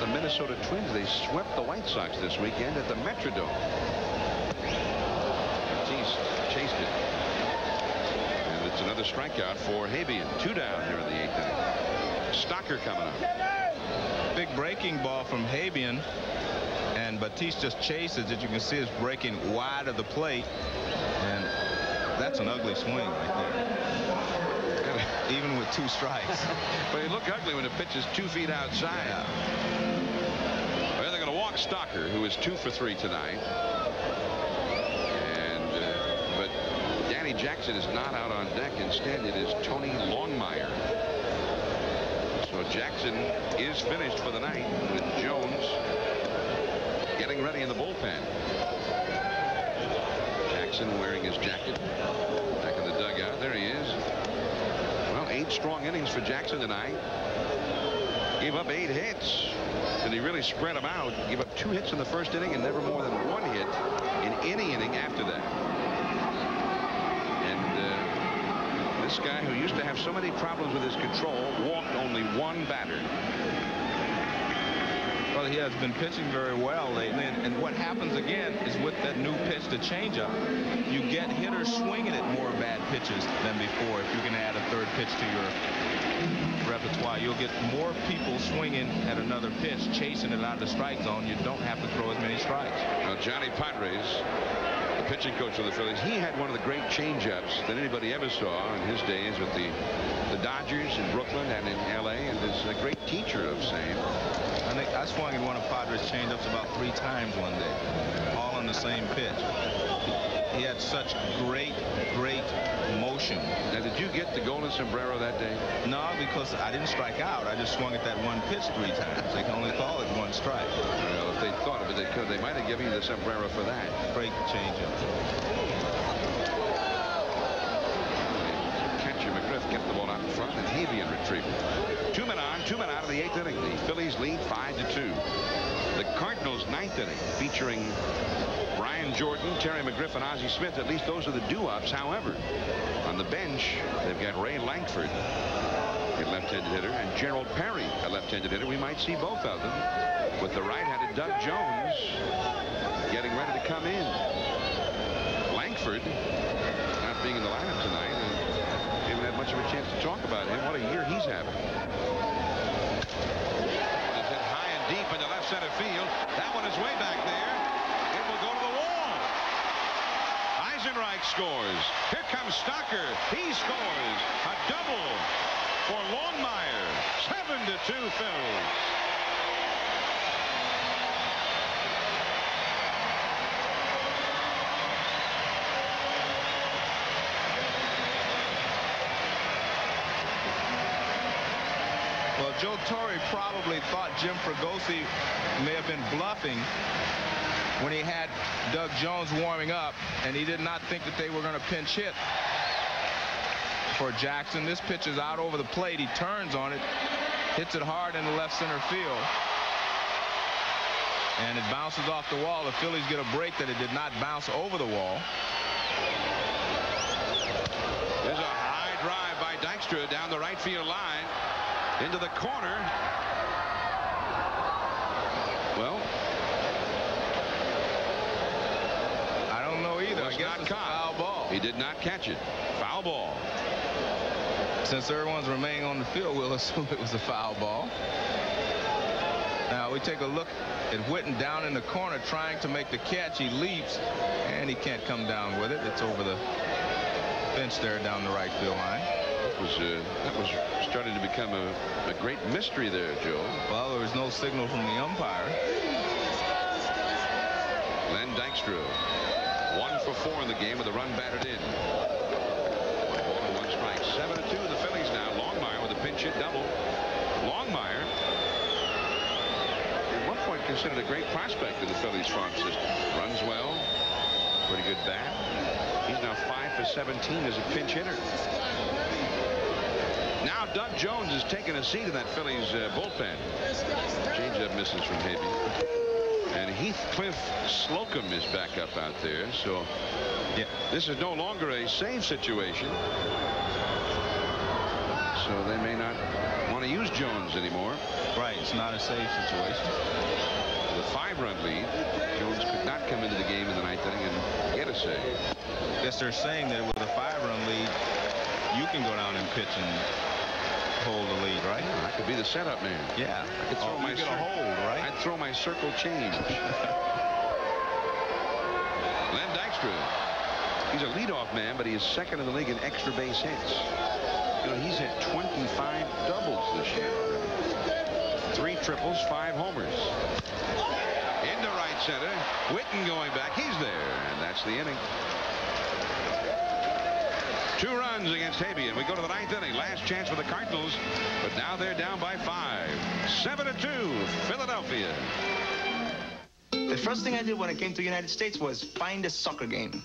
The Minnesota Twins, they swept the White Sox this weekend at the Metrodome. Chased it. And it's another strikeout for Habyan. Two down here in the eighth inning. Stocker coming up. Big breaking ball from Habyan. And Batiste just chases it. You can see it's breaking wide of the plate. And that's an ugly swing right there. Even with two strikes. but it look ugly when the pitch is two feet outside. Well, they're going to walk Stocker, who is two for three tonight. And uh, but Danny Jackson is not out on deck. Instead, it is Tony Longmire. So Jackson is finished for the night with Jones getting ready in the bullpen. Jackson wearing his jacket back in the dugout. There he is. Well, eight strong innings for Jackson tonight. Gave up eight hits. And he really spread them out. Gave up two hits in the first inning and never more than one hit in any inning after that. And uh, this guy who used to have so many problems with his control walked only one batter. Well, he has been pitching very well lately, and, and, what happens again is with that new pitch, the changeup, you get hitters swinging at more bad pitches than before. If you can add a third pitch to your repertoire, you'll get more people swinging at another pitch, chasing it out of the strike zone. You don't have to throw as many strikes. Now, Johnny Podres, the pitching coach of the Phillies, he had one of the great changeups that anybody ever saw in his days with the the Dodgers in Brooklyn and in L.A. and is a great teacher of same. I think I swung at one of Podres changeups about three times one day, all on the same pitch. He had such great, great motion. Now, did you get the golden sombrero that day? No, because I didn't strike out. I just swung at that one pitch three times. They can only call it one strike. Well, if they thought of it, they could. They might have given you the sombrero for that. Great changeup. Catcher McGriff kept the ball out in front, and Habyan retrieved it. Two men on, two men out of the eighth inning. The Phillies lead five to two. The Cardinals' ninth inning, featuring Jordan, Terry McGriff, and Ozzie Smith. At least those are the do-ups. However, on the bench, they've got Ray Lankford, a left-handed hitter, and Gerald Perry, a left-handed hitter. We might see both of them with the right-handed Doug Jones getting ready to come in. Lankford not being in the lineup tonight And haven't had much of a chance to talk about him. What a year he's having. Hit high and deep into left center field. That one is way back there. It will go to the wall. Eisenreich scores. Here comes Stocker. He scores. A double for Longmire. Seven to two Phils. Well, Joe Torre probably thought Jim Fregosi may have been bluffing when he had Doug Jones warming up, and he did not think that they were going to pinch hit. for Jackson. This pitch is out over the plate. He turns on it, hits it hard in the left center field. And it bounces off the wall. The Phillies get a break that it did not bounce over the wall. There's a high drive by Dykstra down the right field line into the corner. Well, I don't know either. Was not caught. foul ball. He did not catch it. Foul ball. Since everyone's remaining on the field, we'll assume it was a foul ball. Now we take a look at Whiten down in the corner trying to make the catch. He leaps, and he can't come down with it. It's over the fence there down the right field line. That was uh, that was starting to become a, a great mystery there, Joe. Well, there was no signal from the umpire. Len Dykstra, one for four in the game with a run batted in. One ball and one strike. Seven to two. The Phillies now. Longmire with a pinch hit double. Longmire, at one point considered a great prospect in the Phillies farm system. Runs well. Pretty good bat. He's now five for 17 as a pinch hitter. Now Doug Jones is taking a seat in that Phillies uh, bullpen. Change up misses from Hibby. And Heathcliff Slocum is back up out there. So yeah, this is no longer a save situation. So they may not want to use Jones anymore. Right, it's not a safe situation. With a five-run lead, Jones could not come into the game in the ninth inning and get a save. Guess they're saying that with a five-run lead, you can go down and pitch and hold the lead, right? I could be the setup man. Yeah. I could oh, throw Oh, my get a hold, right? I'd throw my circle change. Len Dykstra. He's a leadoff man, but he is second in the league in extra base hits. You know, he's hit 25 doubles this year. Three triples, five homers. Into right center. Whiten going back. He's there, and that's the inning. Two runs against Habyan. We go to the ninth inning. Last chance for the Cardinals, but now they're down by five. Seven to two, Philadelphia. The first thing I did when I came to the United States was find a soccer game.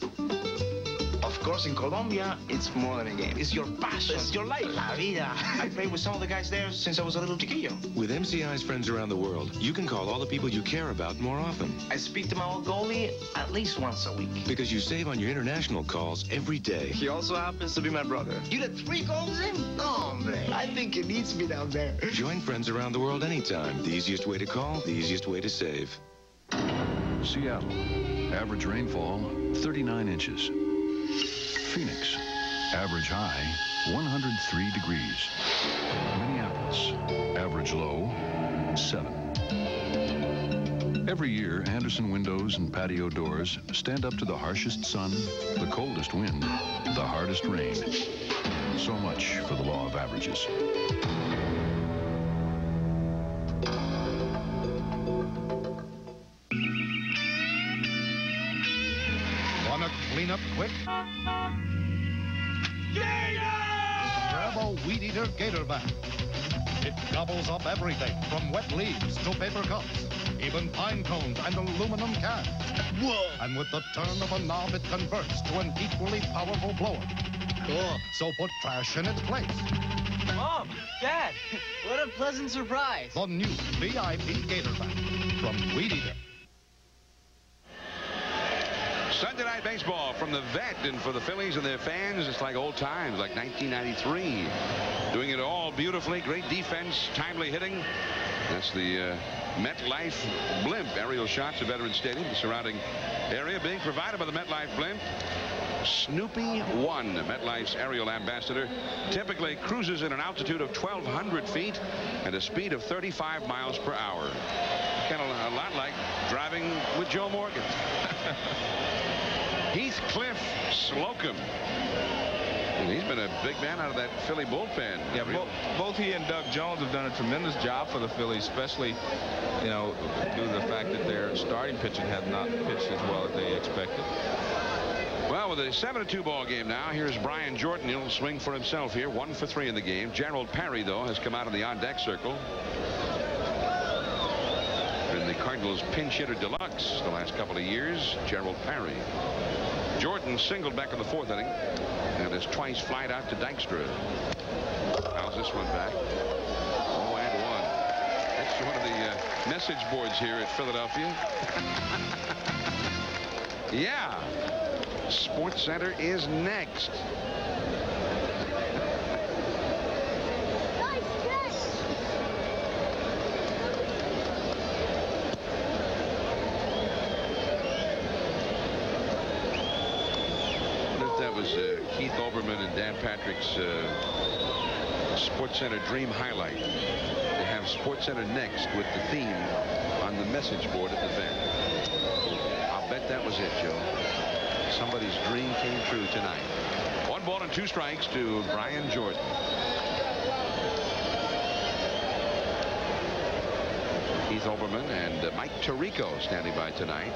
Of course, in Colombia, it's more than a game. It's your passion. It's your life. La vida. I played with some of the guys there since I was a little chiquillo. With MCI's friends around the world, you can call all the people you care about more often. I speak to my old goalie at least once a week. Because you save on your international calls every day. He also happens to be my brother. You let three goals in? Hombre. I think he needs me down there. Join friends around the world anytime. The easiest way to call, the easiest way to save. Seattle, average rainfall 39 inches. Phoenix, average high 103 degrees. Minneapolis, average low 7. Every year, Andersen windows and patio doors stand up to the harshest sun, the coldest wind, the hardest rain. So much for the law of averages. Quick? Grab a Weed Eater Gator Vac. It gobbles up everything from wet leaves to paper cups, even pine cones and aluminum cans. Whoa! And with the turn of a knob, it converts to an equally powerful blower. Cool. So put trash in its place. Mom, Dad, what a pleasant surprise. The new VIP Gator Vac from Weed Eater. Sunday night baseball from the vet and for the Phillies and their fans. It's like old times, like 1993. Doing it all beautifully. Great defense, timely hitting. That's the uh, MetLife blimp. Aerial shots of Veterans Stadium, the surrounding area being provided by the MetLife blimp. Snoopy 1, MetLife's aerial ambassador, typically cruises at an altitude of 1,200 feet and a speed of 35 miles per hour. Kind of a lot like driving with Joe Morgan. Heathcliff Slocum. He's been a big man out of that Philly bullpen. Yeah, both, both he and Doug Jones have done a tremendous job for the Phillies, especially, you know, due to the fact that their starting pitching has not pitched as well as they expected. Well, with a 7-2 ball game now, here's Brian Jordan. He'll swing for himself here. One for three in the game. Gerald Perry, though, has come out of the on-deck circle. Been the Cardinals pinch hitter deluxe the last couple of years. Gerald Perry. Jordan singled back in the fourth inning and is twice flied out to Dykstra. How's this one back? Oh, and one. That's one of the uh, message boards here at Philadelphia. yeah. Sports Center is next. that was uh, Olbermann and Dan Patrick's uh, Sports Center dream highlight to have Sports Center next with the theme on the message board at the vet. I'll bet that was it, Joe. Somebody's dream came true tonight. One ball and two strikes to Brian Jordan. Keith Olbermann and uh, Mike Tirico standing by tonight.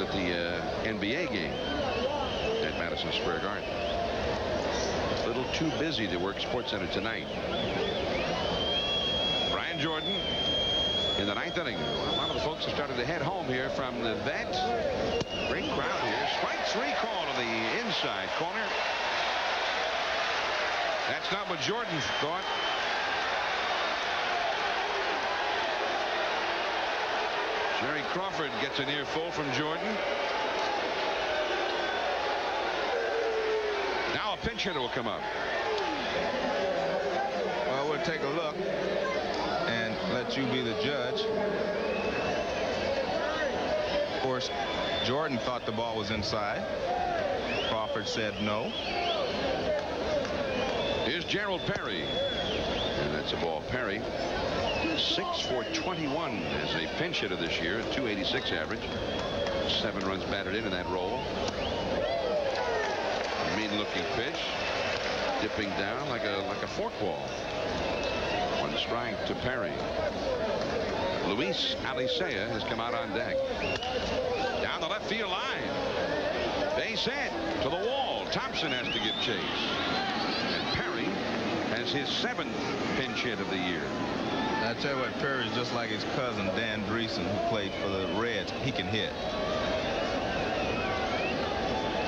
At the uh, NBA game at Madison Square Garden. A little too busy to work Sports Center tonight. Brian Jordan in the ninth inning. Well, a lot of the folks have started to head home here from the vet. Great crowd here. Strike three call to the inside corner. That's not what Jordan thought. Jerry Crawford gets an earful from Jordan. Now a pinch hitter will come up. Well, we'll take a look and let you be the judge. Of course, Jordan thought the ball was inside. Crawford said no. Here's Gerald Perry. And that's a ball. Perry 6 for 21 as a pinch hitter this year, 286 average. Seven runs batted in in that role. Mean looking pitch. Dipping down like a like a forkball. One strike to Perry. Luis Alicea has come out on deck. Down the left field line. Base hit to the wall. Thompson has to give chase. And Perry has his seventh pinch hit of the year. Tell you what, Perry's just like his cousin, Dan Driessen, who played for the Reds. He can hit.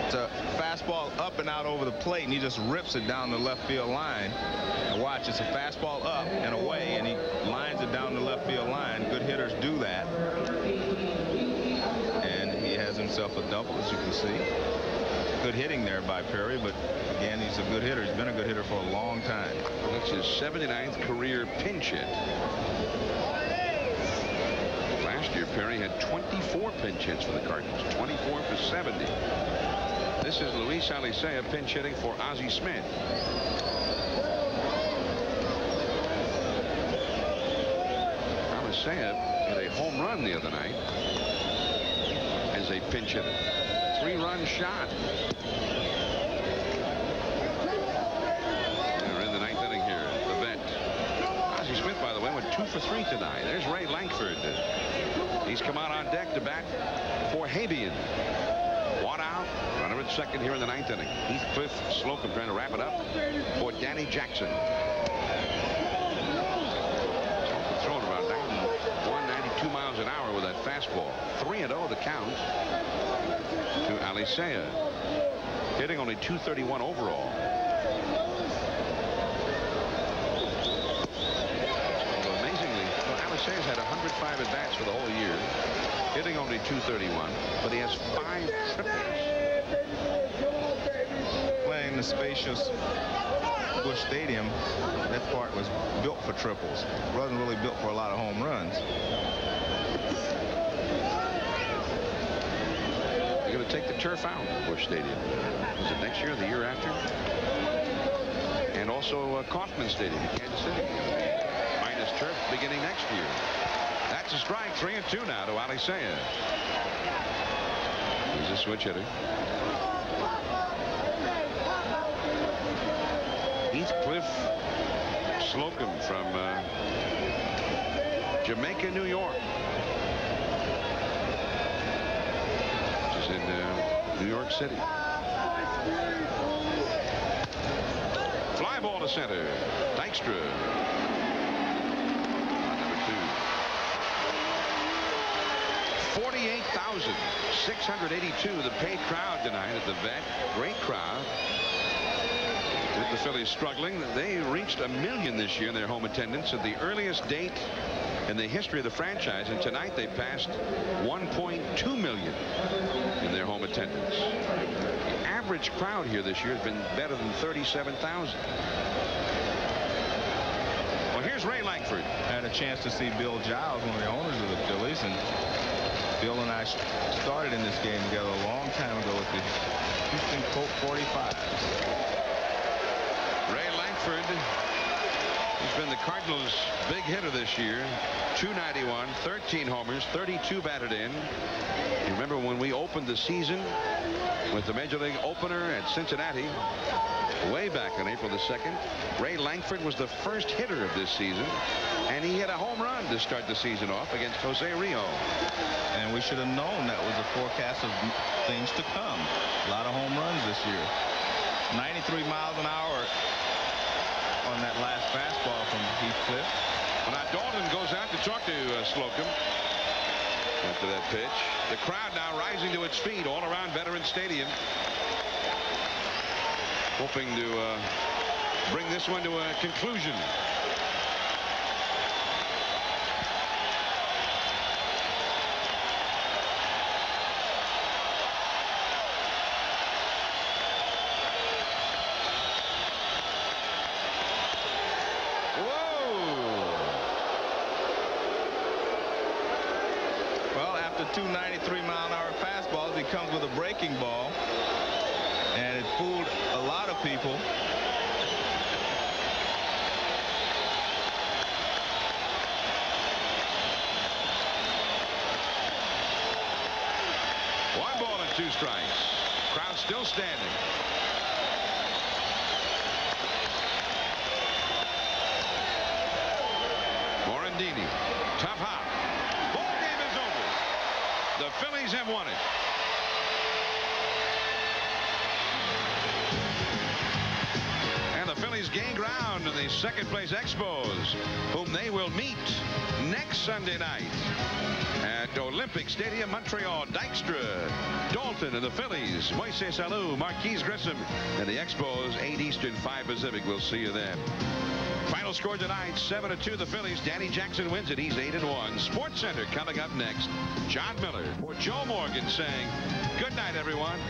It's a fastball up and out over the plate, and he just rips it down the left field line. And watch, it's a fastball up and away, and he lines it down the left field line. Good hitters do that. And he has himself a double, as you can see. Good hitting there by Perry, but again, he's a good hitter. He's been a good hitter for a long time. That's his 79th career pinch hit. Last year, Perry had 24 pinch hits for the Cardinals, 24 for 70. This is Luis Alicea pinch hitting for Ozzie Smith. Alicea hit a home run the other night as a pinch hitter. Three-run shot. They're in the ninth inning here. The vet. Ozzie Smith, by the way, went two for three tonight. There's Ray Lankford. He's come out on deck to bat for Habyan. One out. Runner at second here in the ninth inning. Heathcliff Slocum trying to wrap it up for Danny Jackson. Throwing about 192 miles an hour with that fastball. 3 0 the count to Alicea. Hitting only 231 overall. Well, amazingly, Alicea's had 105 at bats for the whole year. Hitting only 231, but he has five triples. Playing the spacious Busch Stadium, that part was built for triples. It wasn't really built for a lot of home runs. They're going to take the turf out of Busch Stadium. Is it next year or the year after? And also uh, Kauffman Stadium in Kansas City. Beginning next year. That's a strike. Three and two now to Ali Alicea. He's a switch hitter. Heathcliff Slocum from uh, Jamaica, New York. Which is in uh, New York City. Fly ball to center. Dykstra. Number two. 48,682, the paid crowd tonight at the vet. Great crowd. With the Phillies struggling, they reached a million this year in their home attendance at the earliest date in the history of the franchise. And tonight they passed 1.2 million in their home attendance. The average crowd here this year has been better than 37,000. Well, here's Ray Lankford. I had a chance to see Bill Giles, one of the owners of the Phillies, and Bill and I started in this game together a long time ago with the Houston Colt 45. Ray Lankford, He's been the Cardinals' big hitter this year. 291, 13 homers, 32 batted in. You remember when we opened the season with the Major League opener at Cincinnati way back on April the 2nd. Ray Lankford was the first hitter of this season, and he hit a home run to start the season off against Jose Rijo. And we should have known that was a forecast of things to come. A lot of home runs this year. 93 miles an hour on that last fastball from Heathcliff. Now Daulton goes out to talk to uh, Slocum after that pitch. The crowd now rising to its feet all around Veterans Stadium. Hoping to uh, bring this one to a conclusion. Well, after two 93 mile an hour fastballs, he comes with a breaking ball. And it fooled a lot of people. One ball and two strikes. Crowd still standing. Morandini. Tough hop. Ball game is over. The Phillies have won it. And the Phillies gain ground in the second place Expos, whom they will meet next Sunday night at Olympic Stadium, Montreal. Dykstra, Daulton, and the Phillies. Moises Alou, Marquis Grissom, and the Expos, 8 Eastern, 5 Pacific. We'll see you then. Final score tonight, 7 to 2 the Phillies. Danny Jackson wins it. He's 8 and 1. Sports Center coming up next. Jon Miller for Joe Morgan saying good night, everyone.